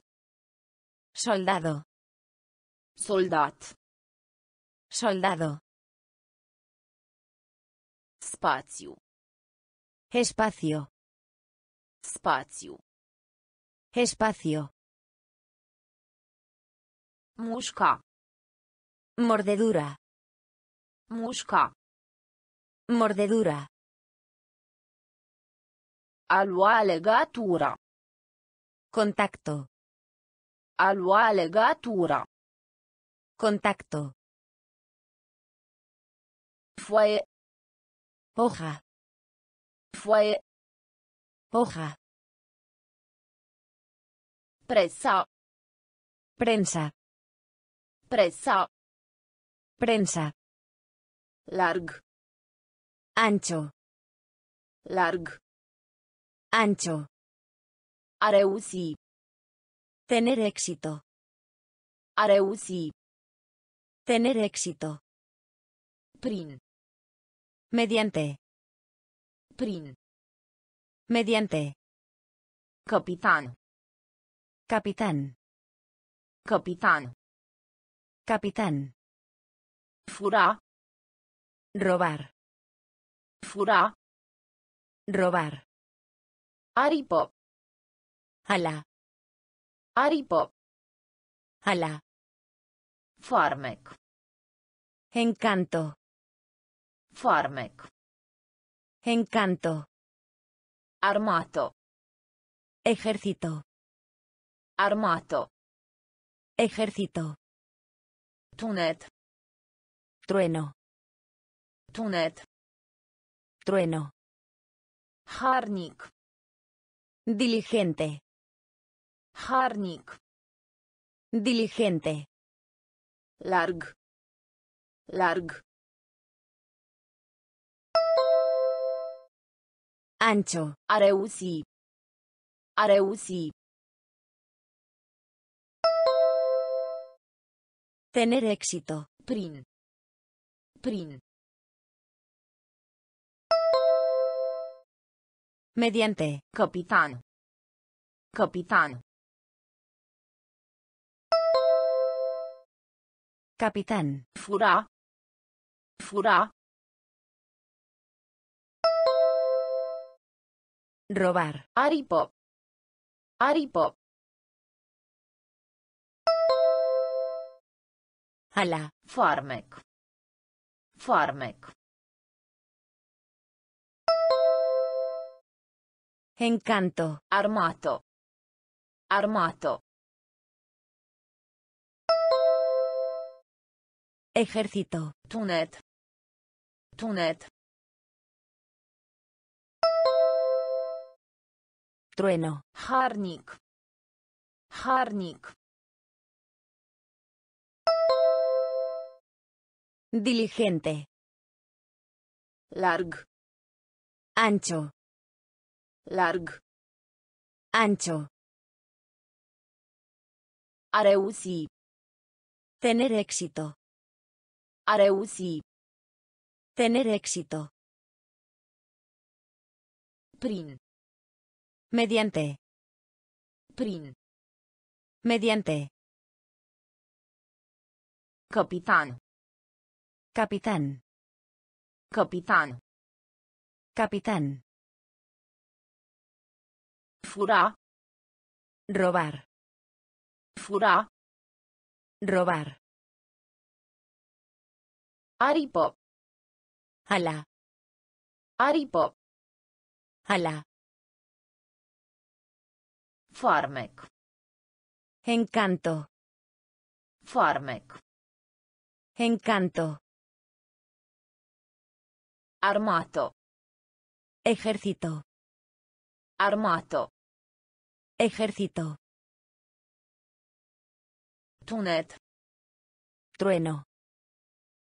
Soldado. Soldat. Soldado. Spațiu. Espacio. Spațiu. Espacio. Mușca. Mordedura. Mușca. Mordedura. A lua legătura. Contacto. A lua legătura. Contacto. Foaie. Hoja. Foaie. Hoja. Presa. Prensa. Presa. Prensa. Larg. Ancho. Larg. Ancho. A reuși. Tener éxito. A reuși. Tener éxito. Prin. Mediante. Prin. Mediante. Capitan. Capitán. Capitan. Capitán. Fura. Robar. Fura. Robar. Aripă. Ala. Aripă. Ala. Farmec. Encanto. Farmec. Encanto. Armato. Ejército. Armato. Ejército. Tunet. Trueno. Tunet. Trueno. Harnic. Diligente. Harnic. Diligente. Larg. Larg. Ancho. A reuși. Tener éxito. Prin. Prin. Mediante. Capitan. Capitan. Capitán. Fura. Fura. Robar. Aripă. Aripă. Ala. Farmec. Farmec. Encanto. Armato. Armato. Ejército. Tunet. Tunet. Trueno. Harnic. Harnic. Diligente. Larg. Ancho. Larg. Ancho. A reuși. Tener éxito. A reuși. Tener éxito. Prin. Mediante. Prin. Mediante. Capitan. Capitán. Capitan. Capitán. Fura. Robar. Fura. Robar. Aripă. Ala. Aripă. Ala. Farmec. Encanto. Farmec. Encanto. Armato. Ejército. Armato. Ejército. Tunet. Trueno.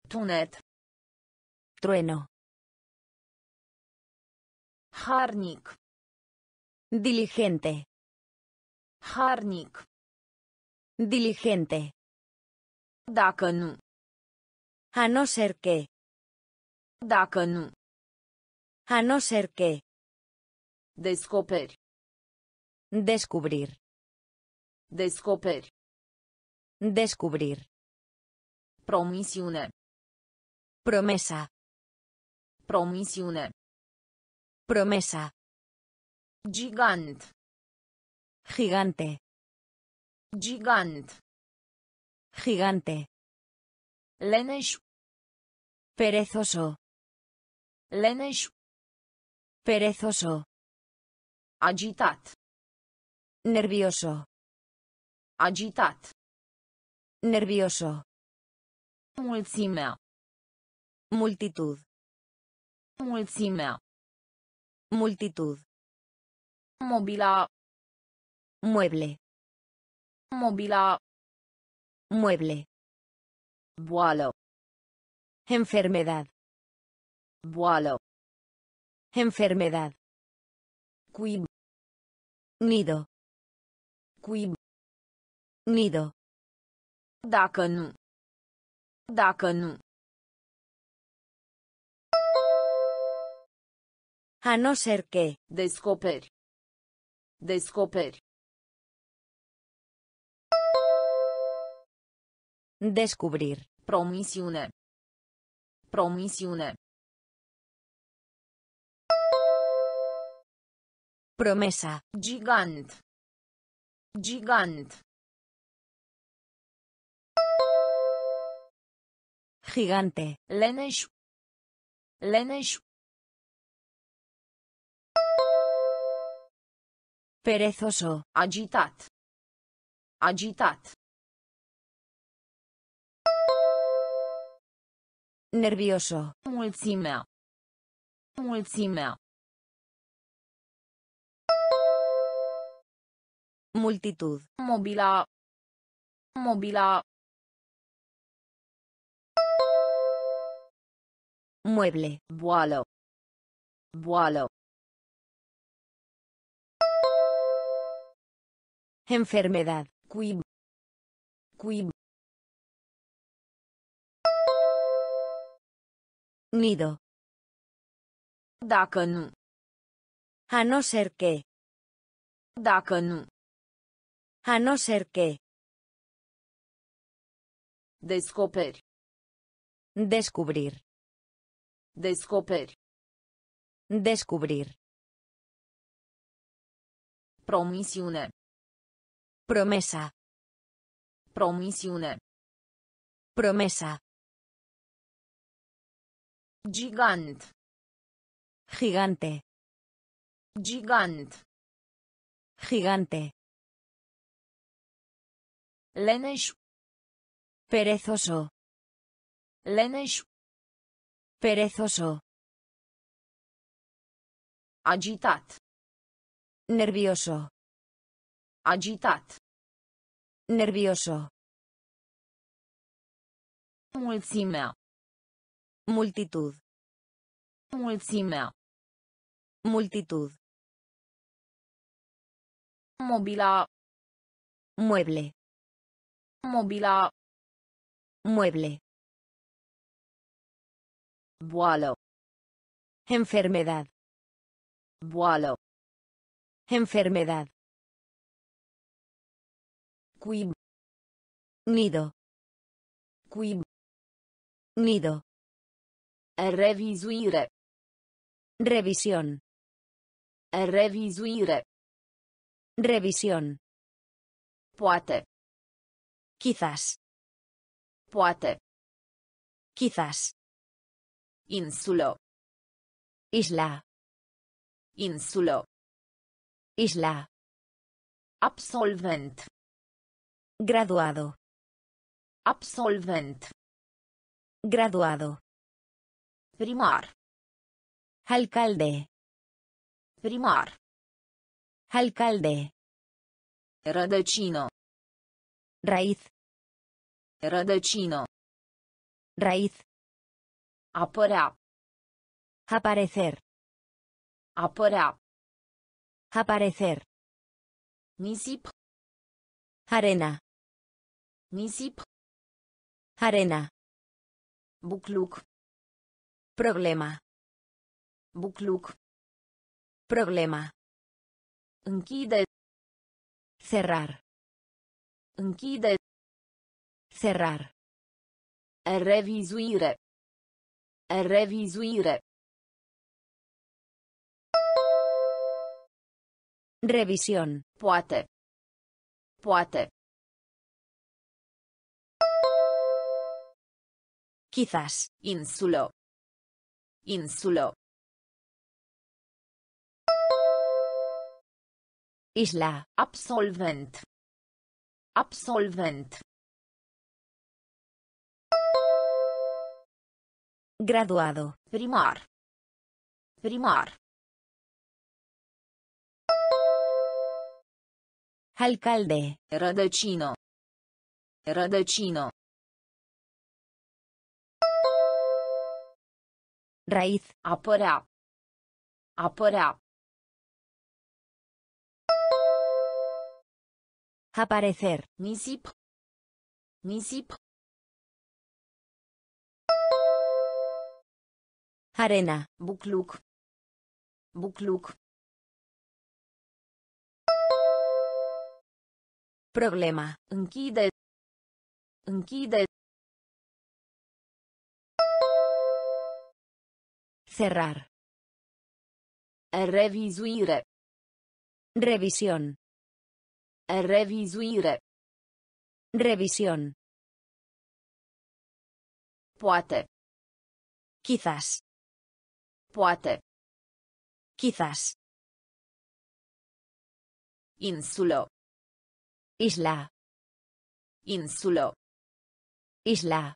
Tunet. Trueno. Harnic. Diligente. Harnic. Diligente. Dacă nu. A no ser que. Dacă nu. A no ser que. Descoperi. Descubrir. Descoperi. Descubrir. Promisiune. Promesa. Promisiune. Promesa. Gigant. Gigante. Gigant. Gigante. Leneș. Perezoso. Leneș. Perezoso. Agitat. Nervioso. Agitat. Nervioso. Mulțimea. Multitud. Mulțimea. Multitud. Mobila. Mueble. Mobila. Mueble. Boală. Enfermedad. Boală. Enfermedad. Cuib. Nido. Cuib. Nido. Dacă nu. Dacă nu. A no ser que. Descoperi. Descoperi. Descubrir. Promisiune. Promisiune. Promesa. Gigant. Gigant. Gigante. Leneș. Leneș. Perezoso. Agitat. Agitat. Nervioso. Mulțimea. Mulțimea. Multitud. Mobila. Mobila. Mueble. Boală. Boală. Enfermedad. Cuib. Cuib. Nido. Dacă nu. A no ser que. Dacă nu. A no ser que. Descoperi. Descubrir. Descoperi. Descubrir. Promisiune. Promesa. Promisiune. Promesa. Gigant. Gigante. Gigant. Gigante. Leneș. Perezoso. Leneș. Perezoso. Agitat. Nervioso. Agitat. Nervioso. Mulțimea. Multitud. Mulțimea. Multitud. Mobila. Mueble. Mobila. Mueble. Boală. Enfermedad. Boală. Enfermedad. Cuib. Nido. Cuib. Nido. Revizuire. Revisión. Revizuire. Revisión. Poate. Quizás. Poate. Quizás. Insulă. Isla. Insulă. Isla. Absolvent. Graduado. Absolvent. Graduado. Primar. Alcalde. Primar. Alcalde. Rădăcină. Raíz. Rădăcină. Raíz. Apărea. Aparecer. Apărea. Aparecer. Nisip. Arena. Nisip. Arena. Bucluc. Problema. Bucluc. Problema. Închide. Cerrar. Închide. Cerrar. Revizuire. Revizuire. Revisión. Poate. Poate. Quizás. Insulo. Insulo. Isla. Absolvent. Absolvent. Graduado. Primar. Primar. Alcalde. Rădăcină. Rădăcină. Raíz. Apărea. Apărea. Aparecer. Nisip. Nisip. Arena. Bucluc. Bucluc. Problema. Închide. Închide. Cerrar. Revizuire. Revisión. Revizuire. Revisión. Poate. Quizás. Poate. Quizás. Insulo. Isla. Insulo. Isla.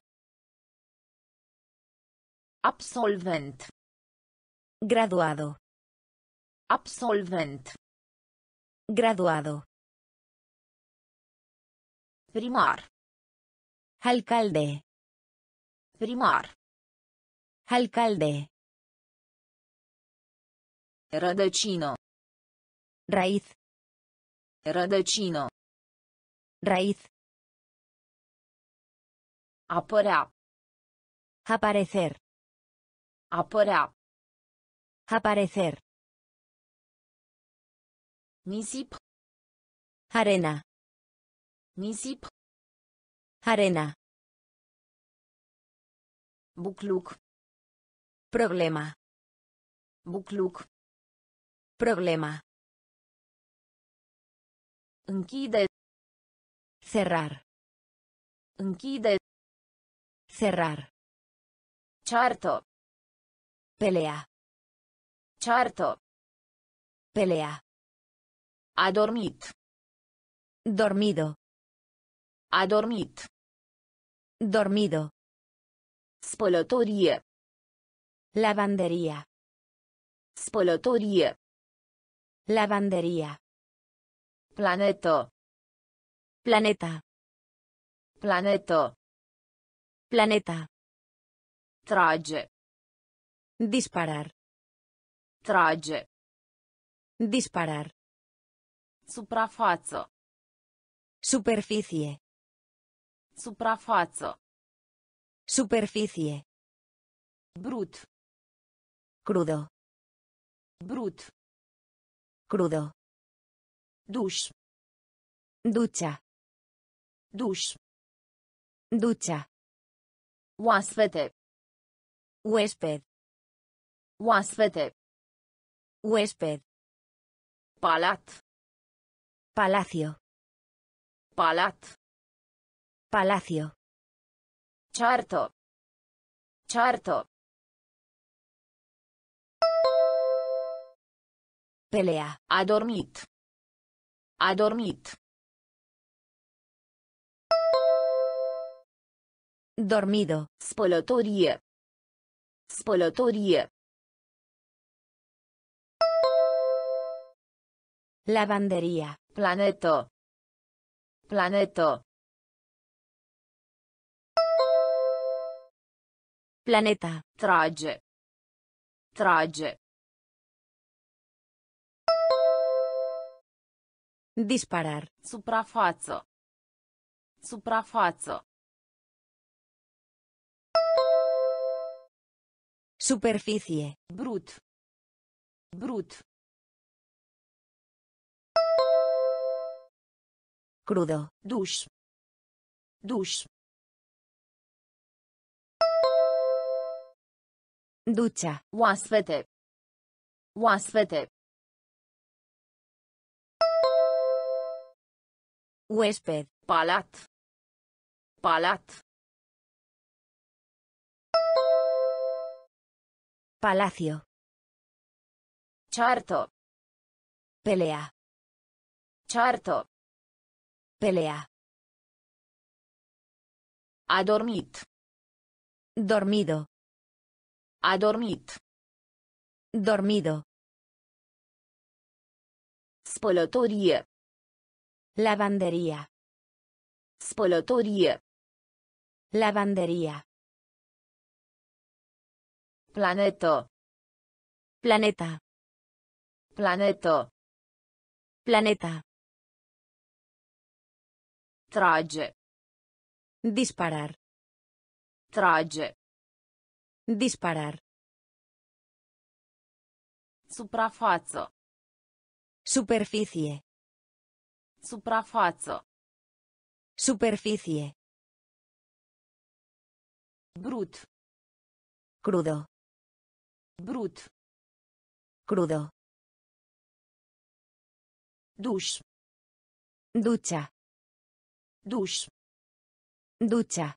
Absolvent. Graduado. Absolvent. Graduado. Primar. Alcalde. Primar. Alcalde. Rădăcină. Raíz. Rădăcină. Raíz. Apărea. Aparecer. Apărea. Aparecer. Nisip. Arena. Nisip. Arena. Bucluc. Problema. Bucluc. Problema. Închide. Cerrar. Închide. Cerrar. Ceartă. Pelea. Ceartă. Pelea. A dormit. Dormido. A dormit. Dormido. Spălătorie. Lavandería. Spălătorie. Lavandería. Planetă. Planeta. Planetă. Planeta. Trage. Disparar. Trage. Disparar. Suprafață. Superficie. Suprafață. Superficie. Brut. Crudo. Brut. Crudo. Duș. Ducha. Duș. Ducha. Oaspete. Huésped. Oaspete. Huésped. Palat. Palacio. Palat. Palacio. Ceartă. Ceartă. Pelea. A dormit. Dormido. Spălătorie. Spălătorie. Lavandería. Planetă. Planetă. Planeta. Trage. Trage. Disparar. Suprafață. Suprafață. Superficie. Brut. Brut. Crudo. Duș. Duș. Ducha. Oaspete. Oaspete. Huésped. Palat. Palat. Palacio. Certo. Pelea. Certo. Pelea. A dormit. Dormido. A dormit. Dormido. Lavandería. Spălătorie. Lavandería. Planetă. Planeta. Planetă. Planeta. Trage. Disparar. Trage. Disparar. Suprafață. Superficie. Suprafață. Superficie. Brut. Crudo. Brut. Crudo. Duș. Ducha. Duș. Ducha.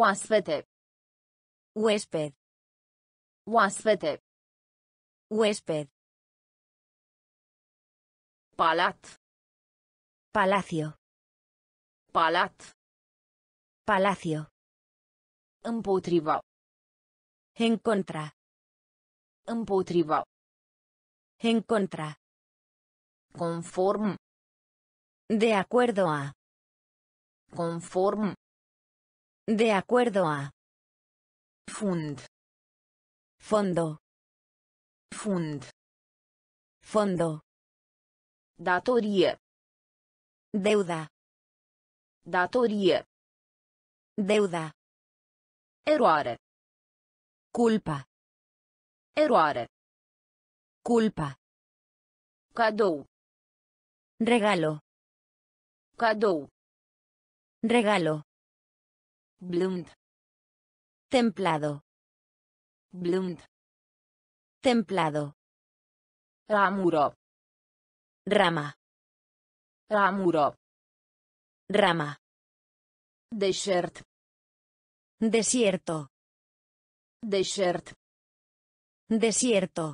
Oaspete. Huésped. Oaspete. Huésped. Palat. Palacio. Palat. Palacio. Împotriva. En contra. Împotriva. En contra. Conform. De acuerdo a. Conform. De acuerdo a. Fund. Fondo. Fund. Fondo. Datorie. Deuda. Datorie. Deuda. Eroare. Culpa. Eroare. Culpa. Cadou. Regalo. Cadou. Regalo. Blând. Templado. Blând. Templado. Ramură. Rama. Ramură. Rama. Deșert. Desierto. Deșert. Desierto.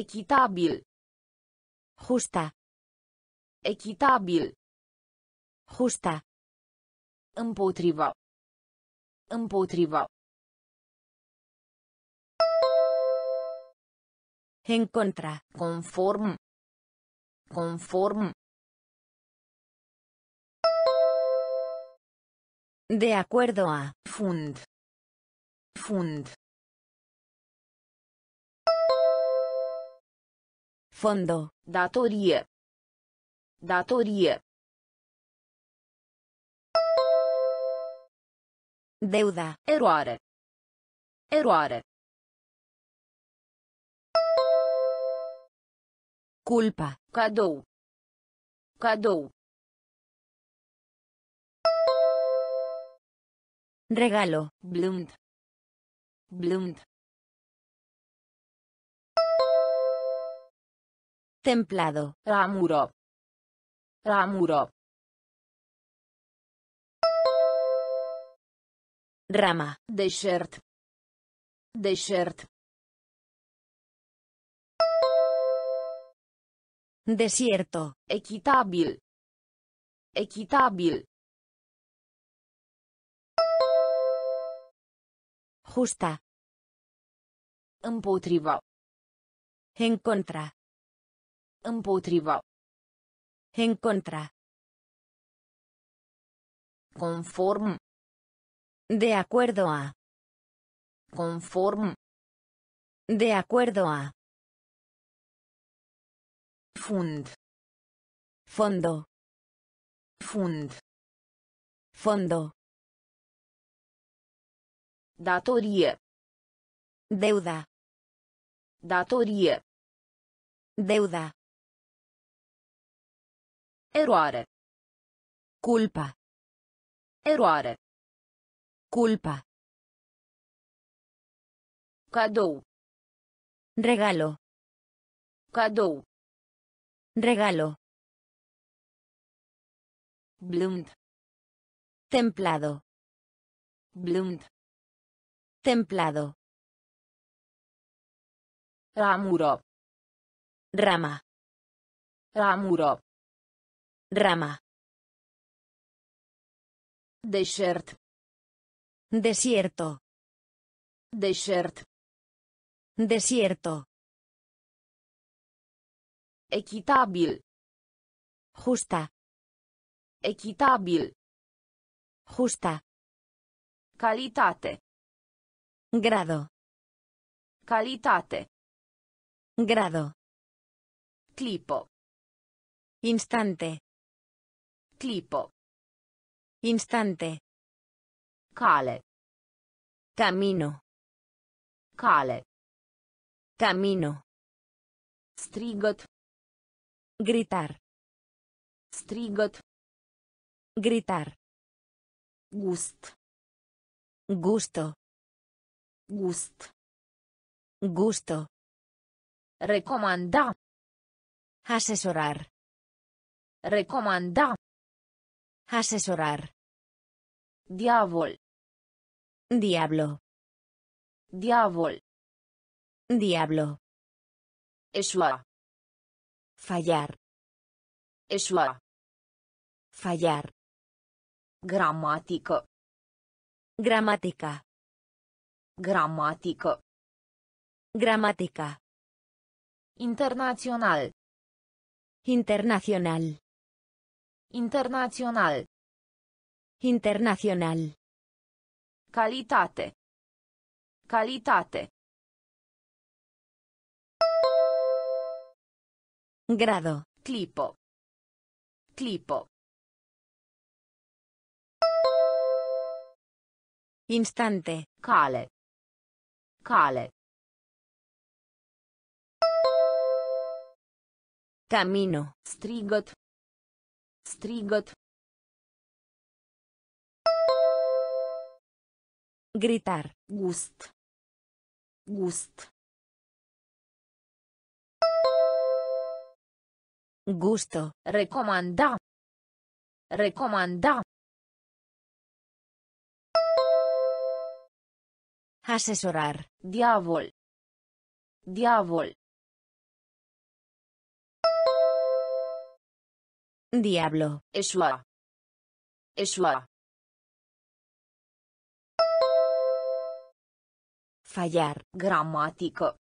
Echitabil. Justa. Echitabil. Justa. Împotriva. Împotriva. En contra. Conform. Conform. De acuerdo a. Fund. Fund. Fondo. Datorie. Datorie. Deuda. Eroare. Eroare. Culpa. Cadou. Cadou. Regalo. Blând. Blând. Templado. Ramură. Ramură. Rama. Deșert. Deșert. Desierto. Echitabil. Echitabil. Justa. Împotriva. En contra. Împotriva. En contra. Conform. De acuerdo a. Conform. De acuerdo a. Fund. Fondo. Fund. Fondo. Datorie. Deuda. Datorie. Deuda. Eroare. Culpa. Eroare. Culpa. Cadou. Regalo. Cadou. Regalo. Blând. Templado. Blând. Templado. Ramură. Rama. Ramură. Rama. Deșert. Desierto. Deșert. Desierto. Echitabil. Justa. Echitabil. Justa. Calitate. Grado. Calitate. Grado. Clipo. Instante. Clipo. Instante. Cale. Camino. Cale. Camino. Strigăt. Gritar. Strigăt. Gritar. Gust. Gusto. Gust. Gusto. Recomanda. Asesorar. Recomanda. Asesorar. Diavol. Diablo. Diavol. Diablo. Eșua. Fallar. Eșua. Fallar. Gramatică. Gramática. Gramatică. Gramática. Internațional. Internacional. Internațional. Internacional. Calitate. Calitate. Grado. Clipo. Clipo. Instante. Cale. Cale. Camino. Strigăt. Strigăt. Gritar. Gust. Gust. Gusto. Recomanda. Recomanda. Asesorar. Diavol. Diavol. Diablo. Eșua. Eșua. Fallar. Gramatică.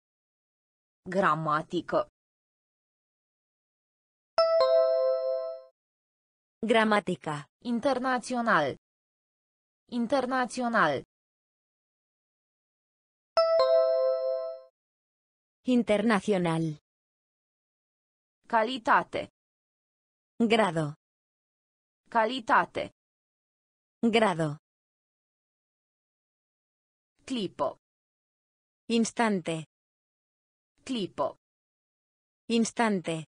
Gramatică. Gramática. Internațional. Internațional. Internacional. Calitate. Grado. Calitate. Grado. Clipo. Instante. Clipo. Instante.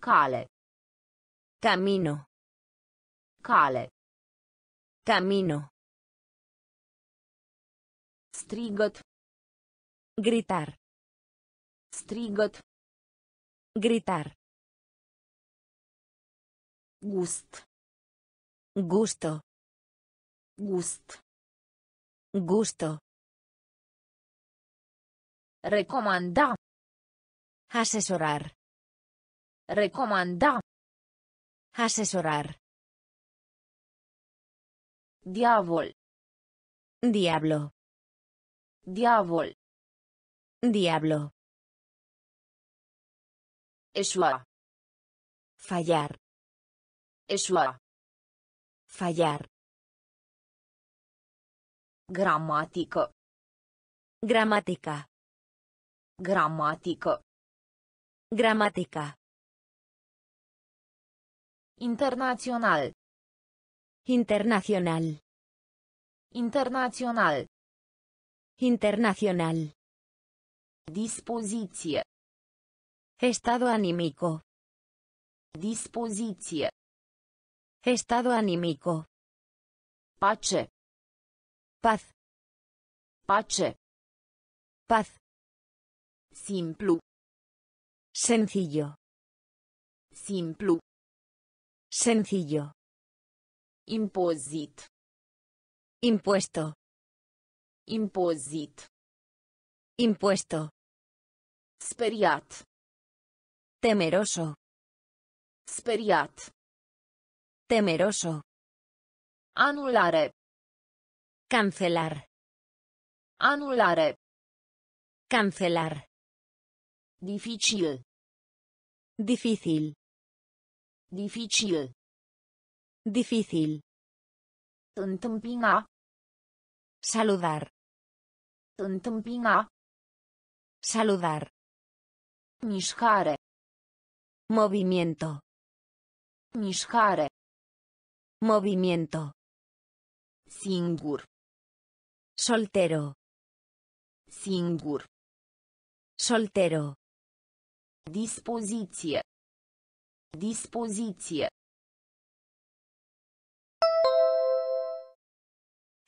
Cale. Camino. Cale. Camino. Strigăt. Gritar. Strigăt. Gritar. Gust. Gusto. Gust. Gusto. Recomanda. Asesorar. Recomanda. Asesorar. Diavol. Diablo. Diavol. Diablo. Eșua. Fallar. Eșua. Fallar. Gramatică. Gramática. Gramatică. Gramática. Internațional. Internacional. Internațional. Internacional. Dispoziție. Estado anímico. Dispoziție. Estado anímico. Pace. Paz. Pace. Paz. Simplu. Sencillo. Simplu. Sencillo. Impozit. Impuesto. Impozit. Impuesto. Speriat. Temeroso. Speriat. Temeroso. Anulare. Cancelar. Anulare. Cancelar. Dificil. Difícil. Dificil. Difícil. Întâmpina. Saludar. Întâmpina. Saludar. Mișcare. Movimiento. Mișcare. Movimiento. Singur. Soltero. Singur. Soltero. Dispoziție. Dispoziție.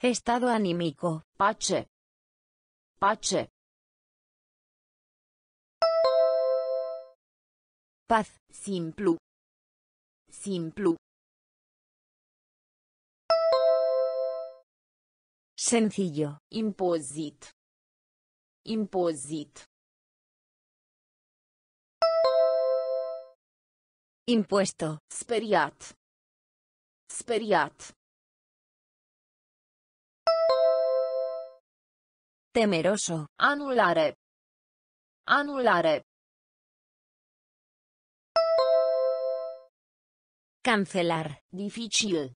Estado anímico. Pace. Pace. Paz. Simplu. Simplu. Sencillo. Impozit. Impozit. Impuesto. Speriat. Speriat. Temeroso. Anulare. Anulare. Cancelar. Dificil.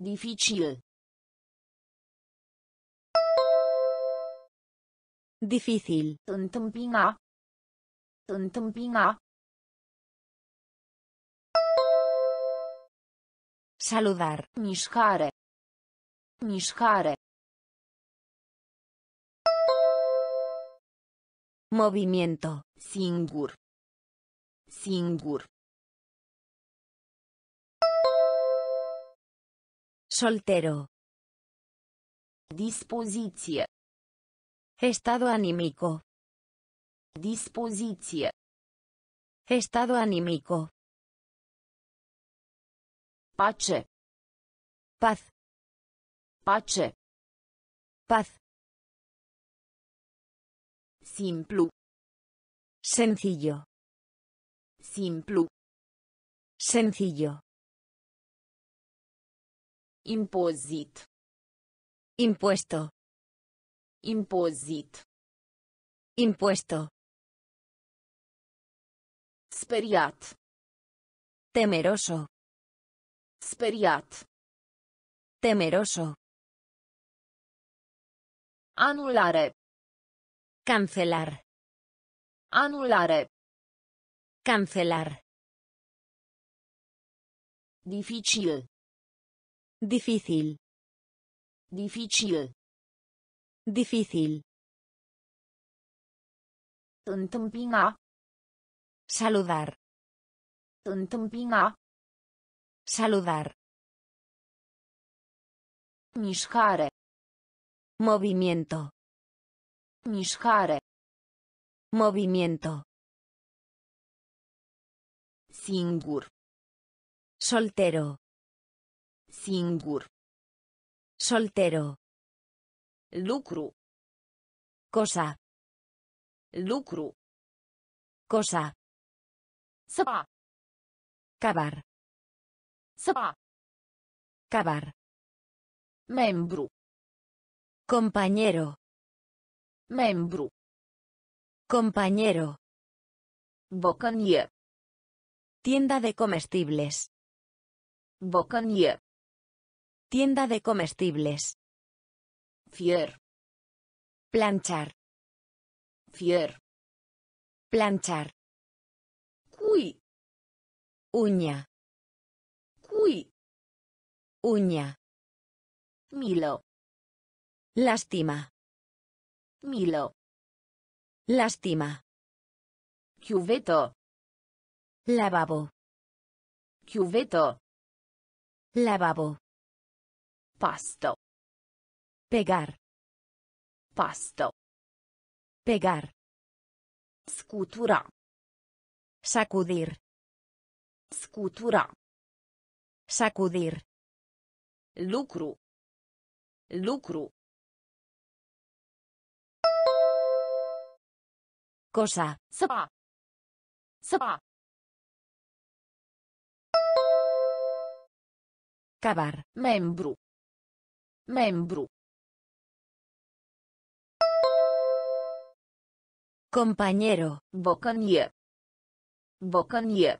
Dificil. Difícil. Întâmpina. Întâmpina. Saludar. Mișcare. Mișcare. Movimiento. Singur. Singur. Soltero. Dispoziție. Estado anímico. Dispoziție. Estado anímico. Pace. Paz. Pace. Paz. Simplu. Sencillo. Simplu. Sencillo. Impozit. Impuesto. Impozit. Impuesto. Speriat. Temeroso. Speriat. Temeroso. Anulare. Cancelar. Anulare. Cancelar. Dificil. Difícil. Dificil. Difícil. Întâmpina. Saludar. Întâmpina. Saludar. Mișcare. Movimiento. Mișcare. Movimiento. Singur. Soltero. Singur. Soltero. Lucru. Cosa. Lucru. Cosa. Săpa. Cavar. Săpa. Cavar. Membru. Compañero. Membru. Compañero. Bocănie. Tienda de comestibles. Bocănie. Tienda de comestibles. Fier. Planchar. Fier. Planchar. Cui. Uña. Uña. Milă. Lástima. Milă. Lástima. Chiuvetă. Lavabo. Chiuvetă. Lavabo. Pasto. Pegar. Pasto. Pegar. Scutura. Sacudir. Scutura. Sacudir. Lucru. Lucru. Cosa. Săpa. Săpa. Cavar. Membru. Membru. Compañero. Bocănie. Bocănie.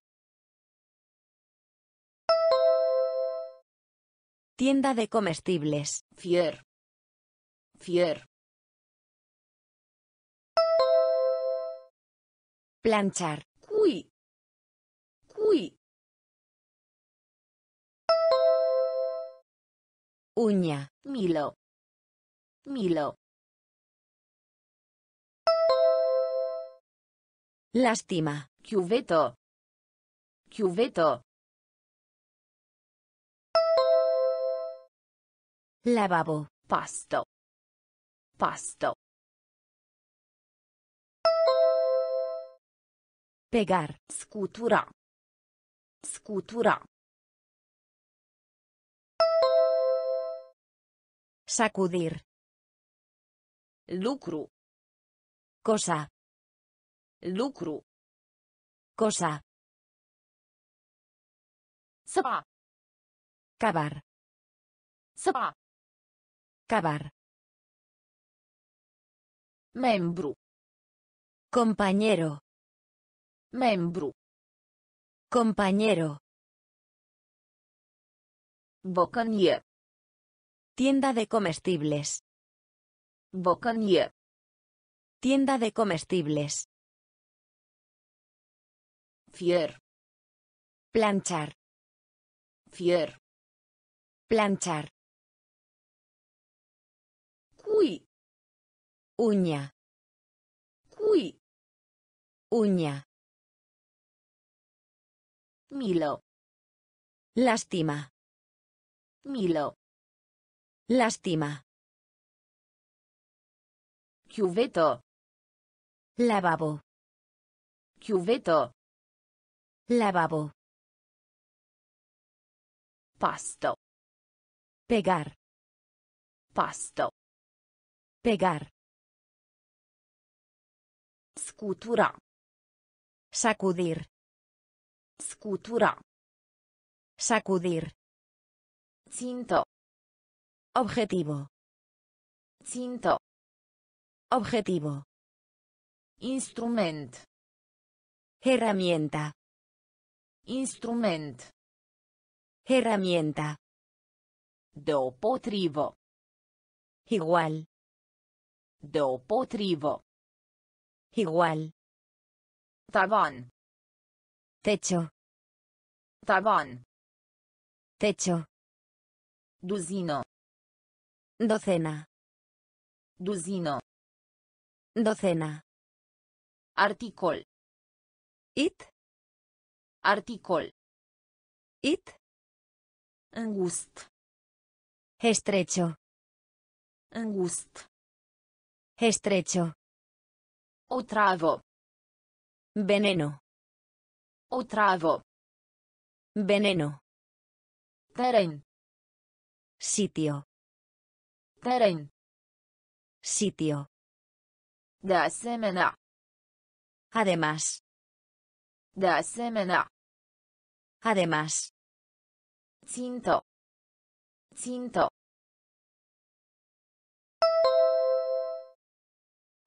Tienda de comestibles. Fier. Fier. Planchar. Cui. Cui. Uña. Milo. Milo. Lástima. Chiuvetă. Chiuvetă. Lavabo. Pasto. Pasto. Pegar. Scutura. Scutura. Sacudir. Lucru. Cosa. Lucru. Cosa. Săpa. Cavar. Săpa. Cavar. Membru. Compañero. Membru. Compañero. Bocănie. Tienda de comestibles. Bocănie. Tienda de comestibles. Fier. Planchar. Fier. Planchar. Cui. Uña. Cui. Uña. Milo. Lástima. Milo. Lástima. Chiuvetă. Lavabo. Chiuvetă. Lavabo. Pasto. Pegar. Pasto. Pegar. Scutura. Sacudir. Scutura. Sacudir. Țintă. Objetivo. Țintă. Objetivo. Instrument. Herramienta. Instrument. Herramienta. Deopotrivă. Igual. Deopotrivă. Igual. Tavan. Techo. Tavan. Techo. Duzină. Docena. Duzină. Docena. Articol. It. Articol. It. Îngust. Estrecho. Îngust. Estrecho. Otravă. Veneno. Otravă. Veneno. Teren. Sitio. Teren. Sitio. De asemenea. Además. De asemenea. Además. Țintă. Țintă.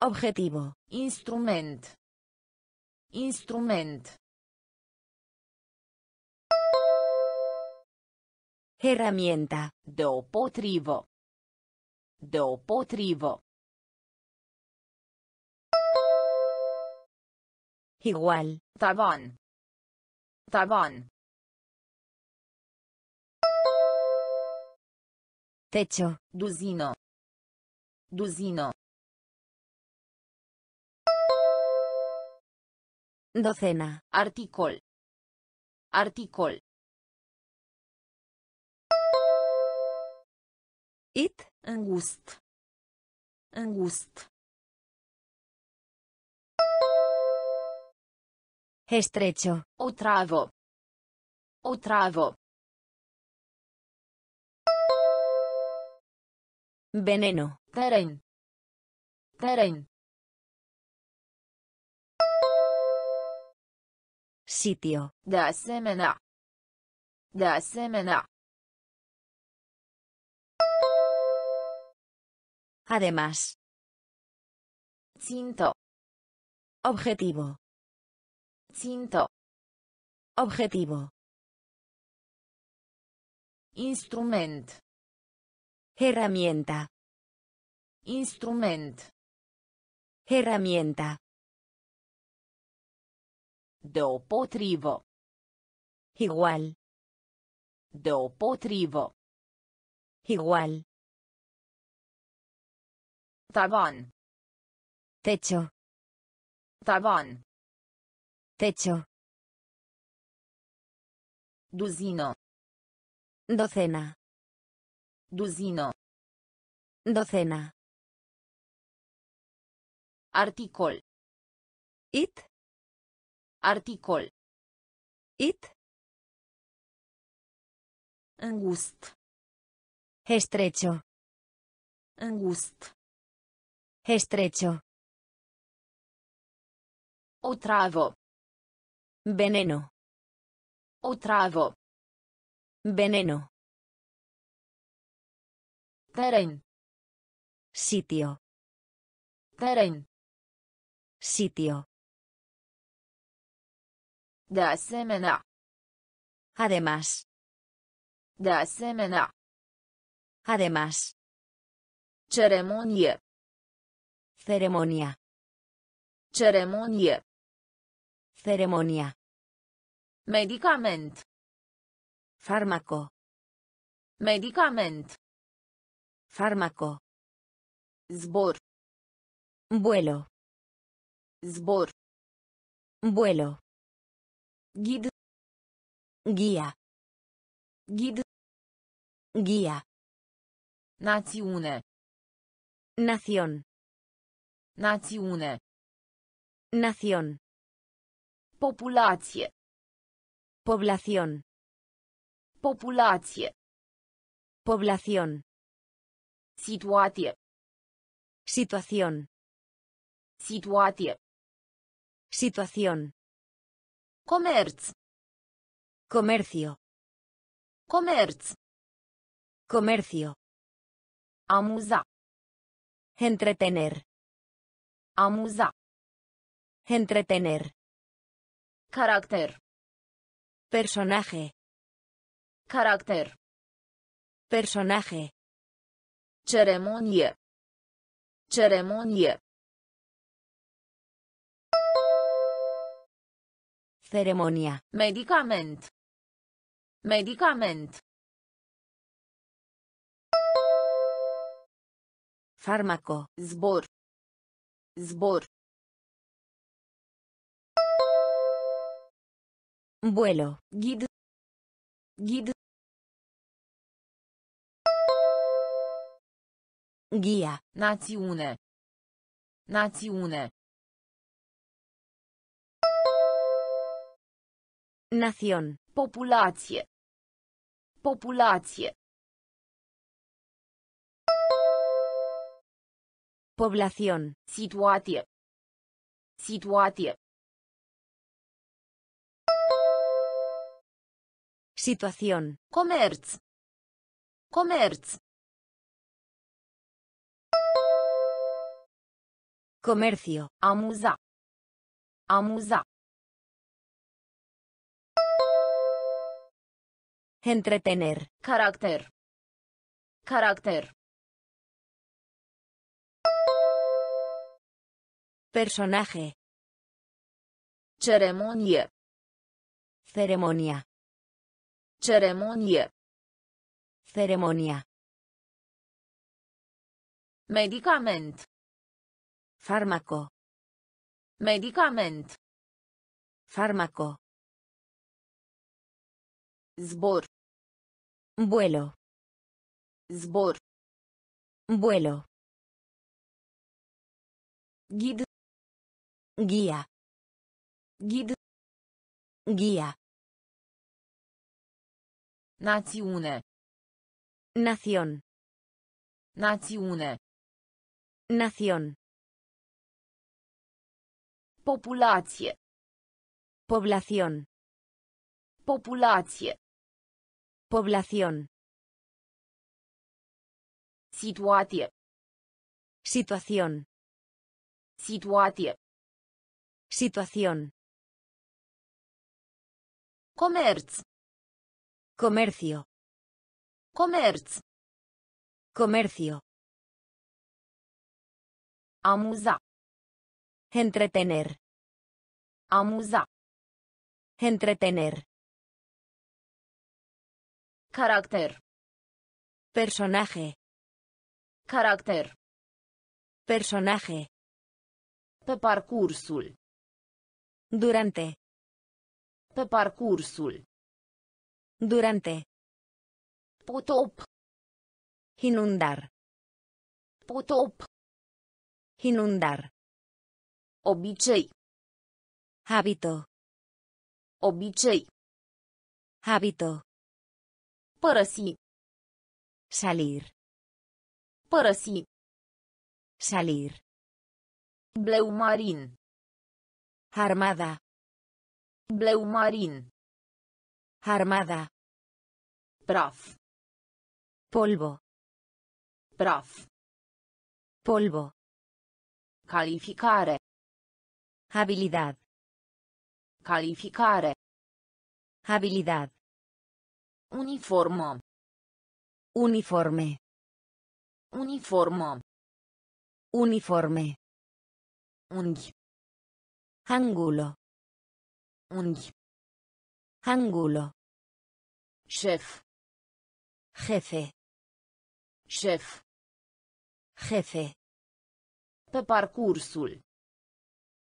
Objetivo. Instrument. Instrument. Herramienta. Deopotrivă. Deopotrivă. Igual. Tavan. Tavan. Techo. Duzină. Duzină. Docena. Articol. Articol. It. Îngust. Îngust. Estrecho. Otravo. Otravo. Veneno. Teren. Teren. Sitio. De asemenea. De asemenea. Además. Țintă. Objetivo. Țintă. Objetivo. Instrument. Herramienta. Instrument. Herramienta. Deopotrivă. Igual. Deopotrivă. Igual. Tavan. Techo. Tavan. Techo. Duzină. Docena. Duzină. Docena. Articol. It. Articol. It. Îngust. Estrecho. Îngust. Estrecho. Otravă. Veneno. Otravă. Veneno. Teren. Sitio. Teren. Sitio. De asemenea. Además. De asemenea. Además. Ceremonie. Ceremonia. Ceremonie. Ceremonia. Medicament. Fármaco. Medicament. Fármaco. Zbor. Vuelo. Zbor. Vuelo. Ghid. Guía. Ghid. Guía. Națiune. Nación. Națiune. Nación. Populație. Población. Populație. Población. Situație. Situación. Situație. Situación. Comerț. Comercio. Comercio. Amuza. Entretener. Amuza. Entretener. Caracter. Personaje. Caracter. Personaje. Ceremonie. Ceremonie. Ceremonia. Medicament. Medicament. Fármaco. Zbor. Zbor. Vuelo. Ghid. Ghid. Guía. Națiune. Națiune. Nación. Populație. Populație. Población. Situație. Situație. Situación. Comerț. Comerț. Comercio. Amuza. Entretener. Caracter. Caracter. Personaje. Ceremonie. Ceremonia. Ceremonie. Ceremonia. Medicament. Fármaco. Medicament. Fármaco. Zbor. Vuelo. Zbor. Vuelo. Ghid. Guía. Ghid. Guía. Națiune. Nación. Națiune. Nación. Populație. Población. Populație. Población. Situație. Situación. Situație. Situación. Comerț. Comercio. Comerț. Comercio. Amuza. Entretener. Amuza. Entretener. Caracter. Personaje. Caracter. Personaje. Pe parcursul. Durante. Pe parcursul. Durante. Potop. Inundar. Potop. Inundar. Obicei. Hábito. Obicei. Hábito. Părăsi. Salir. Părăsi. Salir. Bleu marin. Armada. Bleu marin. Armada. Praf. Polvo. Praf. Polvo. Calificare. Habilidad. Calificare. Habilidad. Uniformă. Uniforme. Uniformă. Uniforme. Unghi. Ángulo. Unghi. Ángulo. Șef. Jefe. Șef. Jefe. Pe parcursul.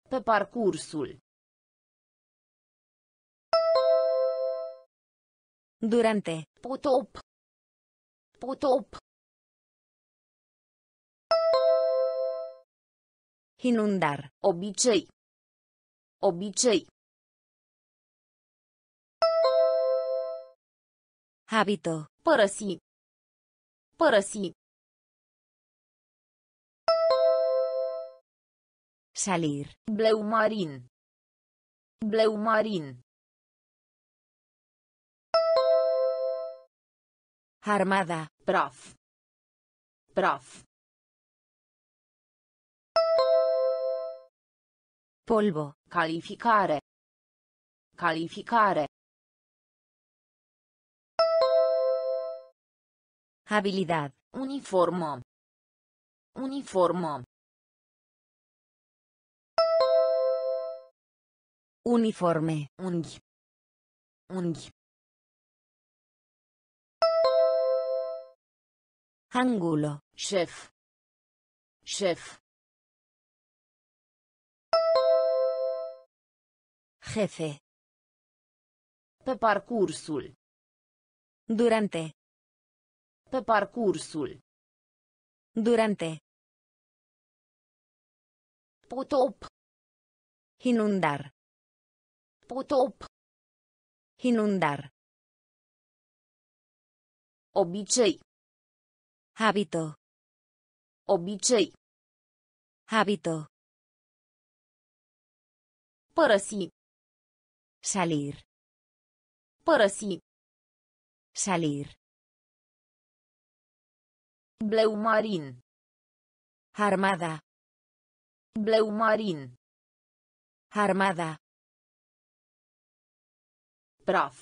Pe parcursul. Durante. Potop. Potop. Inundar. Obicei. Obicei. Hábito. Părăsi. Părăsi. Salir. Bleu marin. Bleu marin. Armada. Praf. Praf. Polvo. Calificare. Calificare. Habilidad. Uniformă. Uniformă. Uniforme. Unghi. Unghi. Ángulo. Șef. Șef. Jefe. Pe parcursul. Durante. Pe parcursul. Durante. Potop. Inundar. Potop. Inundar. Obicei. Hábito. Obicei. Hábito. Părăsi. Salir. Părăsi. Salir. Bleu marin. Armada. Bleu marin. Armada. Praf.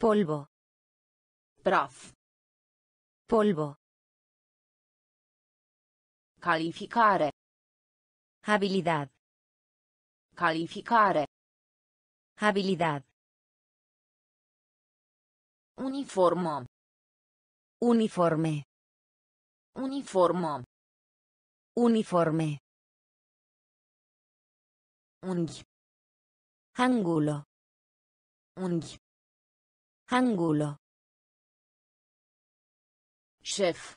Polvo. Praf. Polvo. Calificare. Habilidad. Calificare. Habilidad. Uniformă. Uniforme. Uniformă. Uniforme. Unghi. Ángulo. Unghi. Ángulo. Șef.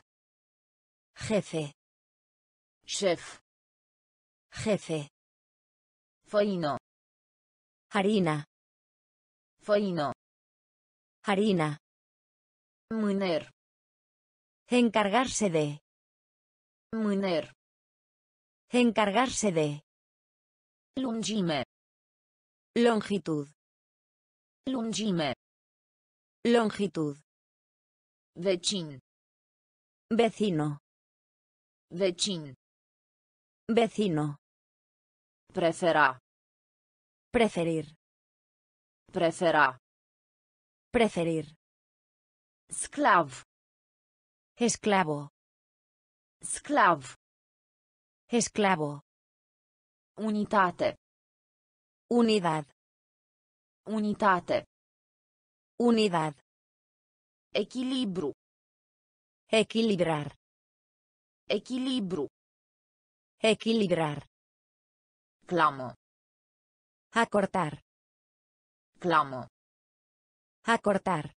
Jefe. Șef. Jefe. Făină. Harina. Făină. Harina. Mâner. Encargarse de. Mâner. Encargarse de. Lungime. Longitud. Lungime. Longitud. Vecin. Vecino. Vecin. Vecino. Prefera. Preferir. Prefera. Preferir. Sclav. Esclavo. Sclav. Esclavo. Unitate. Unidad. Unitate. Unidad. Echilibru. Equilibrar. Echilibru. Equilibrar. Clamă. Acortar. Clamă. Acortar.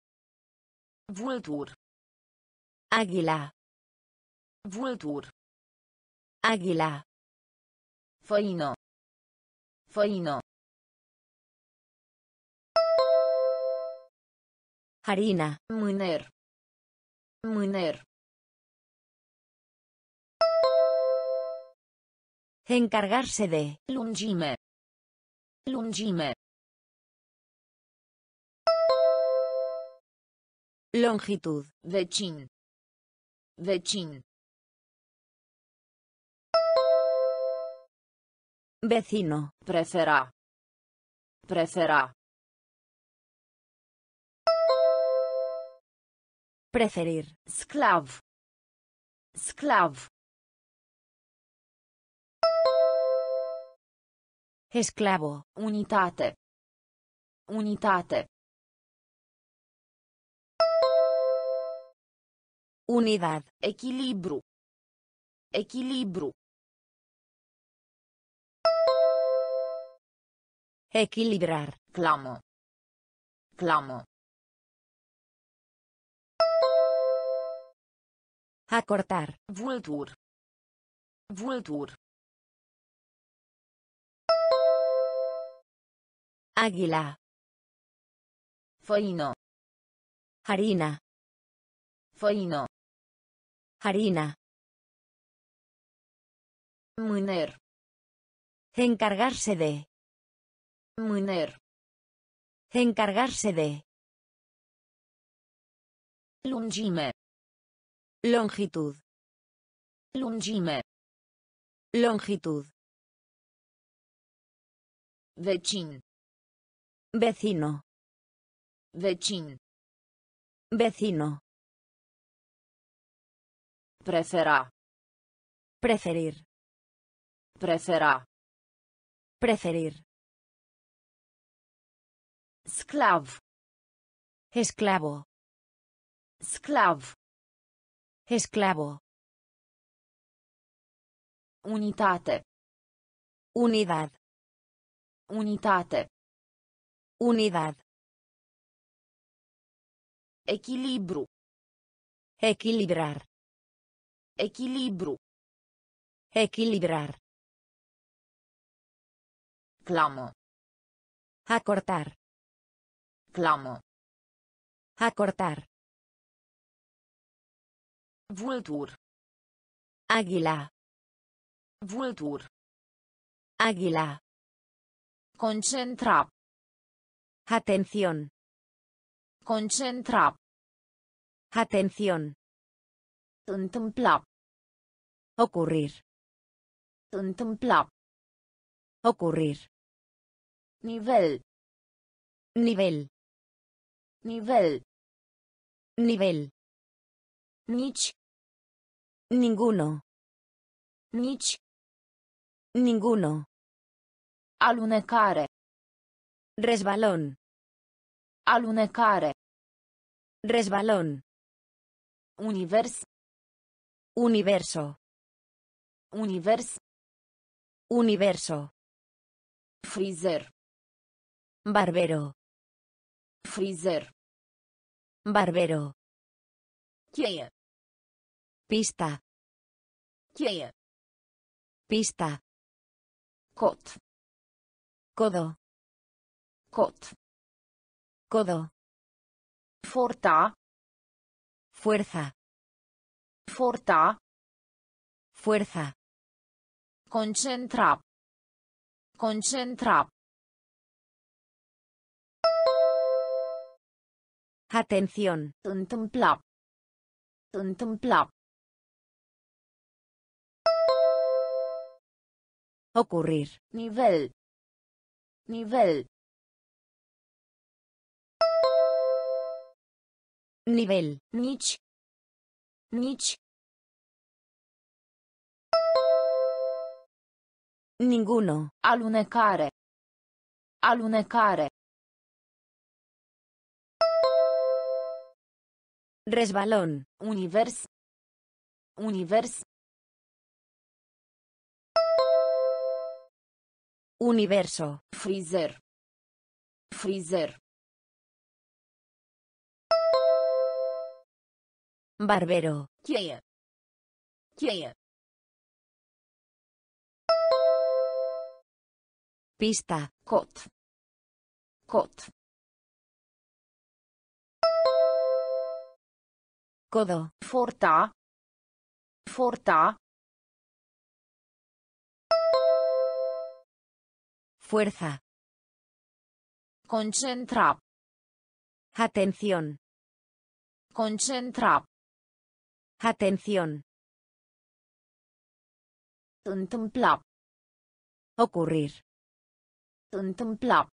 Vultur. Águila. Vultur. Águila. Făină. Făină. Harina. Mâner. Mâner. Encargarse de. Lungime. Lungime. Longitud. Vecin. Vecin. Vecino. Prefera. Prefera. Preferir. Sclav. Sclav. Esclavo. Unitate. Unitate. Unidad. Echilibru. Echilibru. Equilibrar. Clamă. Clamă. Acortar. Vultur. Vultur. Águila. Făină. Harina. Făină. Harina. Mâner. Encargarse de. Mâner. Encargarse de. Lungime. Longitud. Lungime. Longitud. Vecin. Vecino. Vecin. Vecino. Prefera. Preferir. Prefera. Preferir. Sclav. Esclavo. Sclav. Esclavo. Unitate. Unidad. Unitate. Unidad. Echilibru. Equilibrar. Echilibru. Equilibrar. Clamă. Acortar. Clamă. Acortar. Vultur. Águila. Vultur. Águila. Concentra. Atención. Concentra. Atención. Întâmpla. Ocurrir. Întâmpla. Ocurrir. Nivel. Nivel. Nivel. Nivel. Nici. Ninguno. Nici. Ninguno. Alunecare. Resbalón. Alunecare. Resbalón. Univers. Universo. Univers. Universo. Frizer. Barbero. Frizer. Barbero. Cheie. Pista. Cheie. Pista. Cot. Codo. Cot. Codo. Forta. Fuerza. Forta. Fuerza. Concentra. Concentra. Atención. Întâmpla. Întâmpla. Ocurrir. Nivel. Nivel. Nivel. Nici. Nici. Ninguno. Alunecare. Alunecare. Resbalón. Univers. Univers. Universo. Frizer. Frizer. Barbero. Cheie. Cheie. Pista. Cot. Cot. Codo. Forta. Forta. Fuerza. Concentra. Atención. Concentra. Atención. Întâmpla. Ocurrir. Întâmpla.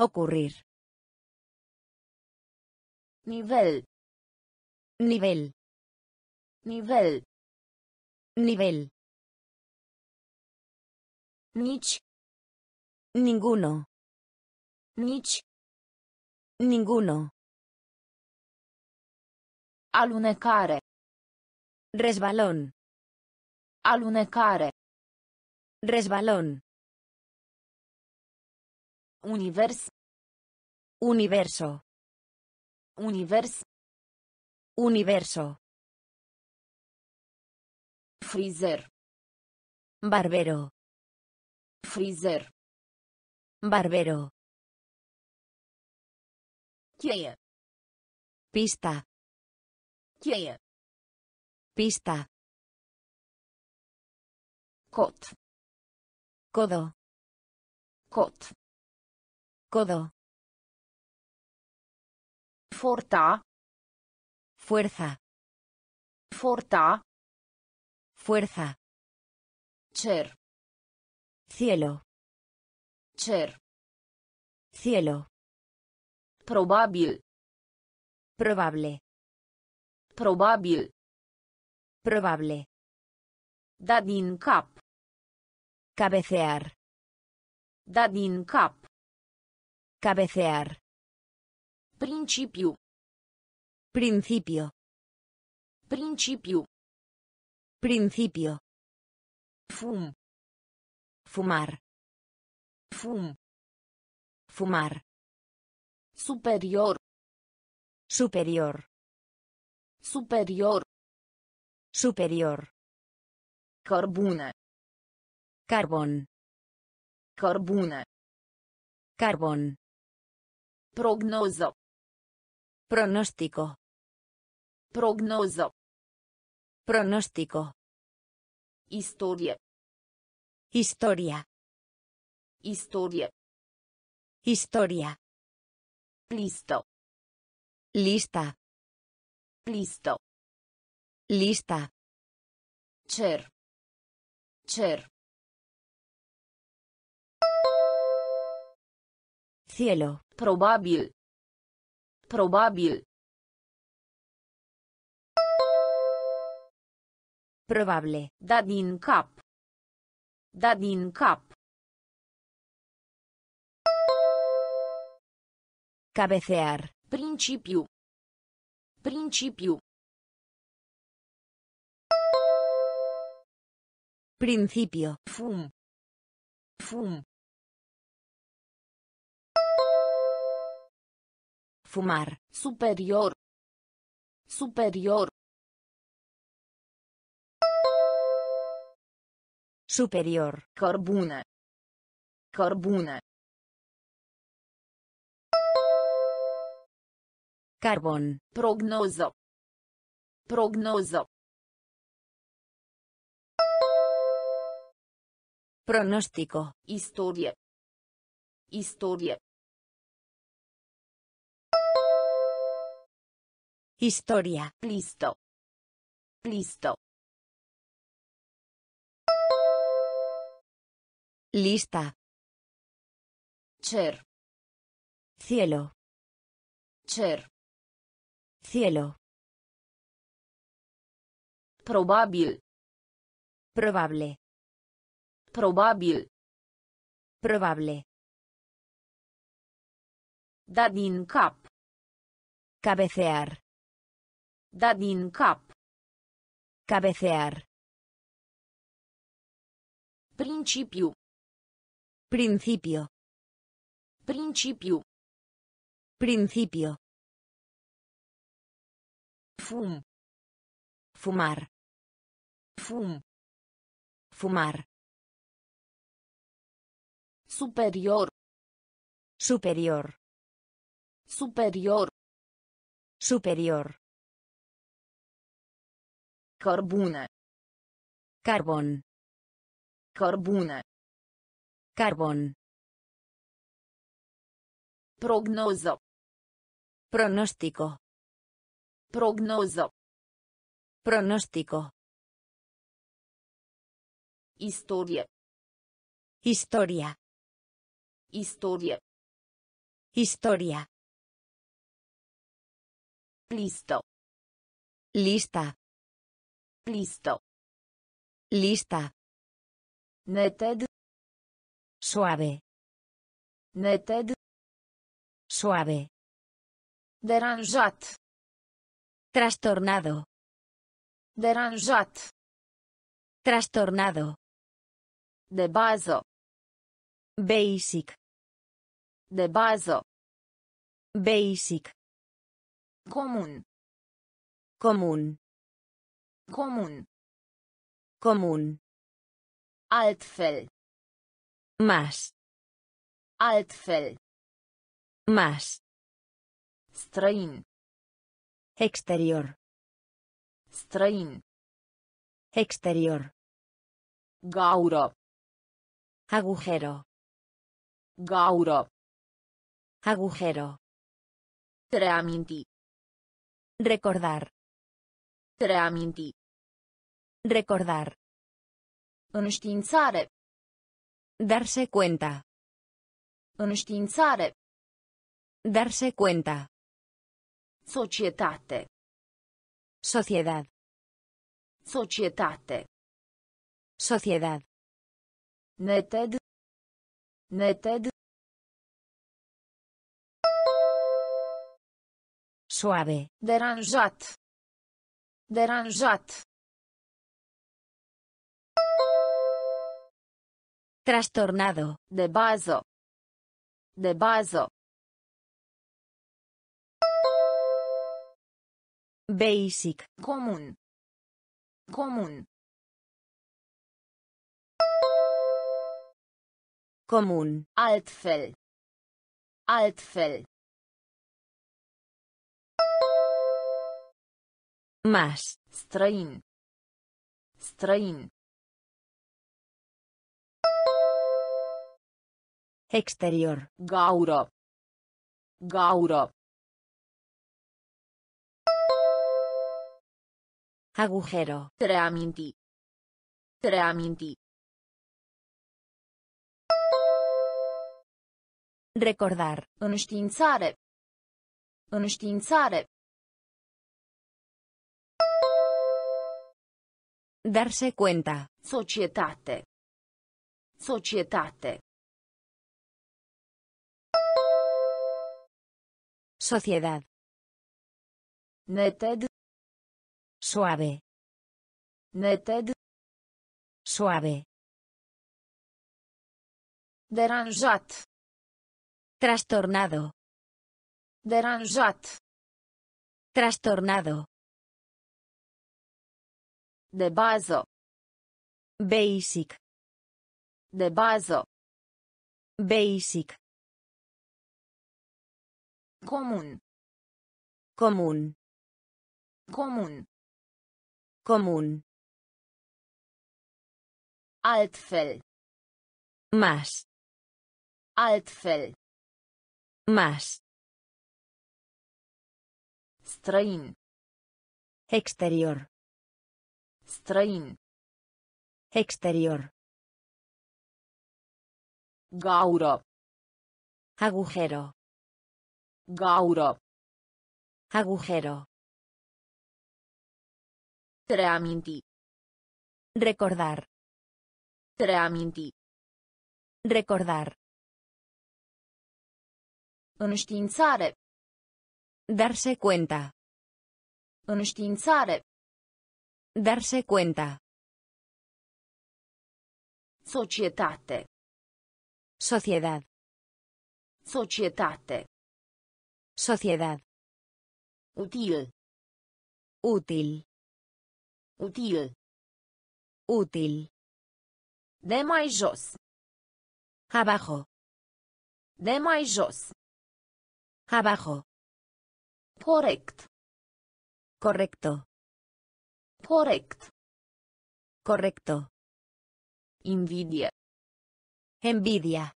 Ocurrir. Nivel. Nivel. Nivel. Nivel. Nici. Ninguno. Nici. Ninguno. Alunecare. Resbalón. Alunecare. Resbalón. Univers. Universo. Univers. Universo. Frizer. Barbero. Frizer. Barbero. Cheie. Pista. Pista. Cot. Codo. Cot. Codo. Forta. Fuerza. Forta. Fuerza. Cer. Cielo. Cer. Cielo. Probabil. Probable. Probabil. Probable. Da din cap. Cabecear. Da din cap. Cabecear. Principiu. Principio. Principiu. Principio. Fum. Fumar. Fum. Fumar. Superior. Superior. Superior. Superior. Cărbune. Carbón. Cărbune. Carbón. Prognoză. Pronóstico. Prognoză. Pronóstico. Istorie. Historia. Istorie. Historia. Listă. Lista. Listă. Lista. Cer. Cer. Cielo. Probabil. Probabil. Probable. Da din cap. Da din cap. Cabecear. Principiu. Principiu. Principio. Fum. Fum. Fumar. Superior. Superior. Superior. Cărbune. Cărbune. Carbon. Prognozo. Prognozo. Pronóstico. Historia. Historia. Historia. Listo. Listo. Lista. Cher. Cielo. Cher. Cielo. Probabil. Probable. Probabil. Probable. Da din cap. Cabecear. Da din cap. Cabecear. Principiu. Principio. Principiu. Principio. Fum. Fumar. Fum. Fumar. Superior. Superior. Superior. Superior. Cărbune. Carbón. Cărbune. Carbón. Prognoză. Prognoză. Pronóstico. Istorie. Historia. Istorie. Historia. Plisto. Lista. Plisto. Lista. Neted. Suave. Neted. Suave. Deranjat. Trastornado. Deranjat. Trastornado. De bază. Basic. De bază. Basic. Comun. Común. Comun. Común. Altfel. Más. Altfel. Más. Străin. Exterior. Străin. Exterior. Gaură. Agujero. Gaură. Agujero. Reaminti. Recordar. Reaminti. Recordar. Înștiințare. Darse cuenta. Înștiințare. Darse cuenta. Societate. Sociedad. Societate. Sociedad. Neted. Neted. Suave. Deranjat. Deranjat. Trastornado. De bază. De bază. Basic. Comun. Comun. Común. Altfel. Altfel. Más. Străin. Străin. Exterior. Gaură. Gaură. Agujero. Reaminti. Reaminti. Recordar. Înștiințare. Înștiințare. Darse cuenta. Societate. Societate. Sociedad. Neted. Suave. Neted. Suave. Deranjat. Trastornado. Deranjat. Trastornado. De bază. Basic. De bază. Basic. Comun. Común. Comun. Común. Altfel. Más. Altfel. Más. Străin. Exterior. Străin. Exterior. Gaură. Agujero. Gaură. Agujero. Reaminti. Recordar. Reaminti. Recordar. Înștiințare. Darse cuenta. Înștiințare. Darse cuenta. Societate. Sociedad. Societate. Sociedad. Util. Útil. Util. Útil. De mai. Abajo. De mai. Abajo. Corect. Correcto. Corect. Correcto. Invidie. Envidia.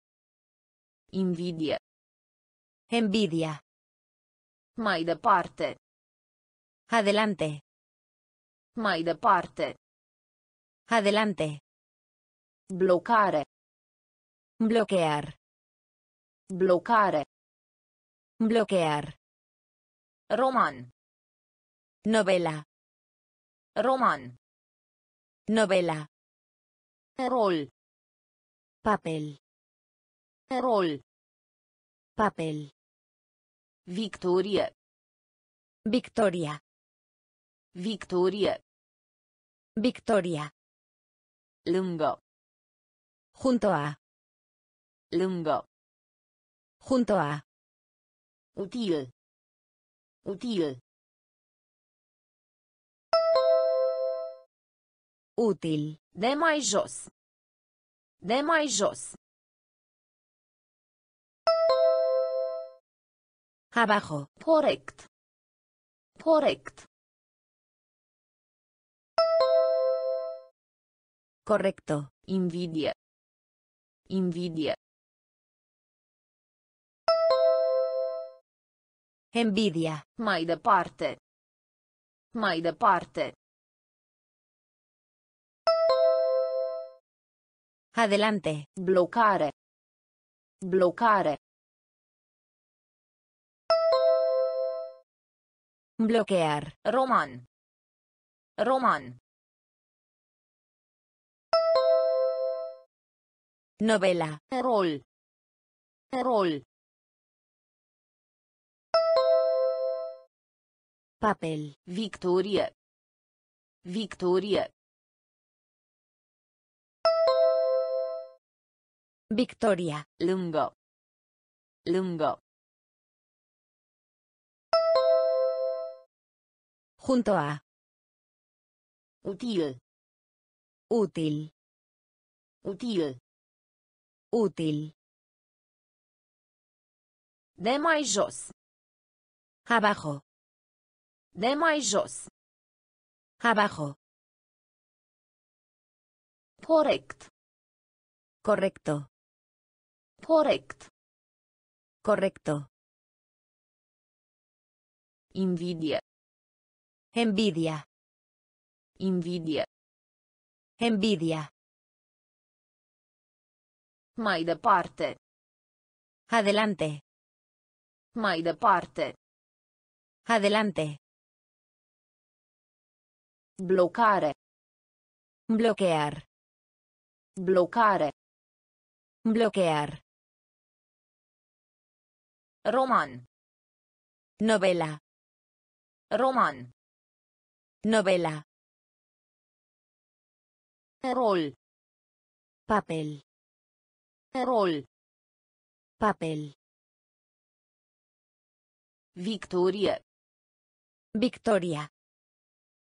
Invidie. Envidia. Mai departe. Adelante. Mai departe. Adelante. Blocare. Bloquear. Blocare. Bloquear. Roman. Novela. Roman. Novela. Rol. Papel. Rol. Papel. Victorie. Victoria. Victorie. Victoria. Lângă. Junto a. Lângă. Junto a. Util. Util. Útil. De mai jos. De mai jos. Abajo. Corect. Corect. Correcto. Invidie. Invidie. Envidia. Mai departe. Mai departe. Adelante. Blocare. Blocare. Bloquear. Roman. Roman. Novela. Rol. Papel. Victorie. Victorie. Victoria. Lângă. Lângă. Junto a. Util. Útil. Util. Útil. De mai jos. Abajo. De mai jos. Abajo. Corect. Correcto. Corect. Correcto. Invidie. Envidia. Invidie. Envidia. Mai departe. Adelante. Mai departe. Adelante. Blocare. Bloquear. Blocare. Bloquear. Roman. Novela. Roman. Novela. Rol. Papel. Rol. Papel. Victorie. Victoria.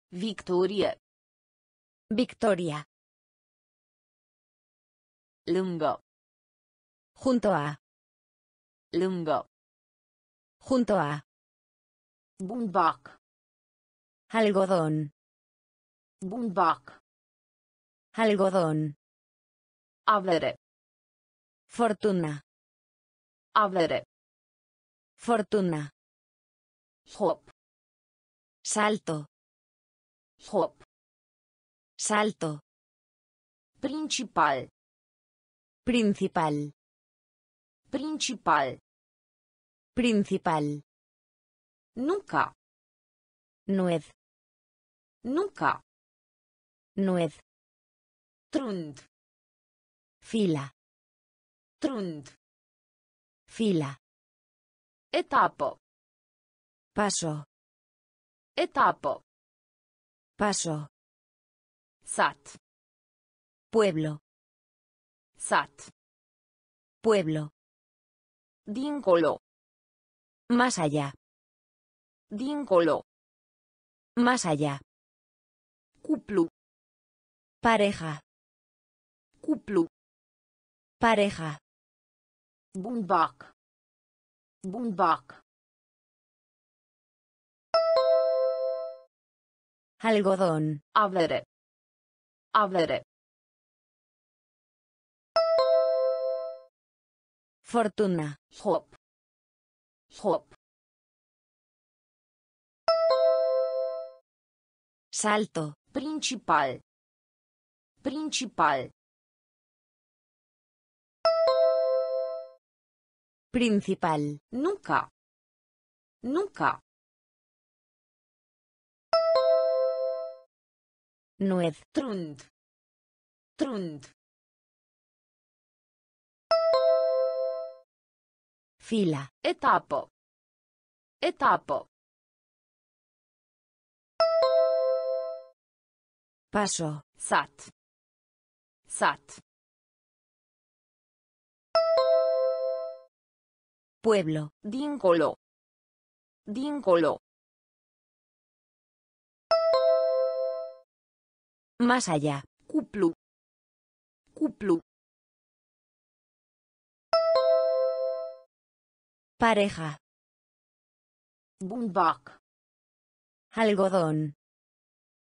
Victorie. Victoria. Lângă. Junto a. Lângă. Junto a. Bumbac. Algodón. Bumbac. Algodón. Avere. Fortuna. Avere. Fortuna. Hop. Salto. Hop. Salto. Principal. Principal. Principal. Principal. Nunca. Nuez. Nunca. Nuez. Trund. Fila. Trund. Fila. Etapă. Paso. Etapă. Paso. Sat. Pueblo. Sat. Pueblo. Dincolo. Más allá. Dincolo. Más allá. Cuplu. Pareja. Cuplu. Pareja. Bumbac. Bumbac. Algodón. Avere. Avere. Fortuna. Hop. Hop. Salto. Principal. Principal. Principal. Nunca. Nunca. Nuez. Trund. Trund. Fila. Etapă. Etapă. Paso. Sat. Sat. Pueblo. Dincolo. Dincolo. Más allá. Cuplu. Cuplu. Pareja. Bumbac. Algodón.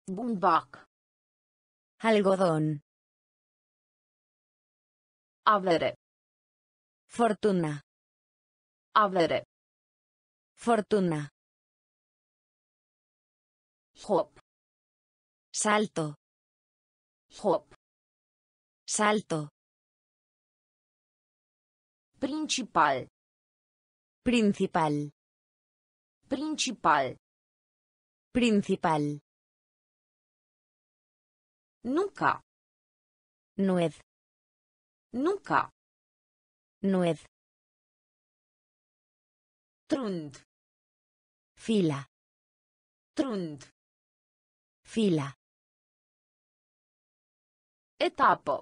Bumbac. Algodón. Avere. Fortuna. Avere. Fortuna. Hop. Salto. Hop. Salto. Principal. Principal. Principal. Principal. Nunca. Nuez. Nunca. Nuez. Trund. Fila. Trund. Fila. Etapă.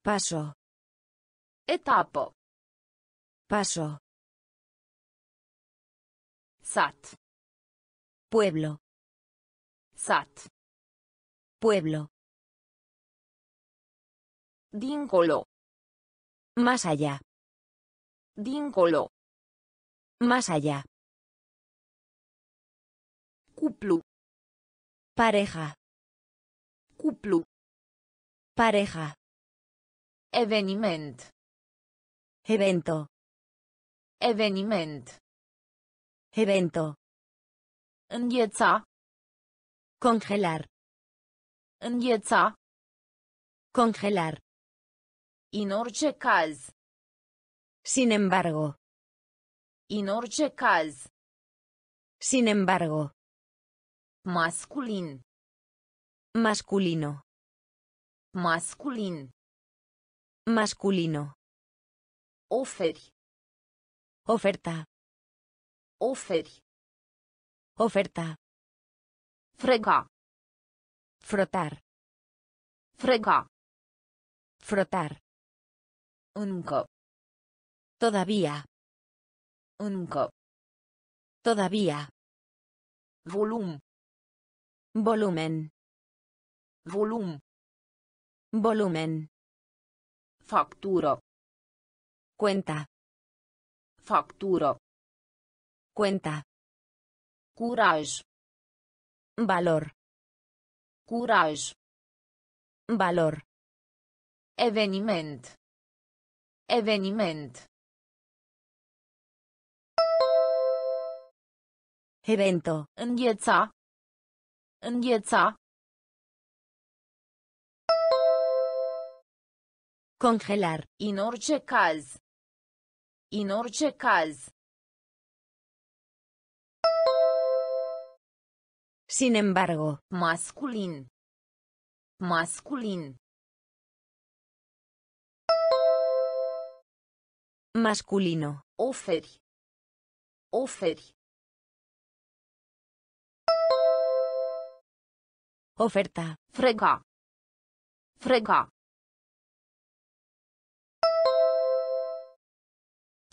Paso. Etapă. Paso. Sat. Pueblo. Sat. Pueblo. Dincolo. Más allá. Dincolo. Más allá. Cuplu. Pareja. Cuplu. Pareja. Eveniment. Evento. Eveniment. Evento. Îngheța. Congelar. Îngheța. Congelar. In orice caz. Sin embargo. In orice caz. Sin embargo. Masculin. Masculino. Masculin. Masculino. Oferi. Oferta. Oferi. Oferta. Frega. Frotar. Frega. Frotar. Încă. Todavía. Încă. Todavía. Volum. Volumen. Volum. Volumen. Factură. Cuenta. Factură. Cuenta. Curaj. Valor. Curaj. Valor. Eveniment. Eveniment. Evento. Îngheța. Îngheța. Congelar. In orice caz. In orice caz. Sin embargo. Masculin. Masculin. Masculino. Oferi. Oferi. Oferta. Frega. Frega.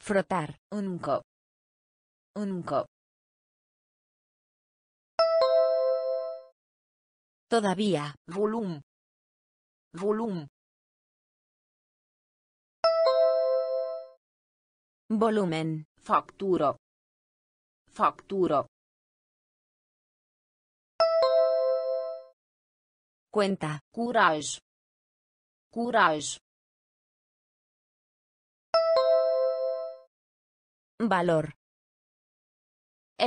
Frotar. Încă. Încă. Todavía. Volum. Volum. Volumen. Factură. Factură. Cuenta. Curaj. Curaj. Valor.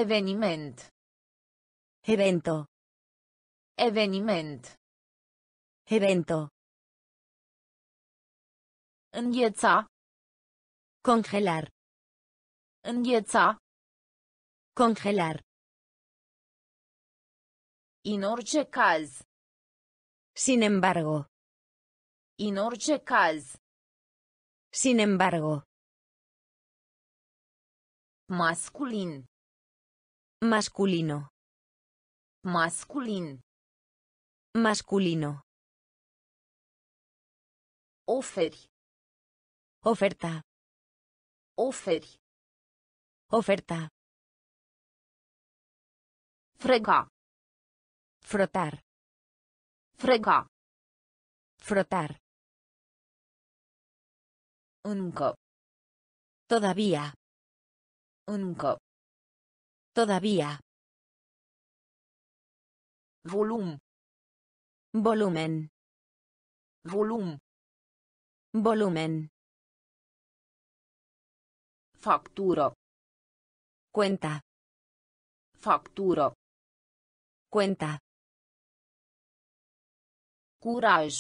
Eveniment. Evento. Eveniment. Evento. Îngheța. Congelar. Îngheța. Congelar. In orice caz. Sin embargo. In orice caz. Sin embargo. Masculin. Masculino. Masculin. Masculino. Oferi. Oferta. Oferi. Oferta. Frega. Frotar. Frega. Frotar. Încă. Todavía. Încă. Todavía. Volum. Volumen. Volum. Volumen. Factură. Cuenta. Factură. Cuenta. Curaj.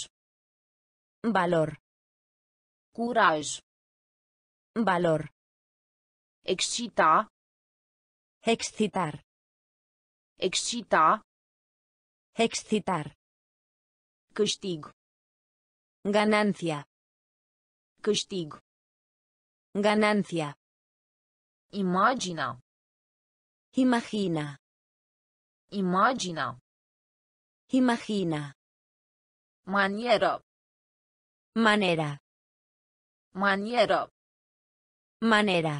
Valor. Curaj. Valor. Excita. Excitar. Excita. Excitar. Câștig. Ganancia. Câștig. Ganancia. Imagina. Imagina. Imagina. Imagina. Manieră. Manera. Manieră. Manera.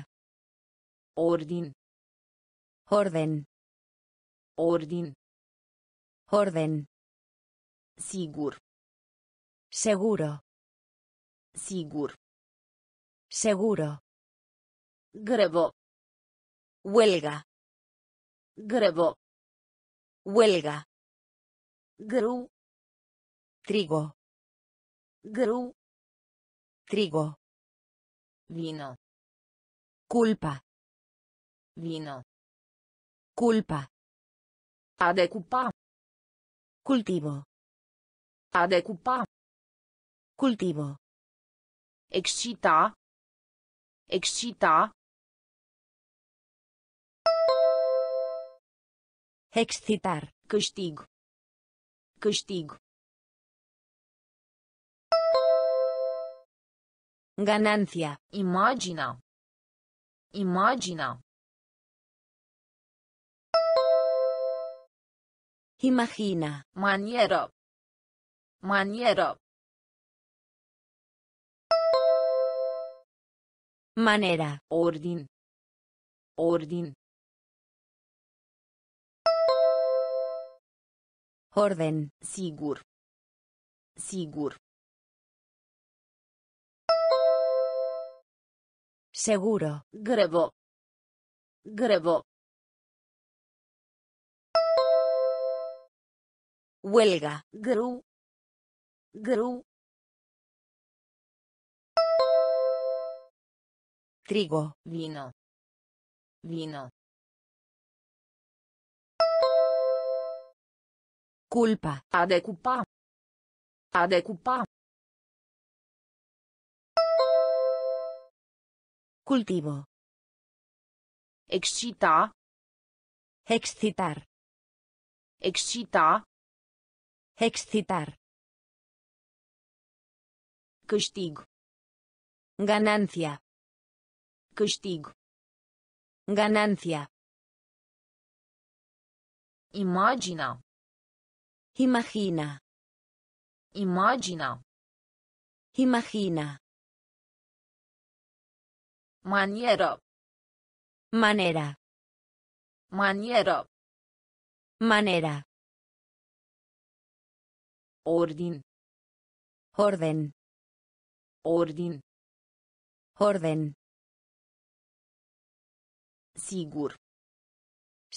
Ordin. Orden. Ordin. Orden. Sigur. Seguro. Sigur. Seguro. Grevă. Huelga. Grevă. Huelga. Trigo. Grâu. Trigo. Vină. Culpa. Vină. Culpa. A decupa. Cultivo. A decupa. Cultivo. Excita. Excita. Excitar. Câștig. Câștig. Ganancia. Imagina. Imagina. Imagina. Manieră. Manieră. Manera. Ordin. Ordin. Orden. Sigur. Sigur. Seguro. Grevă. Grevă. Huelga. Grâu. Grâu. Trigo. Vino. Vino. Culpa. A decupa. Cultivo. Excita. Excitar. Excita. Excitar. Câștig. Ganancia. Câștig. Ganancia. Imagina. Imagina. Imagina. Imagina. Manieră. Manera. Manieră. Manera. Ordin. Orden. Ordin. Orden. Sigur.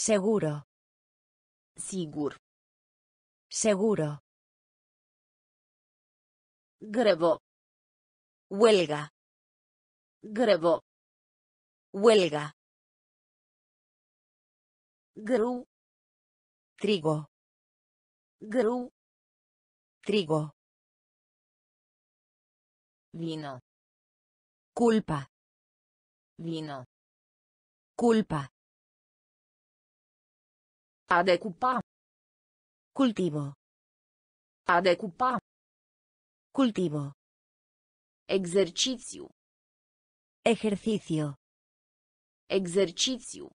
Seguro. Sigur. Seguro. Grevă. Huelga. Grevă. Huelga. Grâu. Trigo. Grâu. Trigo. Vino. Culpa. Vino. Culpa. A decupa. Cultivo. A decupa. Cultivo. Exercițiu. Ejercicio. Exercițiu.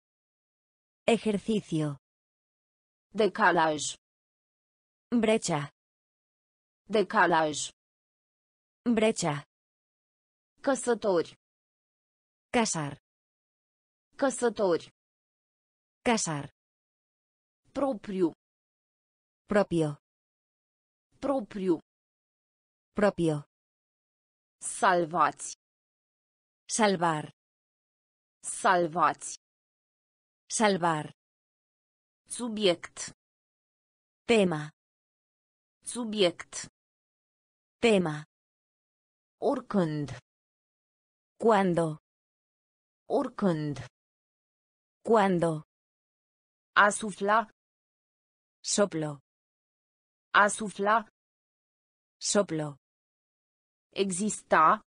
Ejercicio. Decalaj. Brecha. Decalaj. Brecha. Căsători. Casar. Căsători. Casar. Propriu. Propio. Propriu. Propio. Salvați. Salvar. Salvați. Salvar. Subiect. Tema. Subiect. Tema. Oricând. Cuando. Oricând. Cuando. A. Soplo. A. Soplo. Exista.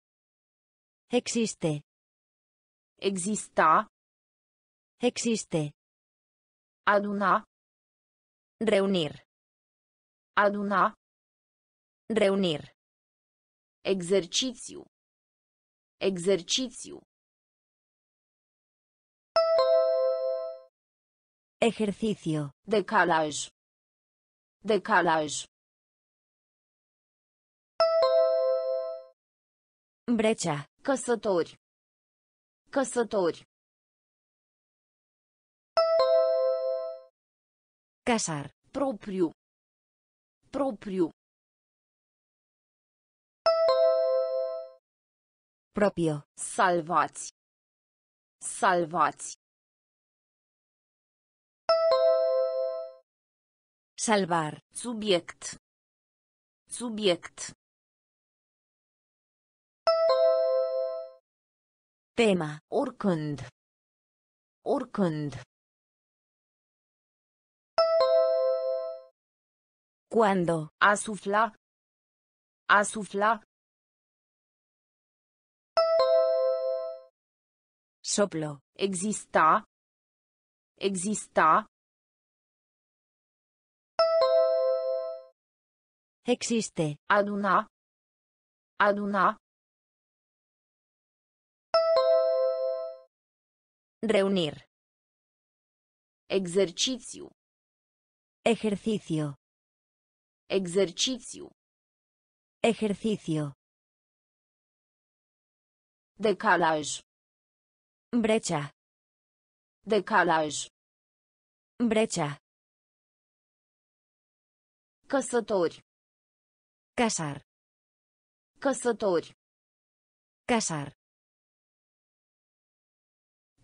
Existe. Exista. Existe. Aduna. Reunir. Aduna. Reunir. Exercițiu. Exercițiu. Ejercicio. Decalaj. Decalaj. Brecha. Căsători. Căsători. Casar. Propriu. Propriu. Propio. Salvați. Salvați. Salvar. Subiect. Subiect. Tema. Oricând. Oricând. Cuando. A sufla. A sufla. Soplo. Exista. Exista. Existe. Aduna. Aduna. Reunir. Exercițiu. Ejercicio. Exercițiu. Ejercicio. Decalaj. Brecha. Decalaj. Brecha. Căsători. Casar. Căsători. Casar.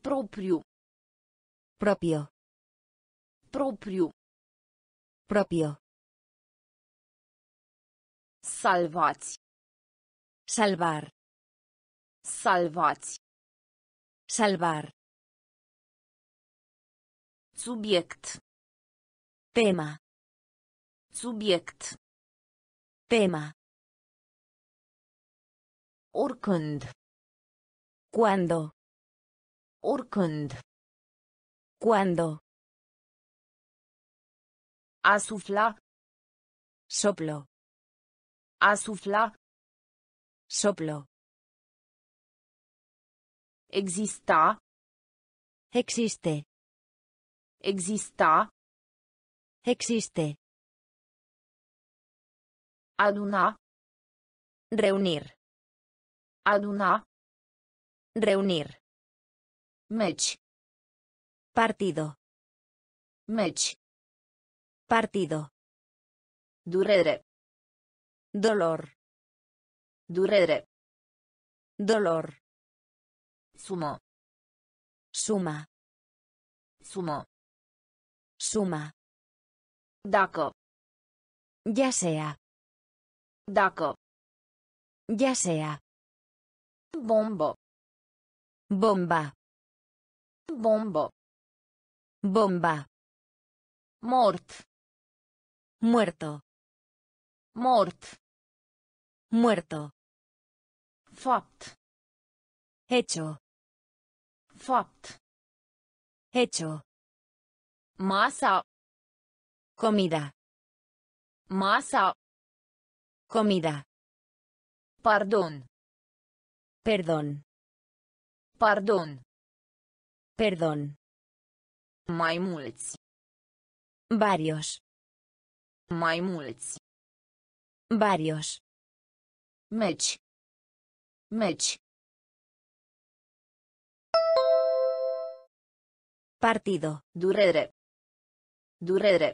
Propriu. Propio. Propriu. Propio. Salvați. Salvar. Salvați. Salvar. Subiect. Tema. Subiect. Tema. Oricând. Cuando. Oricând. Cuando. A sufla. Soplo. A sufla. Soplo. Exista. Existe. Exista. Existe. Aduna. Reunir. Aduna. Reunir. Meci. Partido. Meci. Partido. Durere. Dolor. Durere. Dolor. Sumă. Suma. Sumă. Suma. Dacă. Ya sea. Dacă. Ya sea. Bombă. Bomba. Bombă. Bomba. Mort. Muerto. Mort. Muerto. Fapt. Hecho. Fapt. Hecho. Masa. Comida. Masa. Comida. Pardon. Perdón. Pardon. Perdón. Mai mulți. Varios. Mai mulți. Varios. Meci. Meci. Partido. Durere. Durere.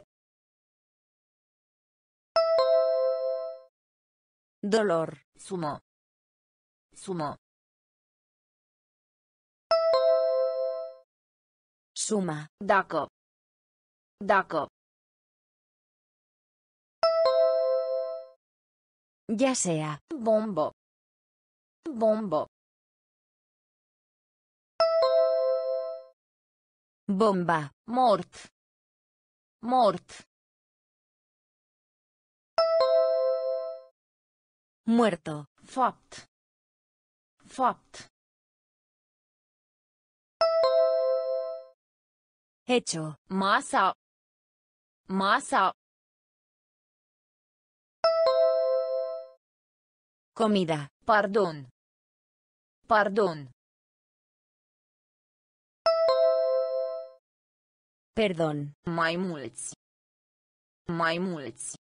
Dolor. Sumă. Sumă. Suma. Dacă. Dacă. Ya sea. Bombă. Bombă. Bomba. Mort. Mort. Muerto. Fapt. Fapt. Hecho. Masa. Masa. Comida. Pardon. Pardon. Perdón. Mai mulți. Mai mulți.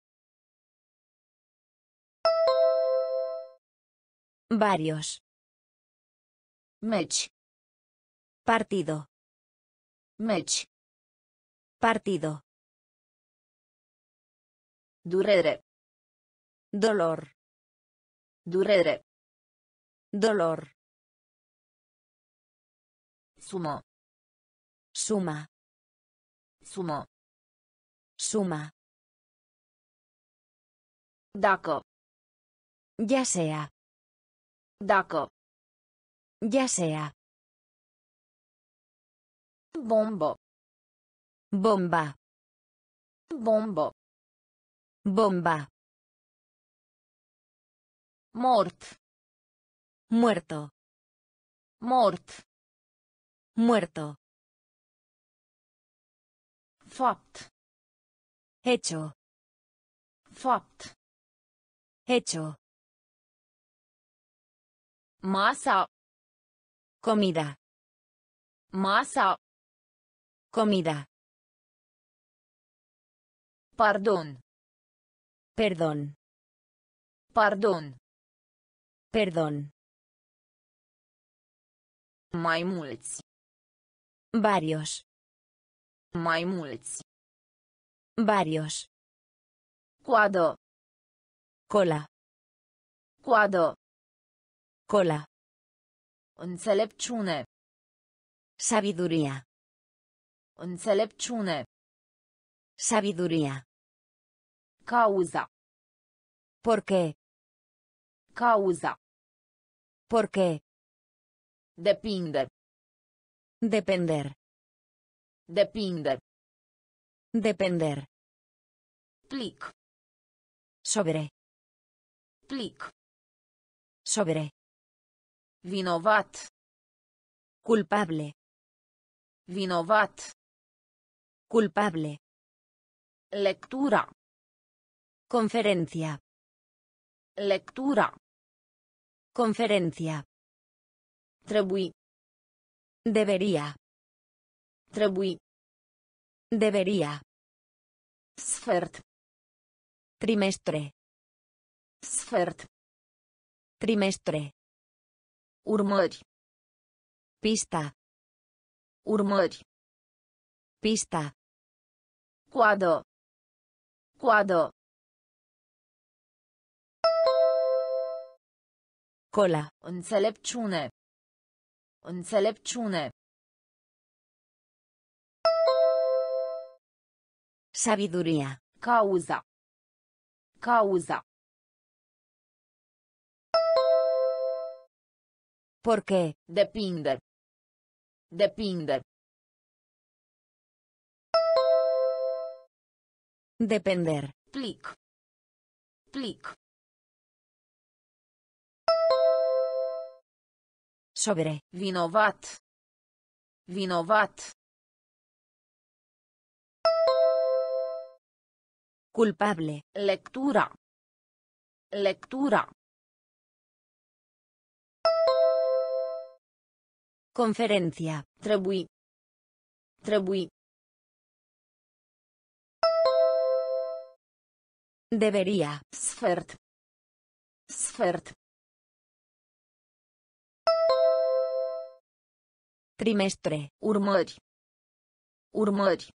Varios. Meci. Partido. Meci. Partido. Durere. Dolor. Durere. Dolor. Sumă. Suma. Sumă. Suma. Dacă. Ya sea. Dacă. Ya sea. Bombă. Bomba. Bombă. Bomba. Mort. Muerto. Mort. Muerto. Fapt. Hecho. Fapt. Hecho. Masa. Comida. Masa. Comida. Pardon. Perdón. Pardon. Perdón. Mai mulți. Varios. Mai mulți. Varios. Coadă. Cola. Coadă. Cola. Înțelepciune. Sabiduría. Înțelepciune. Sabiduría. Cauza. ¿Por qué? Cauza. ¿Por qué? Depinde. Depender. Depinde. Depender. Plic. Sobre. Plic. Sobre. Vinovat. Culpable. Vinovat. Culpable. Lectura. Conferencia. Lectura. Conferencia. Trebui. Debería. Trebui. Debería. Sfert. Trimestre. Sfert. Trimestre. Urmări. Pista. Urmări. Pista. Coadă. Coadă. Cola. Înțelepciune. Înțelepciune. Sabiduría. Cauza. Cauza. ¿Por qué? Depinde. Depinde. Depender. Plic. Plic. Sobre. Vinovat. Vinovat. Culpable. Lectura. Lectura. Conferencia. Trebui. Trebui. Debería. Sfert. Sfert. Trimestre. Urmări. Urmări.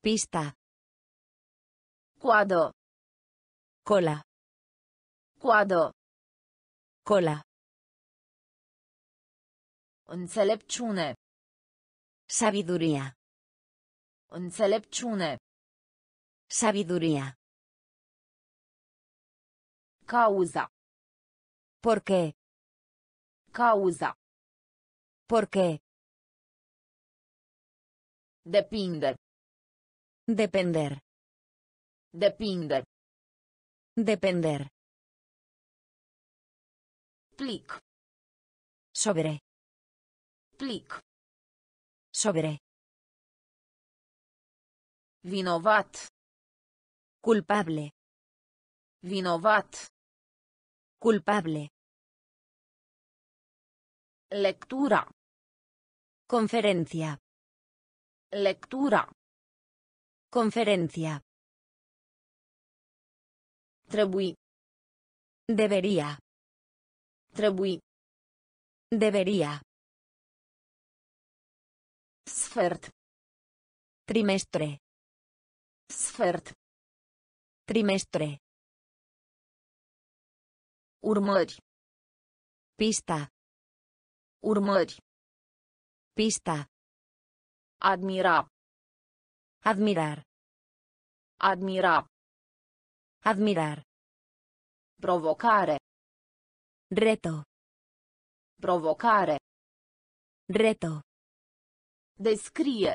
Pista. Coadă. Cola. Coadă. Cola. Înțelepciune. Sabiduría. Înțelepciune. Sabiduría. Cauza. ¿Por qué? Cauza. ¿Por qué? Depinde. Depender. Depinde. Depender. Plic. Sobre. Plic. Sobre. Vinovat. Culpable. Vinovat. Culpable. Lectura. Conferencia. Lectura. Conferencia. Trebui. Debería. Trebui. Debería. Sfert. Trimestre. Sfert. Trimestre. Urmări. Pista. Urmări. Pista. Admira. Admirar. Admira. Admirar. Provocare. Reto. Provocare. Reto. Descrie.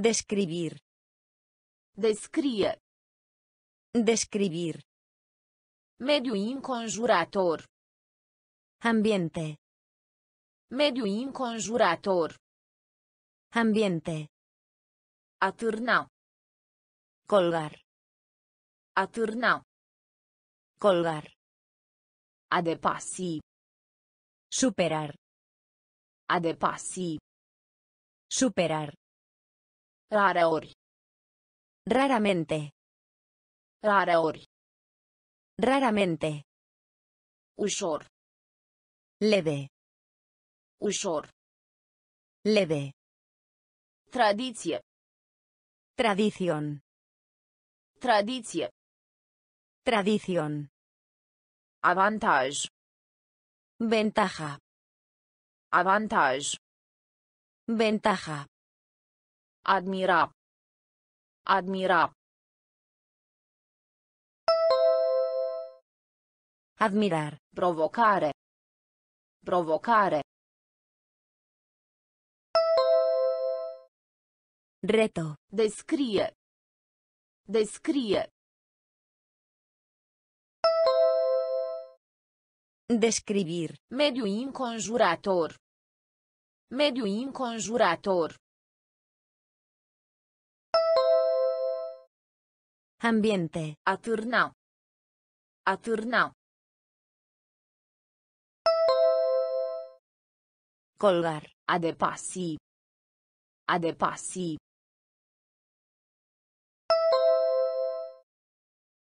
Describir. Descrie. Describir. Mediu înconjurător. Ambiente. Mediu înconjurător. Ambiente. Atârna. Colgar. Atârna. Colgar. A. Superar. A. Superar. Rareori. Raramente. Rareori. Raramente. Ușor. Leve. Ușor. Leve. Tradiție. Tradición. Tradiție. Tradición. Avantaj. Ventaja. Avantaj. Ventaja. Admira. Admira. Admirar. Provocare. Provocare. Reto. Descrie. Descrie. Describir. Mediu înconjurător. Mediu înconjurător. Ambiente. Atârna. Atârna. Colgar. A depăși. A.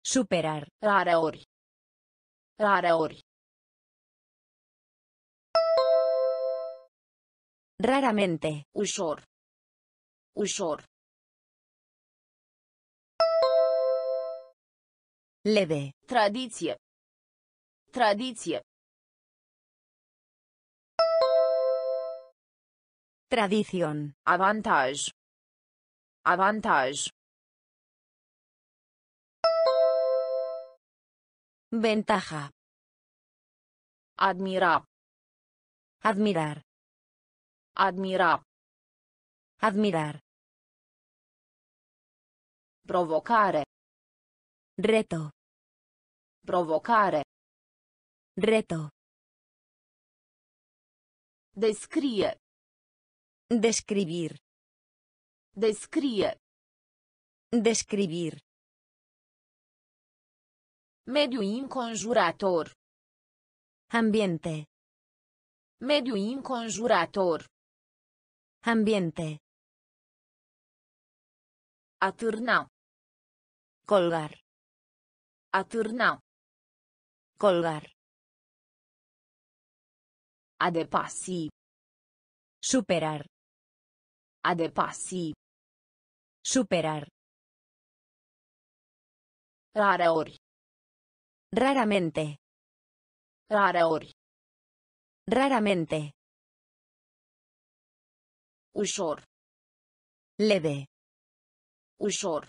Superar. Rareori. Rareori. Raramente. Ușor. Ușor. Leve. Tradiție. Tradiție. Tradición. Avantaj. Avantaj. Ventaja. Admira. Admirar. Admira. Admirar. Provocare. Reto. Provocare. Reto. Descrie. Describir. Descrie. Describir. Mediu înconjurător. Ambiente. Mediu înconjurător. Ambiente. Atârna. Colgar. Atârna. Colgar. A. Superar. A. Superar. Rareori. Raramente. Rareori. Raramente. Ușor. Leve. Ușor.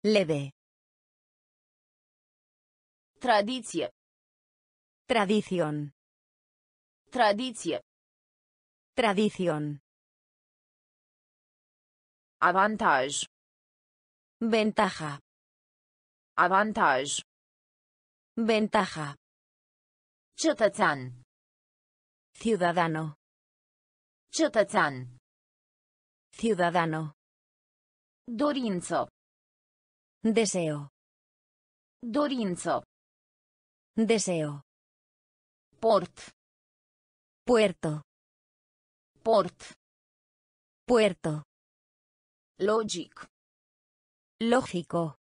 Leve. Tradiție. Tradición. Tradiție. Tradición. Avantaj. Ventaja. Avantaj. Ventaja. Cetățean. Ciudadano. Cetățean. Ciudadano. Dorință. Deseo. Dorință. Deseo. Port. Puerto. Port. Puerto. Logic. Lógico.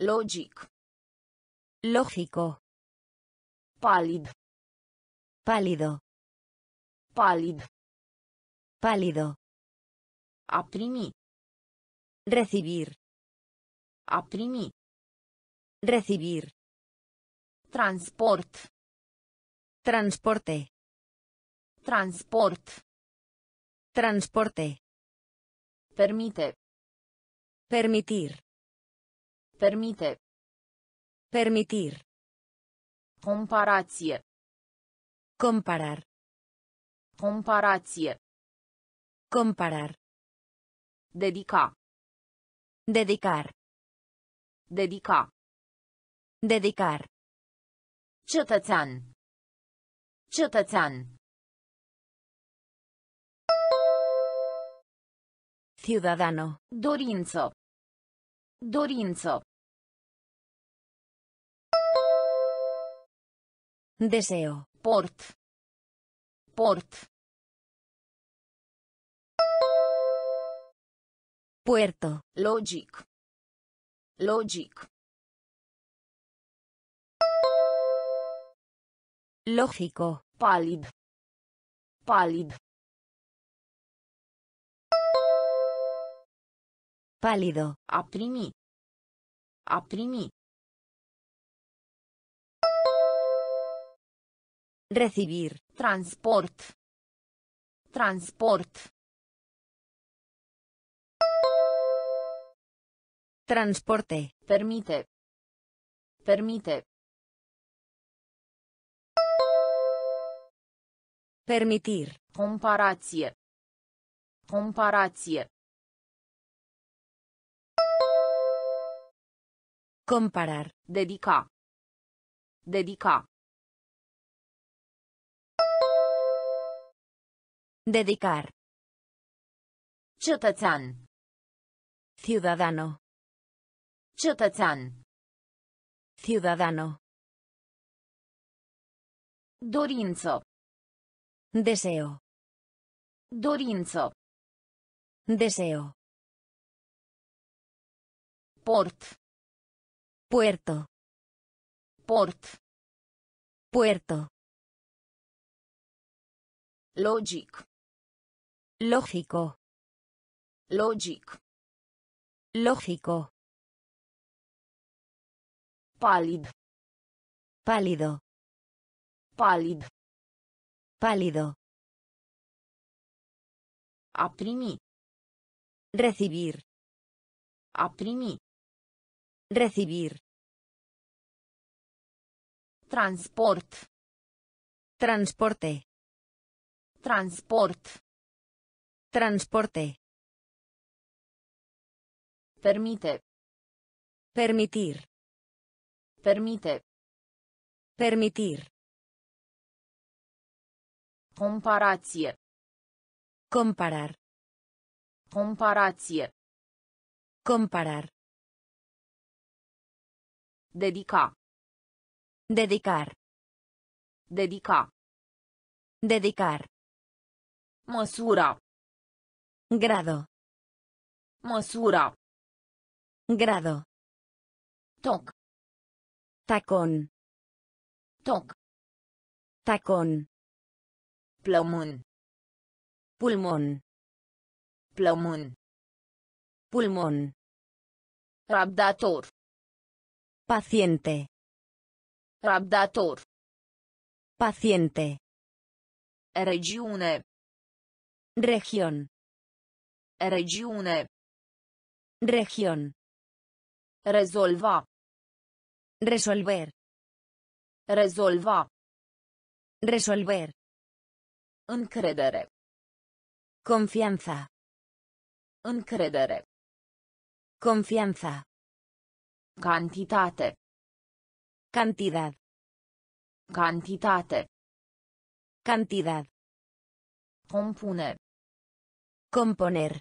Logic. Lógico. Palid. Pálido. Palid. Pálido. A primi. Recibir. A primi. Recibir. Transport. Transporte. Transport. Transporte. Permite. Permitir. Permite. Permitir. Comparație. Comparar. Comparație. Comparar. Dedica. Dedicar. Dedica. Dedicar. Cetățean. Cetățean. Ciudadano. Dorință. Dorință. Deseo. Port. Port. Puerto. Logic. Logic. Lógico. Palid. Palid. Pálido. A primi. A primi. Recibir. Transport. Transport. Transporte. Permite. Permite. Permitir. Comparație. Comparație. Comparar. Dedica. Dedica. Dedicar. Cetățean. Ciudadano. Cetățean. Ciudadano. Dorință. Deseo. Dorință. Deseo. Port. Puerto. Port. Puerto. Logic. Lógico. Logic. Lógico. Palid. Pálido. Palid. Pálido. A primi. Recibir. A primi. Recibir. Transport. Transporte. Transport. Transporte. Permite. Permitir. Permite. Permitir. Comparație. Comparar. Comparație. Comparar. Dedica. Dedicar. Dedica. Dedicar. Măsura. Grado. Măsura. Grado. Toc. Tacón. Toc. Tacón. Plămân. Pulmón. Plămân. Pulmón. Rabdator. Paciente. Rabdator. Paciente. Regiune. Región. Regiune. Región. Rezolva. Resolver. Rezolva. Resolver. Încredere. Confianza. Încredere. Confianza. Cantitate. Cantidad. Cantitate. Cantidad. Compune. Componer.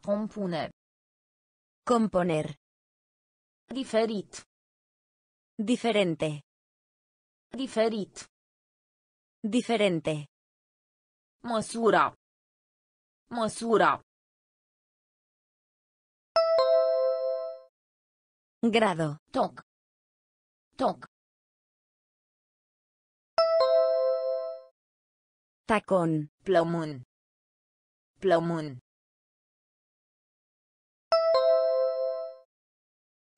Compune. Componer. Diferit. Diferente. Diferit. Diferente. Măsura. Măsura. Grado. Toc. Toc. Tacón. Plămân. Plămân.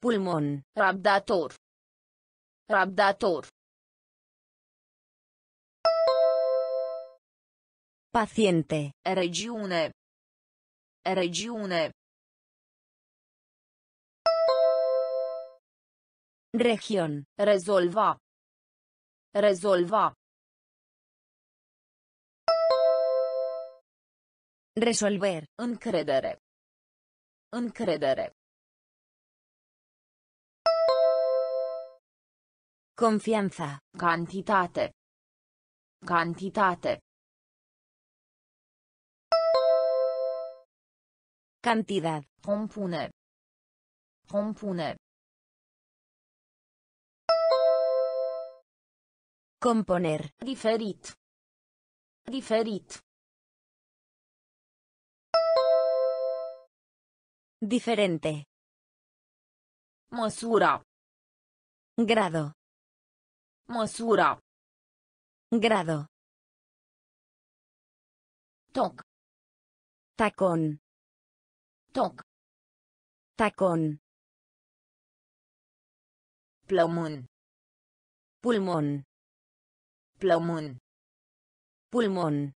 Pulmón. Rabdator. Rabdator. Paciente. Regiune. Regiune. Región. Rezolva. Rezolva. Resolver. Încredere. Încredere. Confianza. Cantitate. Cantitate. Cantidad. Compune. Compune. Componer. Diferit. Diferit. Diferente. Măsura. Grado. Măsura. Grado. Toc. Tacón. Toc. Tacón. Plămân. Pulmón. Plămân. Pulmón.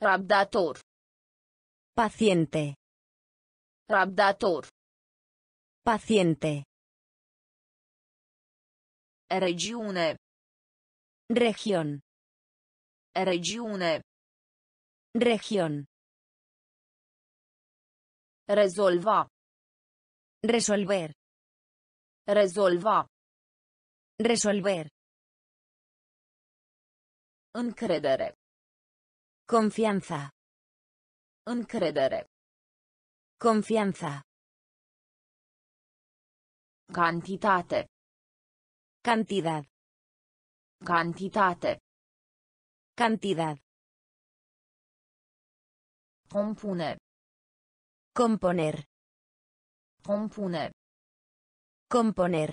Rabdator. Paciente. Rabdator. Paciente. Regiune. Región. Regiune. Región. Rezolva. Resolver. Rezolva. Resolver. Încredere. Confianza. Încredere. Confianza. Cantitate. Cantidad. Cantitate. Cantidad. Compune. Componer. Compune. Componer.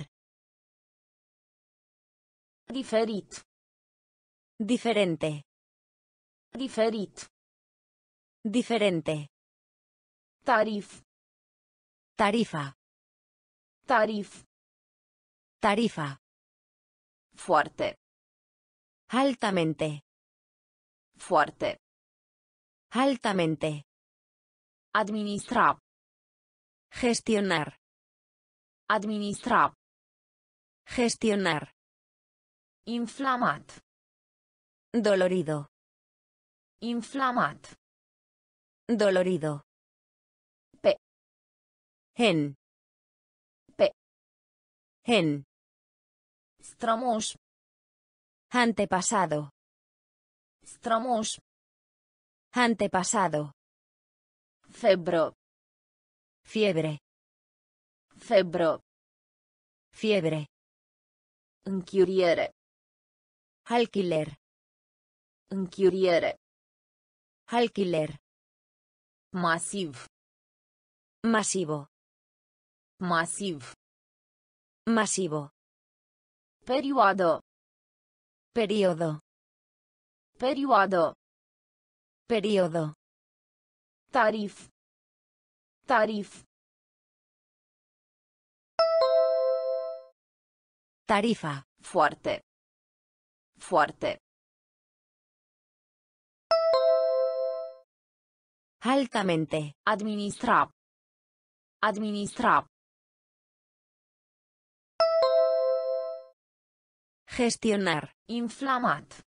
Diferit. Diferente. Diferit. Diferente. Tarif. Tarifa. Tarif. Tarifa. Foarte. Altamente. Foarte. Altamente. Administra. Gestionar. Administra. Gestionar. Inflamat. Dolorido. Inflamat. Dolorido. Pe. En. Pe. En. Strămoș. Antepasado. Strămoș. Antepasado. Febră. Fiebre. Febră. Fiebre. Închiriere. Alquiler. Închiriere. Alquiler. Masiv. Masivo. Masiv. Masivo. Perioadă. Periodo. Perioadă. Periodo. Tarif. Tarif. Tarifa. Foarte. Foarte. Altamente. Administra. Administra. Gestionar. Inflamat.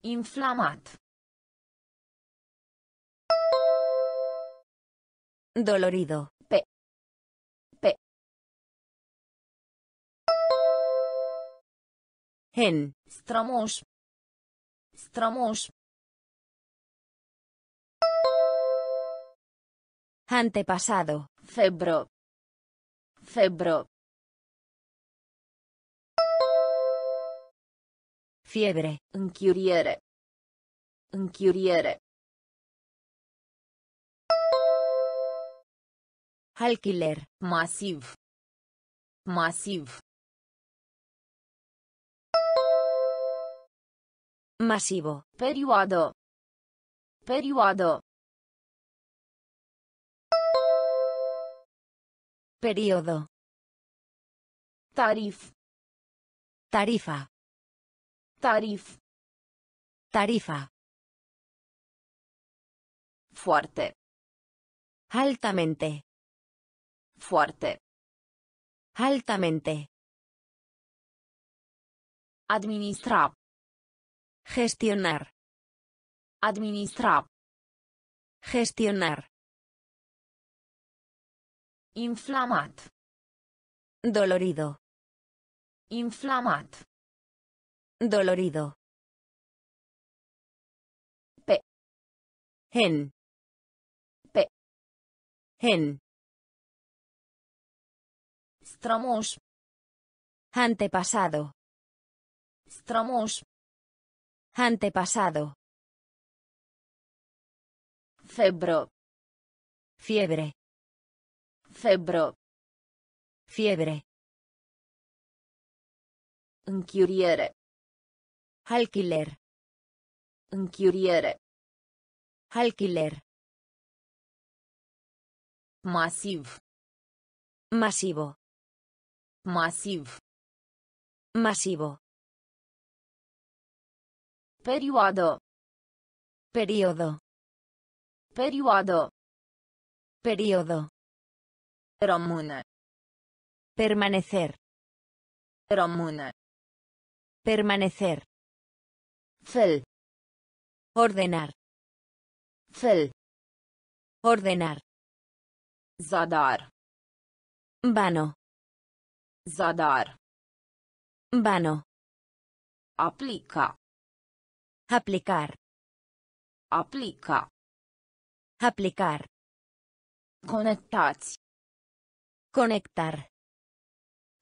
Inflamat. Dolorido. Pe. Pe. En. Strămoș. Strămoș. Antepasado. Febră. Febră. Fiebre. Închiriere. Închiriere. Alquiler. Masiv. Masiv. Masivo. Perioadă. Perioadă. Periodo. Tarif. Tarifa. Tarif. Tarifa. Foarte. Altamente. Foarte. Altamente. Administra. Gestionar. Administra. Gestionar. Inflamat. Dolorido. Inflamat. Dolorido. Pe. En. Pe. En. Antepasado. Strămoș. Antepasado. Febră. Fiebre. Febră. Fiebre. Închiriere. Alquiler. Închiriere. Alquiler. Masiv. Masivo. Masiv. Masivo. Perioadă. Periodo. Perioadă. Periodo. Rămâne. Permanecer. Rămâne. Permanecer. Fel. Ordenar. Fel. Ordenar. Zadar. Vano. Zadar. Vano. Aplica. Aplicar. Aplica. Aplicar. Conectați. Conectar.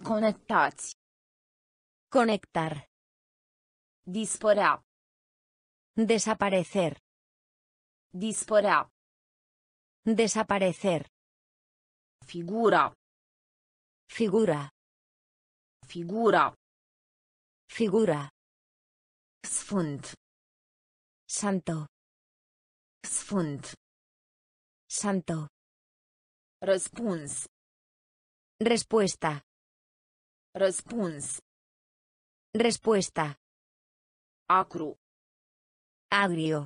Conectați. Conectar. Dispărea. Desaparecer. Dispărea. Desaparecer. Figura. Figura. Figura. Figura. Sfânt. Santo. Sfânt. Santo. Răspuns. Respuesta. Răspuns. Respuesta. Acru. Agrio.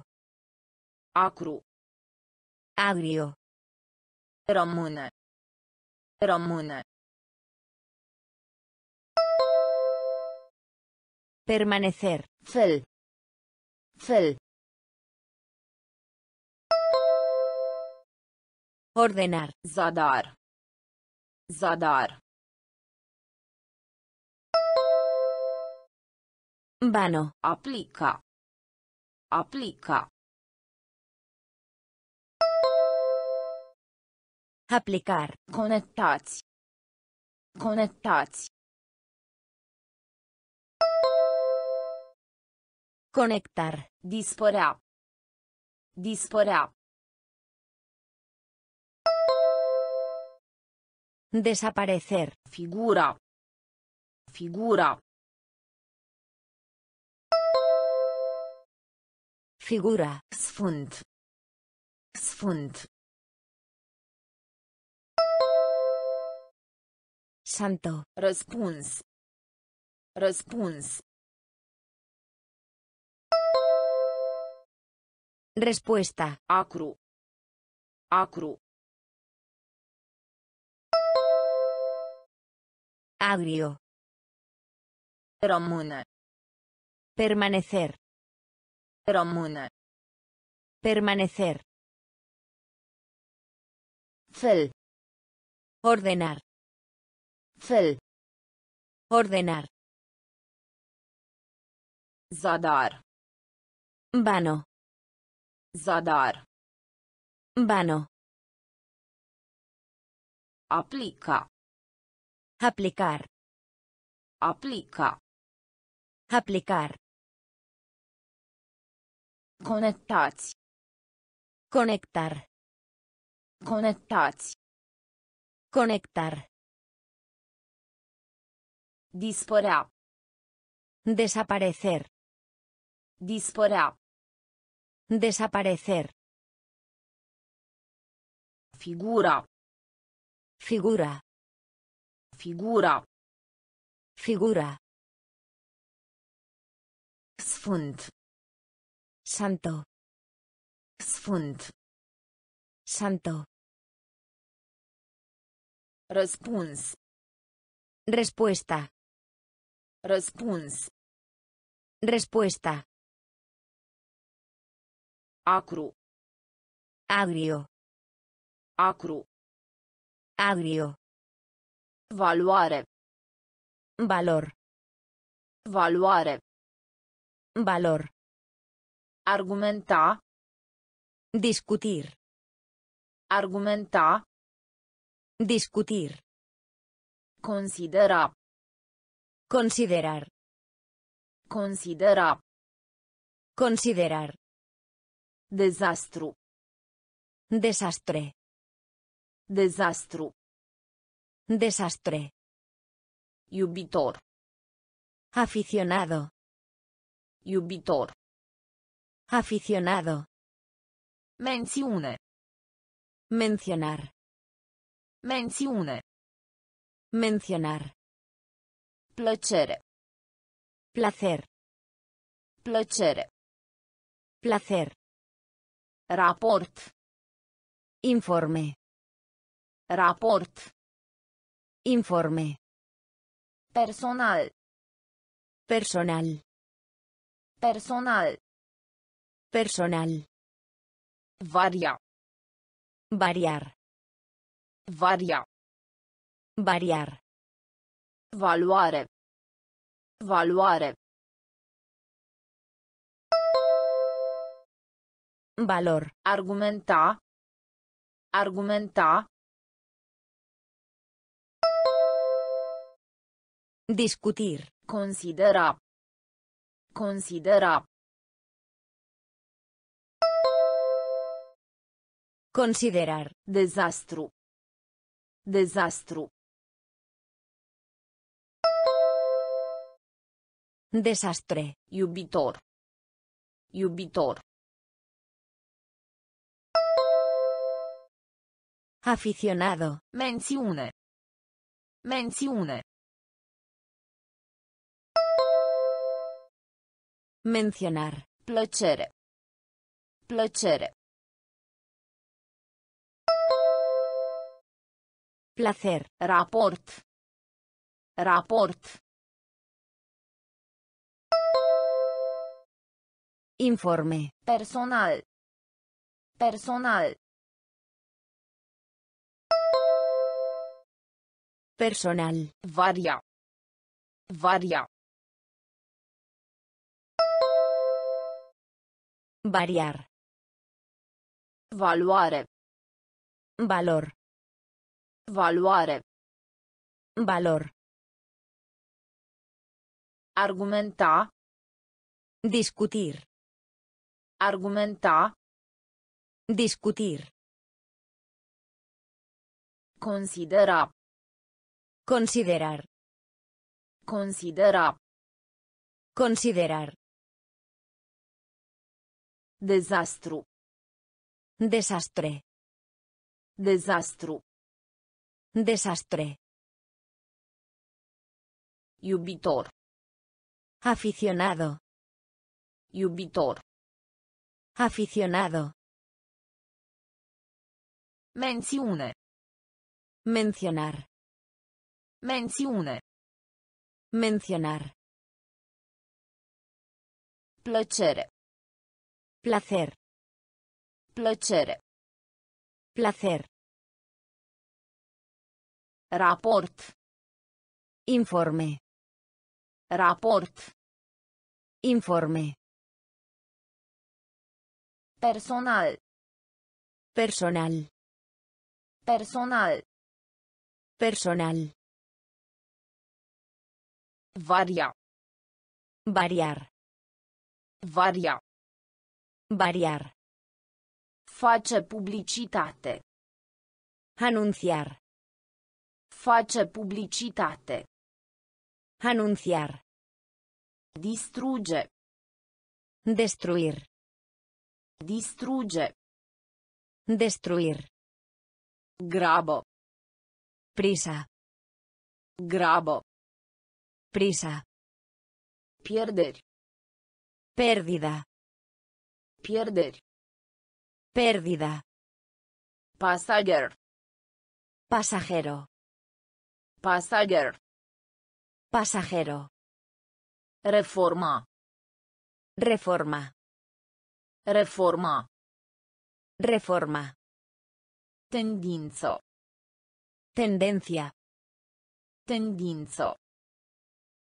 Acru. Agrio. Rămâne. Rămâne. Permanecer. Fel. Fel. Ordenar. Zadar. Zadar. Vano. Aplica. Aplica. Aplicar. Conectați. Conectați. Conectar. Dispărea. Dispărea. Desaparecer. Figura. Figura. Figura. Sfânt. Sfânt. Santo. Răspuns. Răspuns. Respuesta. Acru. Acru. Agrio. Rămâne. Permanecer. Rămâne. Permanecer. Fel. Ordenar. Fel. Ordenar. Zadar. Vano. Zadar. Vano. Aplica. Aplicar. Aplica. Aplicar. Conectați. Conectar. Conectați. Conectar. Dispărea. Desaparecer. Dispărea. Desaparecer. Figura. Figura. Figura. Figura. Sfânt. Santo. Sfânt. Santo. Răspuns. Respuesta. Răspuns. Respuesta. Acru. Agrio. Acru. Agrio. Valoare. Valor. Valoare. Valor. Argumenta. Discutir. Argumenta. Discutir. Considera. Considerar. Considera. Considerar. Dezastru. Desastre. Dezastru. Desastre. Iubitor. Aficionado. Iubitor. Aficionado. Mențiune. Mencionar. Mențiune. Mencionar. Plăcere. Placer. Plăcere. Placer. Raport. Informe. Raport. Informe. Personal. Personal. Personal. Personal. Varia. Variar. Varia. Variar. Valoare. Valoare. Valor. Argumenta. Argumenta. Discutir. Considera. Considera. Considerar. Dezastru. Dezastru. Desastre. Iubitor. Iubitor. Aficionado. Menziune. Mencionar. Plăcere. Plăcere. Placer. Raport. Informe. Personal. Personal. Personal. Varia. Varia. Variar. Valoare. Valor. Valoare. Valor. Argumenta. Discutir. Argumenta. Discutir. Considera. Considerar. Considera. Considerar. Dezastru. Desastre. Dezastru. Desastre. Iubitor. Aficionado. Iubitor. Aficionado. Menziune. Mencionar. Menziune. Mencionar. Plăcere. Placer. Plăcere. Placer. Raport. Informe. Raport. Informe. Personal. Personal. Personal. Personal. Varia. Variar. Varia. Variar. Face publicitate. Anunciar. Face publicitate. Anunciar. Distruge. Destruir. Distruge. Destruir. Grabo. Prisa. Grabo. Prisa. Pierderi. Pérdida. Pierderi. Pérdida. Pasager. Pasajero. Pasager. Pasajero. Reforma. Reforma. Reforma. Reforma. Tendință. Tendencia. Tendință.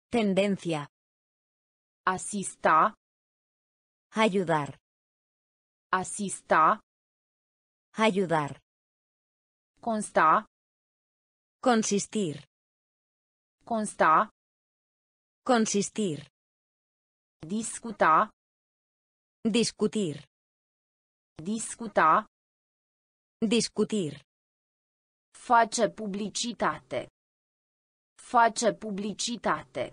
Tendencia. Asista. Ayudar. Asista. Ayudar. Consta. Consistir. Consta. Consistir. Discuta. Discutir. Discuta. Discutir. Face publicitate. Face publicitate.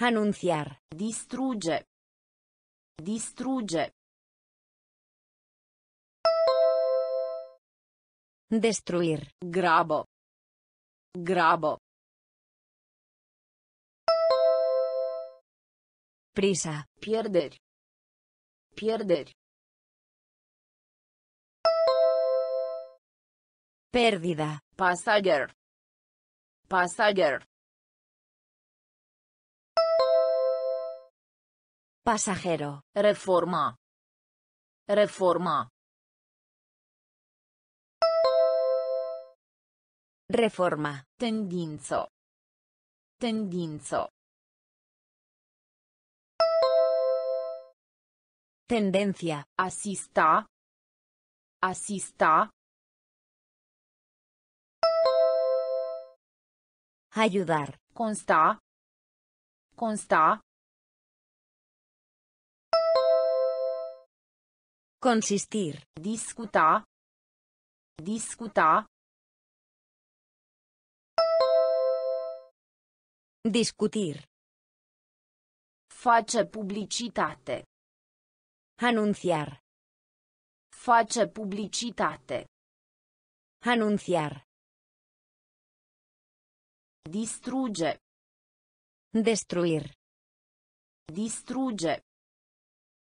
Anunciar. Distruge. Distruge. Destruir. Grabo. Grabo. Prisa. Pierderi. Pierderi. Pérdida. Pasager. Pasager. Pasajero. Reforma. Reforma. Reforma. Tendință. Tendință. Tendencia. Asista. Asista. Ayudar. Consta. Consta. Consistir. Discuta. Discuta. Discutir. Face publicitate. Anunciar. Face publicitate. Anunciar. Distruge. Destruir. Distruge.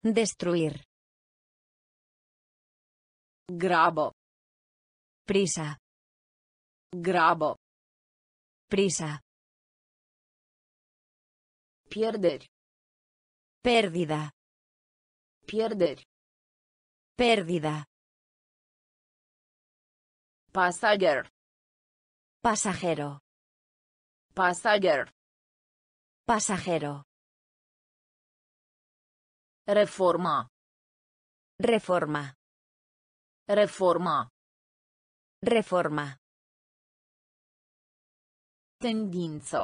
Destruir. Grabo. Prisa. Grabo. Prisa. Pierderi. Pérdida. Pierderi. Pérdida. Pasager. Pasajero. Pasajero. Reforma. Reforma. Reforma. Reforma. Tendință.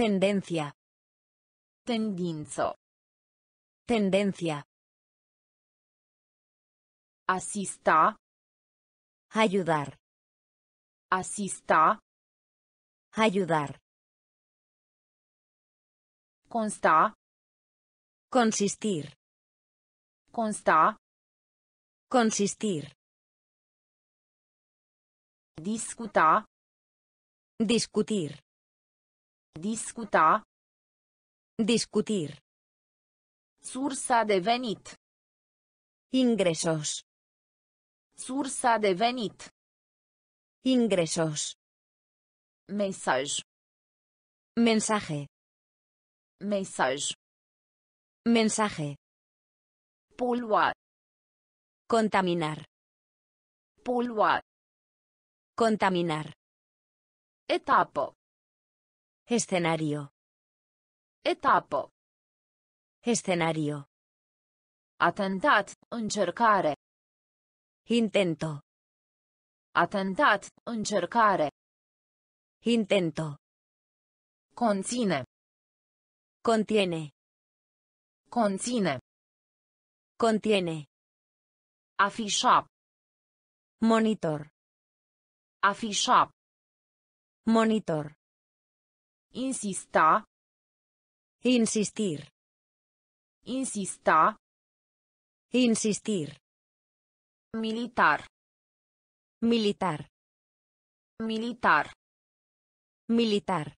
Tendencia. Tendință. Tendencia. Asista. Ayudar. Asista. Ayudar. Consta. Consistir. Consta. Consistir. Discuta. Discutir. Discuta. Discutir. Sursa de venit. Ingresos. Sursa de venit. Ingresos. Mesaj. Mensaje. Mesaj. Mensaje. Polua. Contaminar. Polua. Contaminar. Etapă. Escenario. Etapă. Escenario. Atentat. Încercare. Intento. Atentat. Încercare. Intento. Conține. Contiene. Conține. Contiene. Afișa. Monitor. Afișa. Monitor. Insista. Insistir. Insista. Insistir. Militar. Militar. Militar. Militar.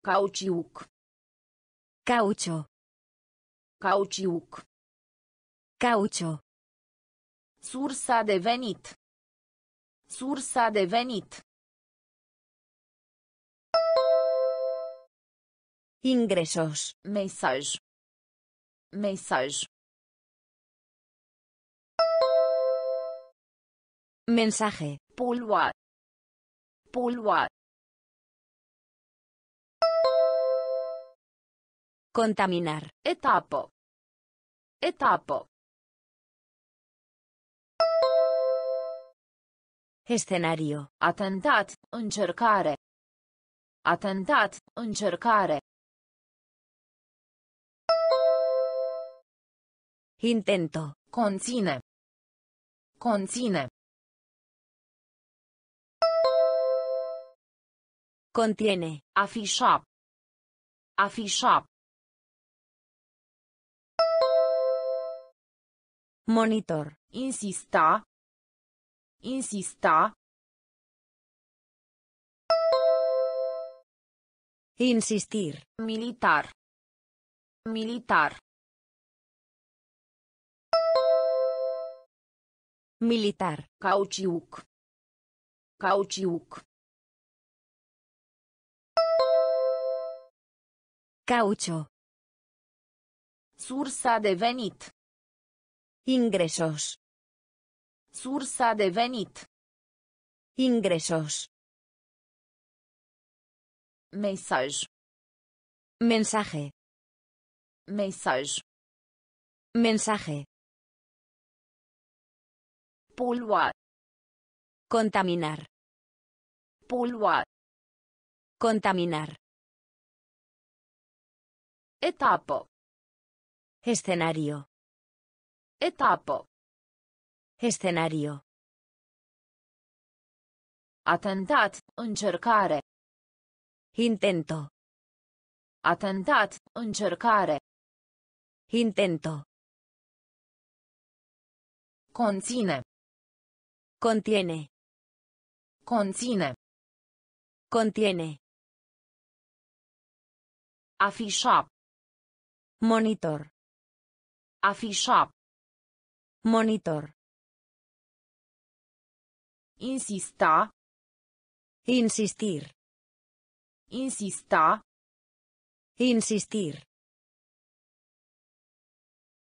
Cauciuc. Caucho. Cauciuc. Caucho. Sursa de venit. Sursa de venit. Ingresos. Mesaj. Mesaj. Mensaje. Polua. Polua. Contaminar. Etapă. Etapă. Escenario. Atentat. Încercare. Atentat. Încercare. Intento. Conține. Conține. Contiene. Afișa. Afișa. Monitor. Insista. Insista. Insistir. Militar. Militar. Militar. Cauciuc. Cauciuc. Caucio. Sursa devenit. Ingresos. Sursa de venit. Ingresos. Mesaj. Mensaje. Mesaj. Mensaje. Polua. Contaminar. Polua. Contaminar. Etapă. Escenario. Etapă. Escenario. Atentat. Încercare. Intento. Atentat. Încercare. Intento. Conține. Contiene. Conține. Contiene. Afișa. Monitor. Afișa. Monitor. Insista. Insistir. Insista. Insistir.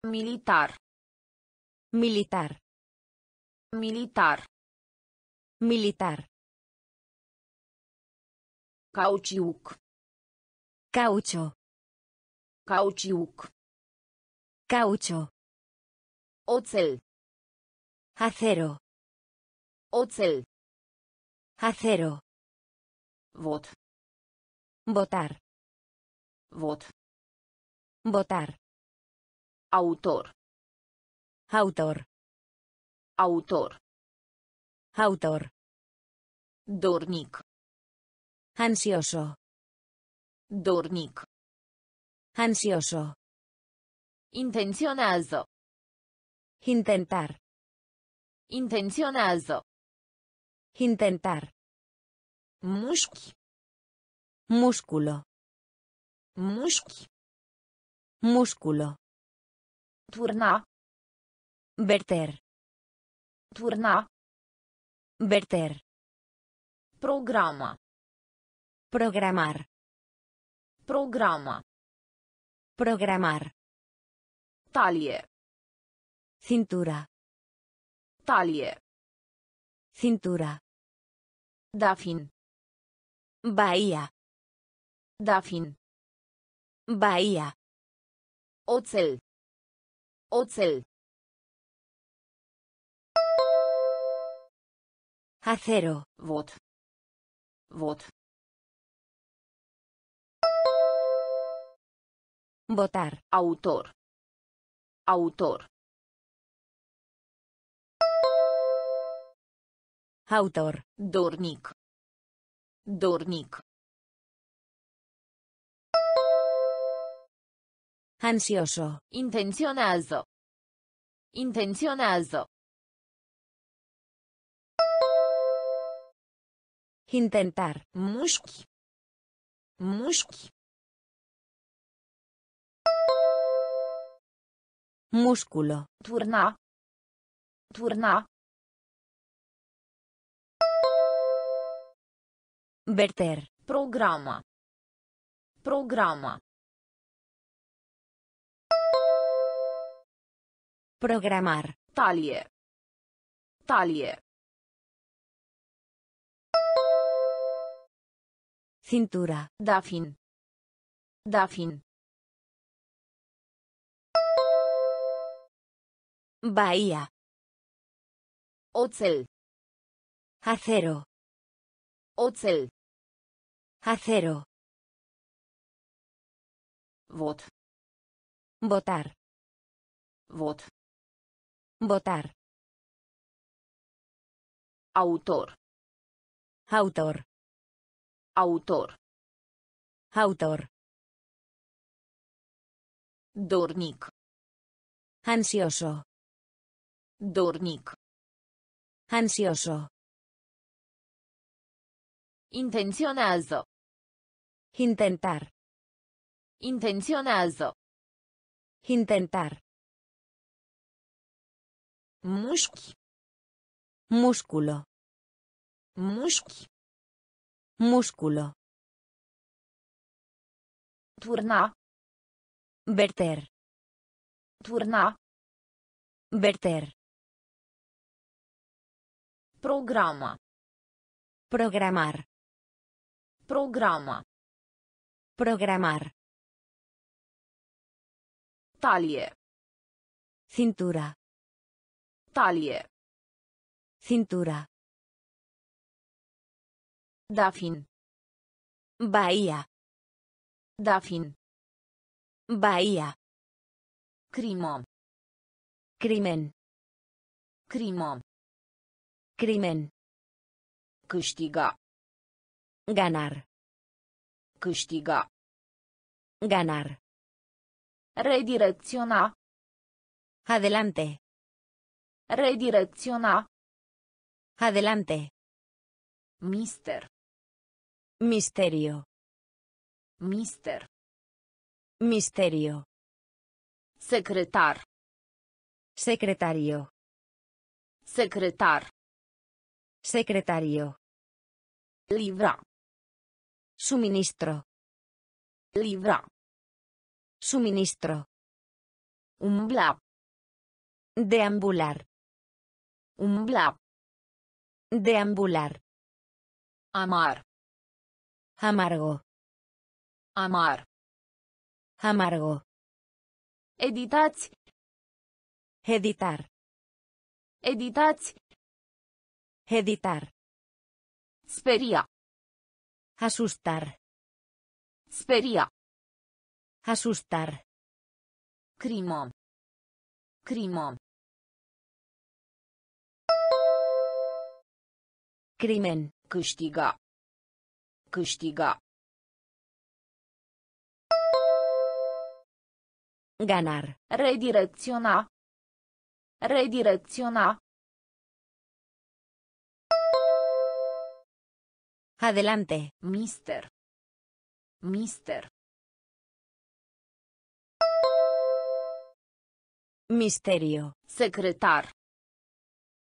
Militar. Militar. Militar. Militar. Cauciuc. Caucho. Cauciuc. Caucho. Oțel. Acero. Oțel. Acero. Vot. Votar. Vot. Votar. Autor. Autor. Autor. Autor. Dornic. Ansioso. Dornic. Ansioso. Intenționează. Intentar. Intenționează. Intentar. Mușchi. Músculo. Mușchi. Músculo. Turna. Verter. Turna. Verter. Programa. Programar. Programa. Programar. Talie. Cintura. Talie. Cintura. Dafin. Bahía. Dafin. Bahía. Oțel. Oțel. Acero. Vot. Vot. Votar. Autor. Autor. Autor. Dornic. Dornic. Ansioso. Intenționează. Intenționează. Intentar. Mușchi. Mușchi. Músculo. Turna. Turna. Verter. Programa. Programa. Programar. Talie. Talie. Cintura. Dafin. Dafin. Bahía. Oțel. Acero. Oțel. Acero. Vot. Votar. Vot. Votar. Autor. Autor. Autor. Autor. Dornic. Ansioso. Dornic. Ansioso. Intenționează. Intentar. Intenționează. Intentar. Mușchi. Músculo. Mușchi. Músculo. Turna. Verter. Turna. Verter. Programa. Programar. Programa. Programar. Talie. Cintura. Talie. Cintura. Dafin. Bahía. Dafin. Bahía. Crimă. Crimen. Crimă. Crimen. Câștiga. Ganar. Câștiga. Ganar. Redirecționa. Adelante. Redirecționa. Adelante. Mister. Misterio. Mister. Misterio. Secretar. Secretario. Secretar. Secretario. Livra. Suministro. Livra. Suministro. Umbla. Deambular. Umbla. Deambular. Amar. Amargo. Amar. Amargo. Editați. Editar. Editați. Editar. Speria. Asustar. Speria. Asustar. Crimă. Crimă. Crimen. Câștiga. Câștiga. Ganar. Redirecționa. Redirecționa. Adelante. Mister. Mister. Misterio. Secretar.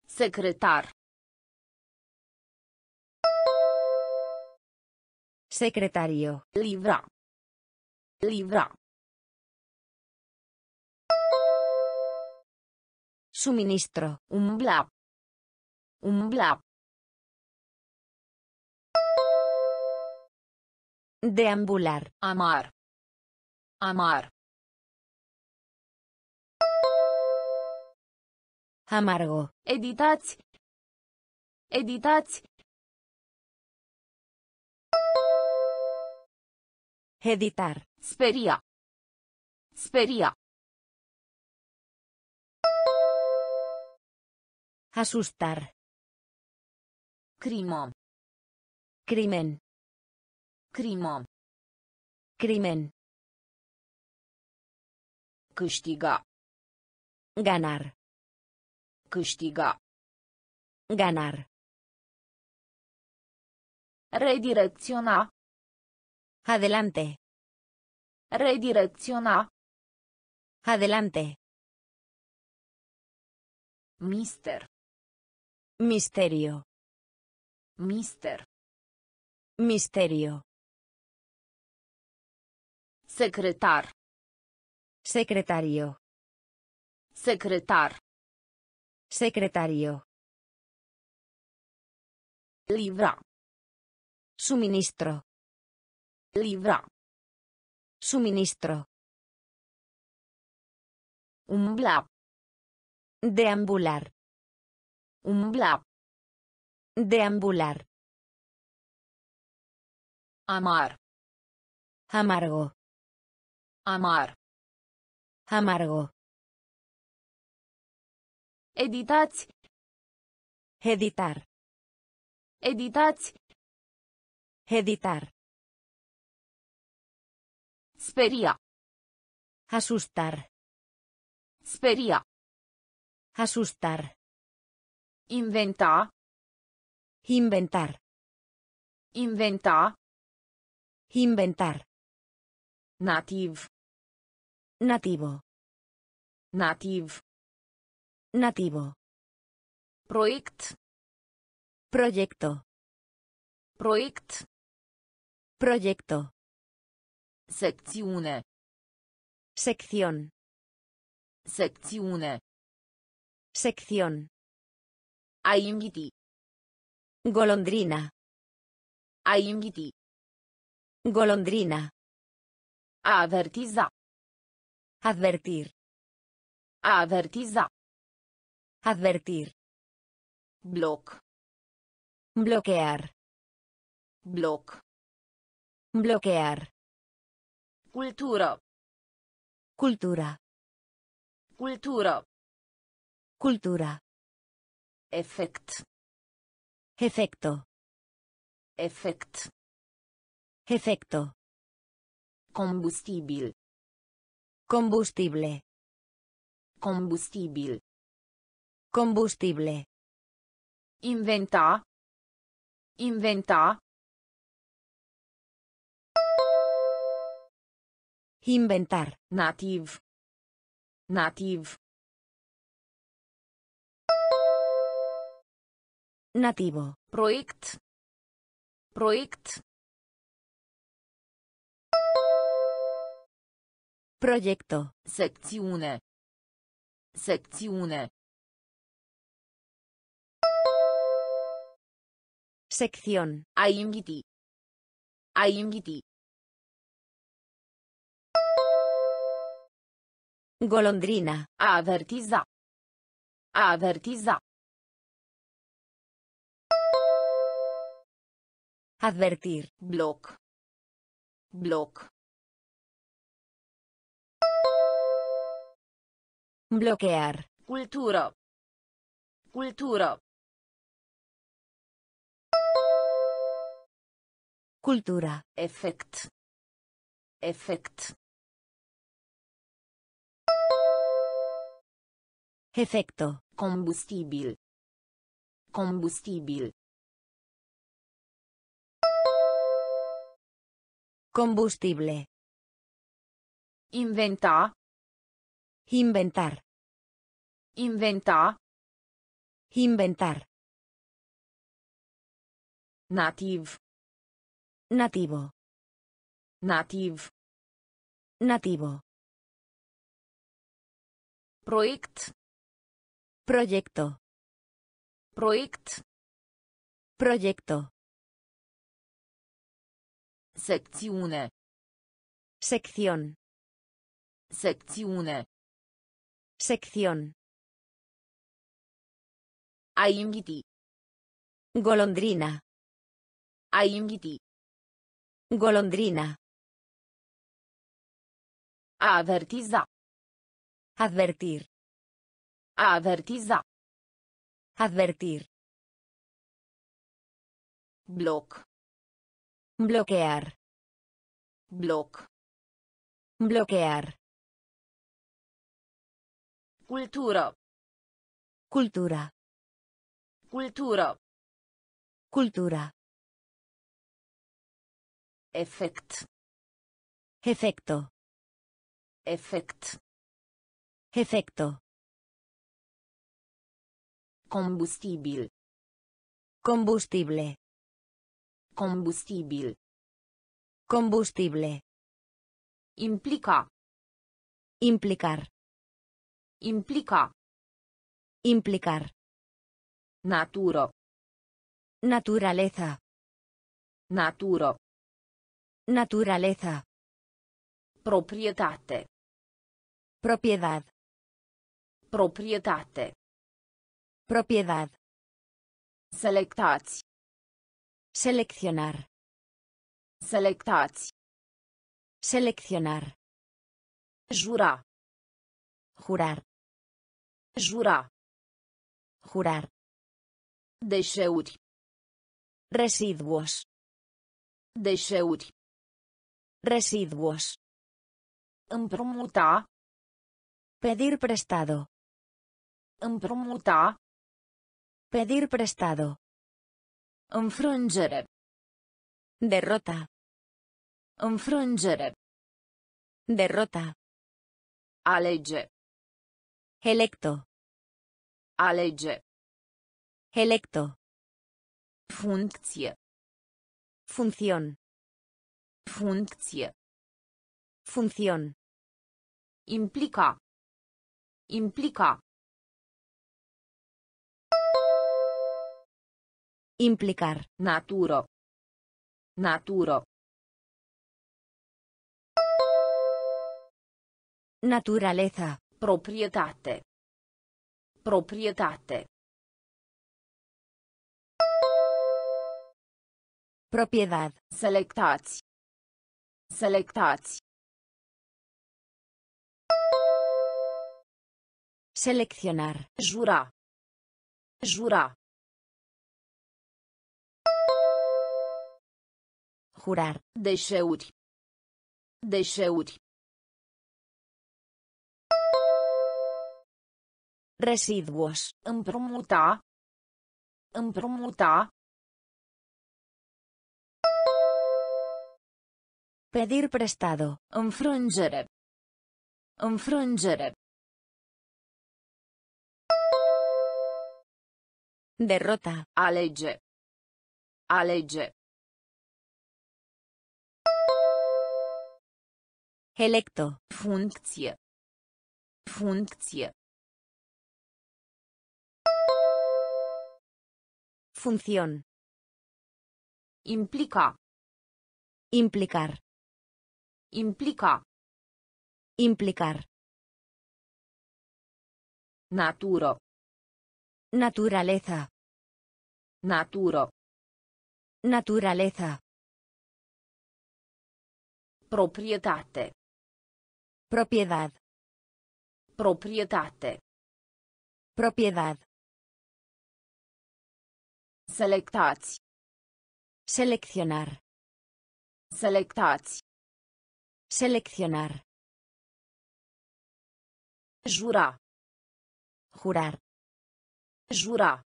Secretar. Secretario. Livra. Livra. Suministro. Umbla. Umbla. Deambular. Amar. Amar. Amargo. Editați. Editați. Editar. Speria. Speria. Asustar. Crimă. Crimen. Crimă. Crimen. Câștiga. Ganar. Câștiga. Ganar. Redirecționa. Adelante. Redirecționa. Adelante. Mister. Misterio. Mister. Misterio. Secretar. Secretario. Secretar. Secretario. Livra. Suministro. Livra. Suministro. Umbla. Deambular. Umbla. Deambular. Amar. Amargo. Amar. Amargo. Editați. Editar. Editați. Editar. Speria. Asustar. Speria. Asustar. Inventa. Inventar. Inventa. Inventar. Nativ. Nativo. Nativ. Nativo. Proiect. Proyecto. Proiect. Proyecto. Secțiune. Sección. Secțiune. Sección. A inviti. Golondrina. A inviti. Golondrina. A avertiza. Advertir. Avertiza. Advertir. Bloc. Bloquear. Bloc. Bloquear. Cultură. Cultura. Cultură. Cultura. Efect. Efecto. Efect. Efecto. Combustibil. Combustible. Combustibil. Combustible. Inventa. Inventa. Inventar. Nativ. Nativ. Nativo. Proiect. Proiect. Proyecto. Secțiune. Secțiune. Sección. A inviti. A inviti. Golondrina. A avertiza. A avertiza. Advertir. Bloc. Bloc. Bloquear. Cultură. Cultură. Cultura. Efect. Efect. Efecto. Combustibil. Combustibil. Combustible. Inventa. Inventar. Inventa. Inventar. Nativ. Nativo. Nativ. Nativo. Proiect. Proyecto. Proiect. Proyecto. Secțiune. Sección. Secțiune. Sección. A inviti. Golondrina. A inviti. Golondrina. A avertiza. Advertir. A avertiza. Advertir. Bloc. Bloquear. Bloc. Bloquear. Cultură. Cultura. Cultură. Cultura. Efect. Efecto. Efect. Efecto. Combustibil. Combustible. Combustibil. Combustible. Implica. Implicar. Implica. Implicar. Natură. Naturaleza. Natură. Naturaleza. Proprietate. Propiedad. Proprietate. Propiedad. Selectați. Seleccionar. Selectați. Seleccionar. Jura. Jurar. Jura. Jurar. Deșeuri. Residuos. Deșeuri. Residuos. Împrumuta. Pedir prestado. Împrumuta. Pedir prestado. Înfrângere. Derrota. Înfrângere. Derrota. Alege. Electo. Alege. Electo. Funcție. Función. Funcție. Función. Implica. Implica. Implicar. Naturo. Naturo. Naturaleza. Proprietate. Proprietate. Propiedad. Selectați. Selectați. Seleccionar. Jura. Jura. Jurar. Deșeuri. Deșeuri. Residuos. Împrumuta. Împrumuta. Pedir prestado. Înfrângere. Înfrângere. Derrota. Alege. Alege. Electo. Funcție. Funcție. Función. Implica. Implicar. Implica. Implicar. Naturo. Naturaleza. Naturo. Naturaleza. Proprietate. Propiedad. Proprietate. Propiedad. Selectați. Seleccionar. Selectați. Seleccionar. Jura. Jurar. Jura.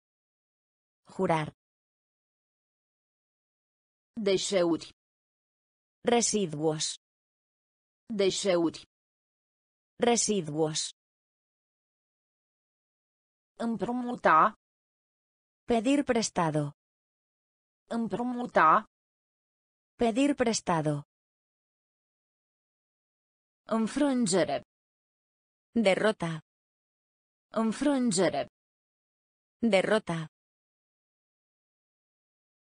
Jurar. Deșeuri. Residuos. Deșeuri. Residuos. Împrumuta. Pedir prestado. Împrumuta. Pedir prestado. Înfrângere. Derrota. Înfrângere. Derrota.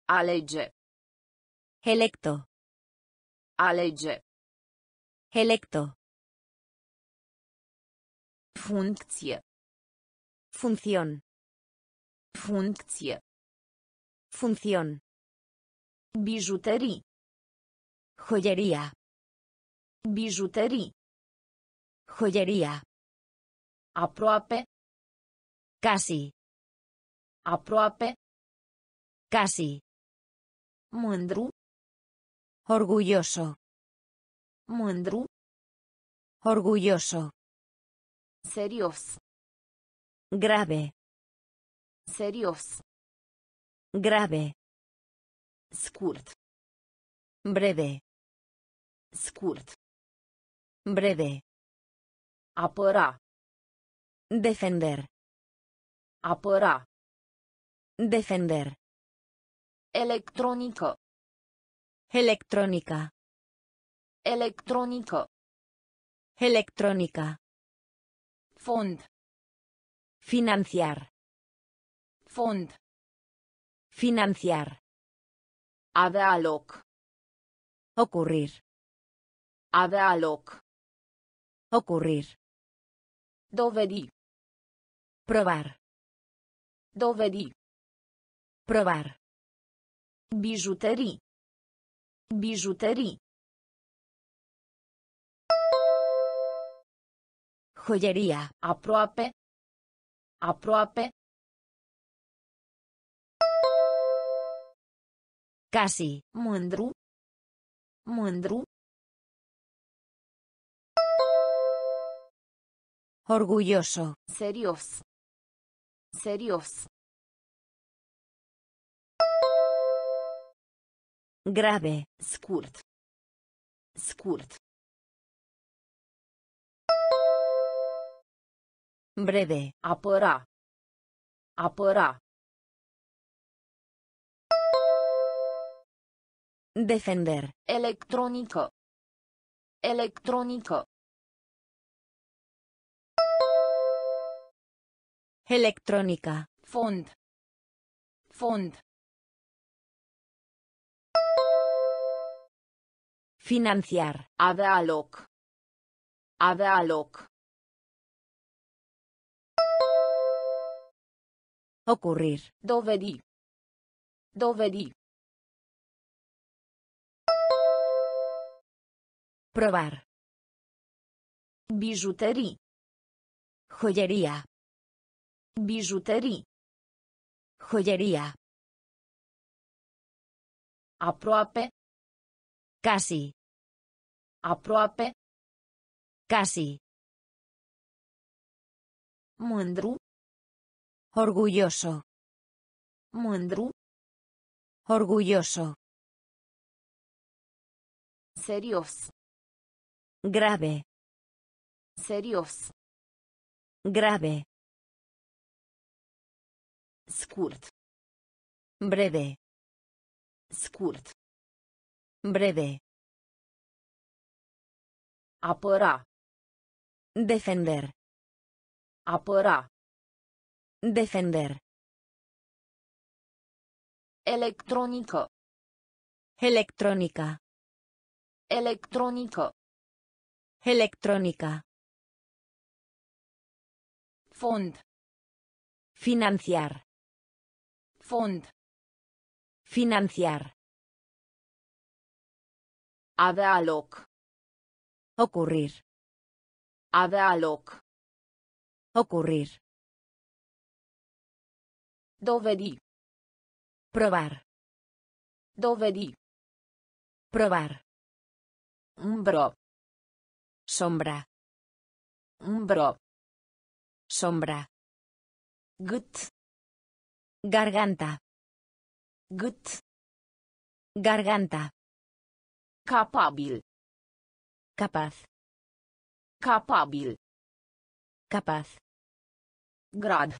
Alege. Electo. Alege. Electo. Funcție. Función. Funcție. Función. Bijuterii. Joyería. Bijuterii. Joyería. Aproape. Casi. Aproape. Casi. Mândru. Orgulloso. Mândru. Orgulloso. Serios. Grave. Serios. Grave. Scurt. Breve. Scurt. Breve. Apăra. Defender. Apăra. Defender. Electronică. Electrónica. Electronică. Electrónica. Fond. Financiar. Fond. Financiar. Avea loc. Ocurrir. Avea loc. Ocurrir. Dovedi. Probar. Dovedi. Probar. Bijuterii. Bijuterii. Joyería. Aproape. Aproape. Casi. Mândru. Mândru. Orgulloso. Serios. Serios. Grave. Scurt. Scurt. Breve. Apăra. Apăra. Defender. Electronică. Electronică. Electrónica. Fond. Fond. Financiar. Avea loc. Avea loc. Ocurrir. Dovedi. Dovedi. Probar. Bijuterii. Joyería. Bijuterii. Joyería. Aproape. Casi. Aproape. Casi. Mândru. Orgulloso. Mândru. Orgulloso. Serios. Grave. Serios. Grave. Scurt. Breve. Scurt. Breve. Apăra. Defender. Apăra. Defender. Electronică. Electrónica. Electronică. Electrónica. Fond. Financiar. Fond. Financiar. Avea loc. Ocurrir. Avea loc. Ocurrir. Dovedi. Probar. Dovedi. Probar. Umbră. Sombra. Umbră. Sombra. Gât. Garganta. Gât. Garganta. Capabil. Capaz. Capabil. Capaz. Grad.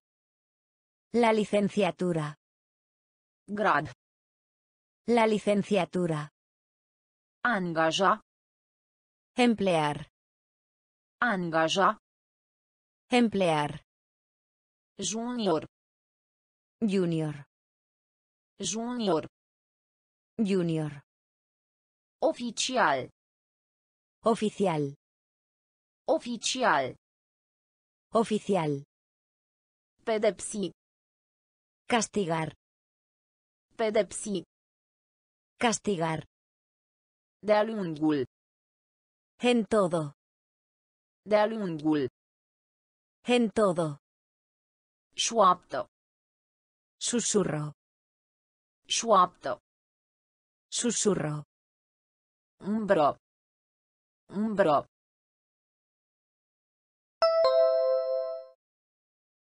La licenciatura. Grad. La licenciatura. Angaja. Emplear. Angaja. Emplear. Junior. Junior. Junior. Junior. Oficial. Oficial. Oficial. Oficial. Pedepsi. Castigar. Pedepsi. Castigar. De-a lungul. En todo. De-a lungul. En todo. Șoaptă. Susurro. Șoaptă. Susurro. Umbră. Umbră.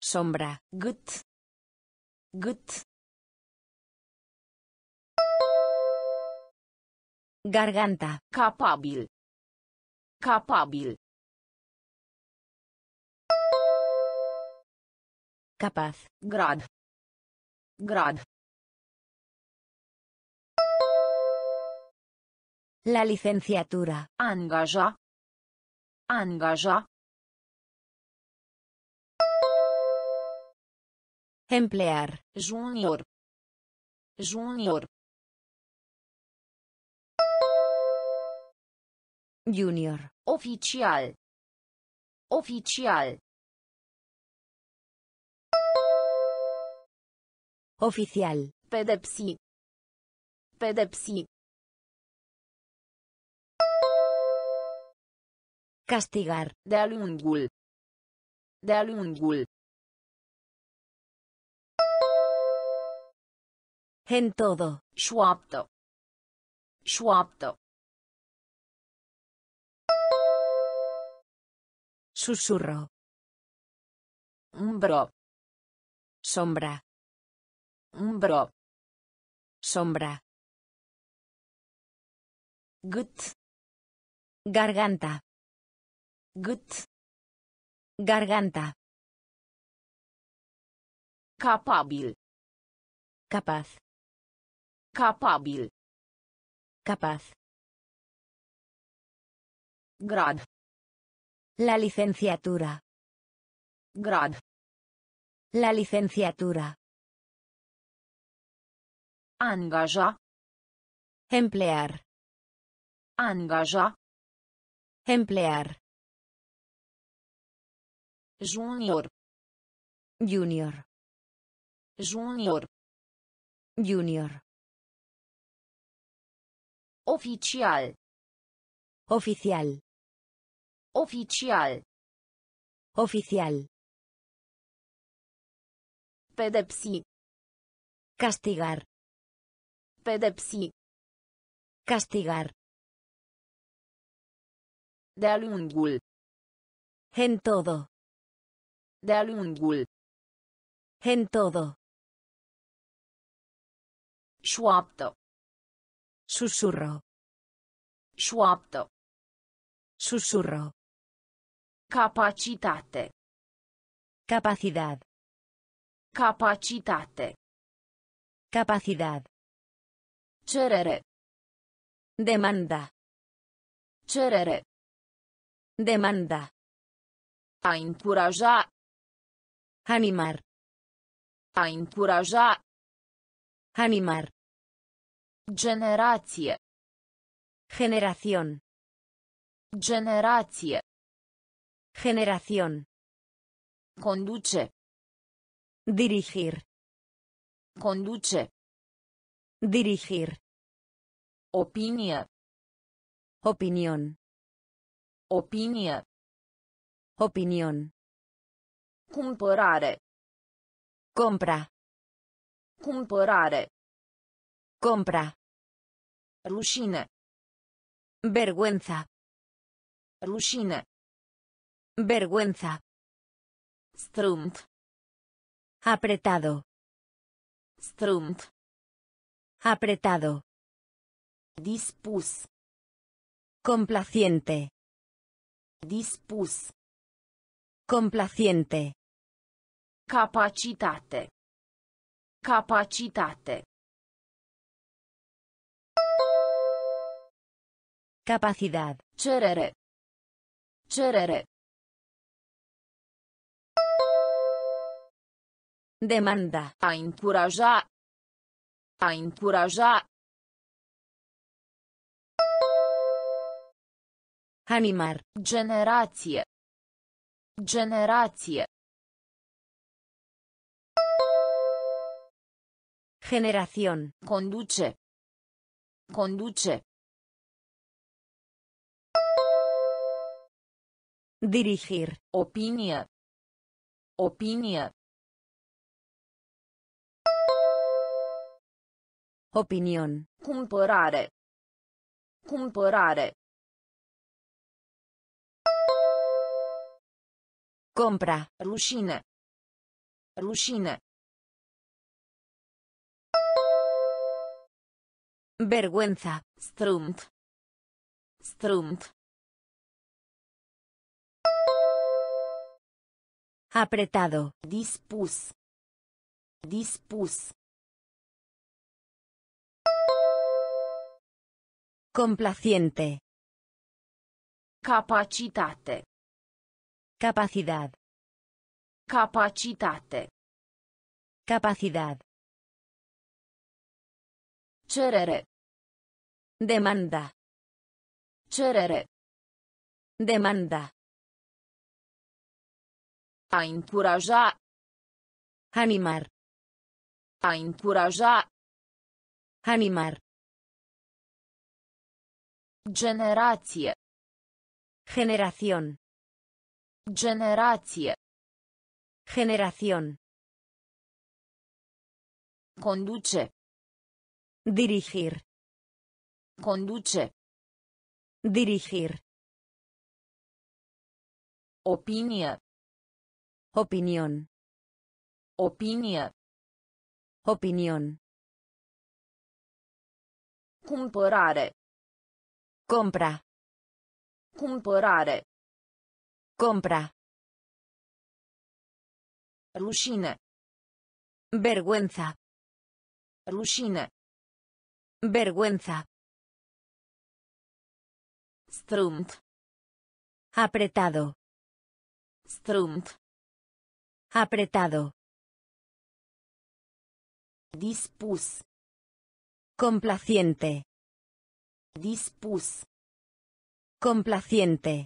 Sombra. Gât. Gât. Garganta. Capabil. Capabil. Capaz. Grad. Grad. La licenciatura. Angaja. Angaja. Emplear. Junior. Junior. Junior. Oficial. Oficial. Oficial. Pedepsi. Pedepsi. Castigar. De-a lungul. De-a lungul. En todo. Șoaptă. Șoaptă. Susurro. Umbră. Sombra. Umbră. Sombra. Gât. Garganta. Gât. Garganta. Capabil. Capaz. Capabil. Capaz. Grad. La licenciatura. Grad. La licenciatura. Angaja. Emplear. Angaja. Emplear. Junior. Junior. Junior. Junior. Oficial. Oficial. Oficial. Oficial. Pedepsi. Castigar. Pedepsi. Castigar. De-a lungul. En todo. De-a lungul. En todo. Șoaptă. Susurro. Șoaptă. Susurro. Capacitate. Capacidad. Capacitate. Capacidad. Cerere. Demanda. Cerere. Demanda. A încuraja. Animar. A încuraja. Animar. Generație. Generación. Generație. Generación. Conduce. Dirigir. Conduce. Dirigir. Opinie. Opinión. Opinie. Opinión. Cumpărare. Compra. Cumpărare. Compra. Rușine. Vergüenza. Rușine. Vergüenza. Strâmt. Apretado. Strâmt. Apretado. Dispus. Complaciente. Dispus. Complaciente. Capacitate. Capacitate. Capacidad. Cerere. Cerere. Demanda. A încuraja. A încuraja. Animar. Generație. Generație. Generación. Conduce. Conduce. Dirigir. Opinie. Opinie. Opinión. Cumpărare. Cumpărare. Compra. Rușine. Rușine. Vergüenza. Strâmt. Strâmt. Apretado. Dispus. Dispus. Complaciente. Capacitate. Capacidad. Capacitate. Capacidad. Cerere. Demanda. Cerere. Demanda. A încuraja. Animar. A încuraja. Animar. Generație. Generación. Generație. Generación. Conduce. Dirigir. Conduce. Dirigir. Opinie. Opinión. Opinie. Opinión. Cumpărare. Compra. Cumpărare. Compra. Rușine. Vergüenza. Rușine. Vergüenza. Strâmt. Apretado. Strâmt. Apretado. Dispus. Complaciente. Dispus. Complaciente.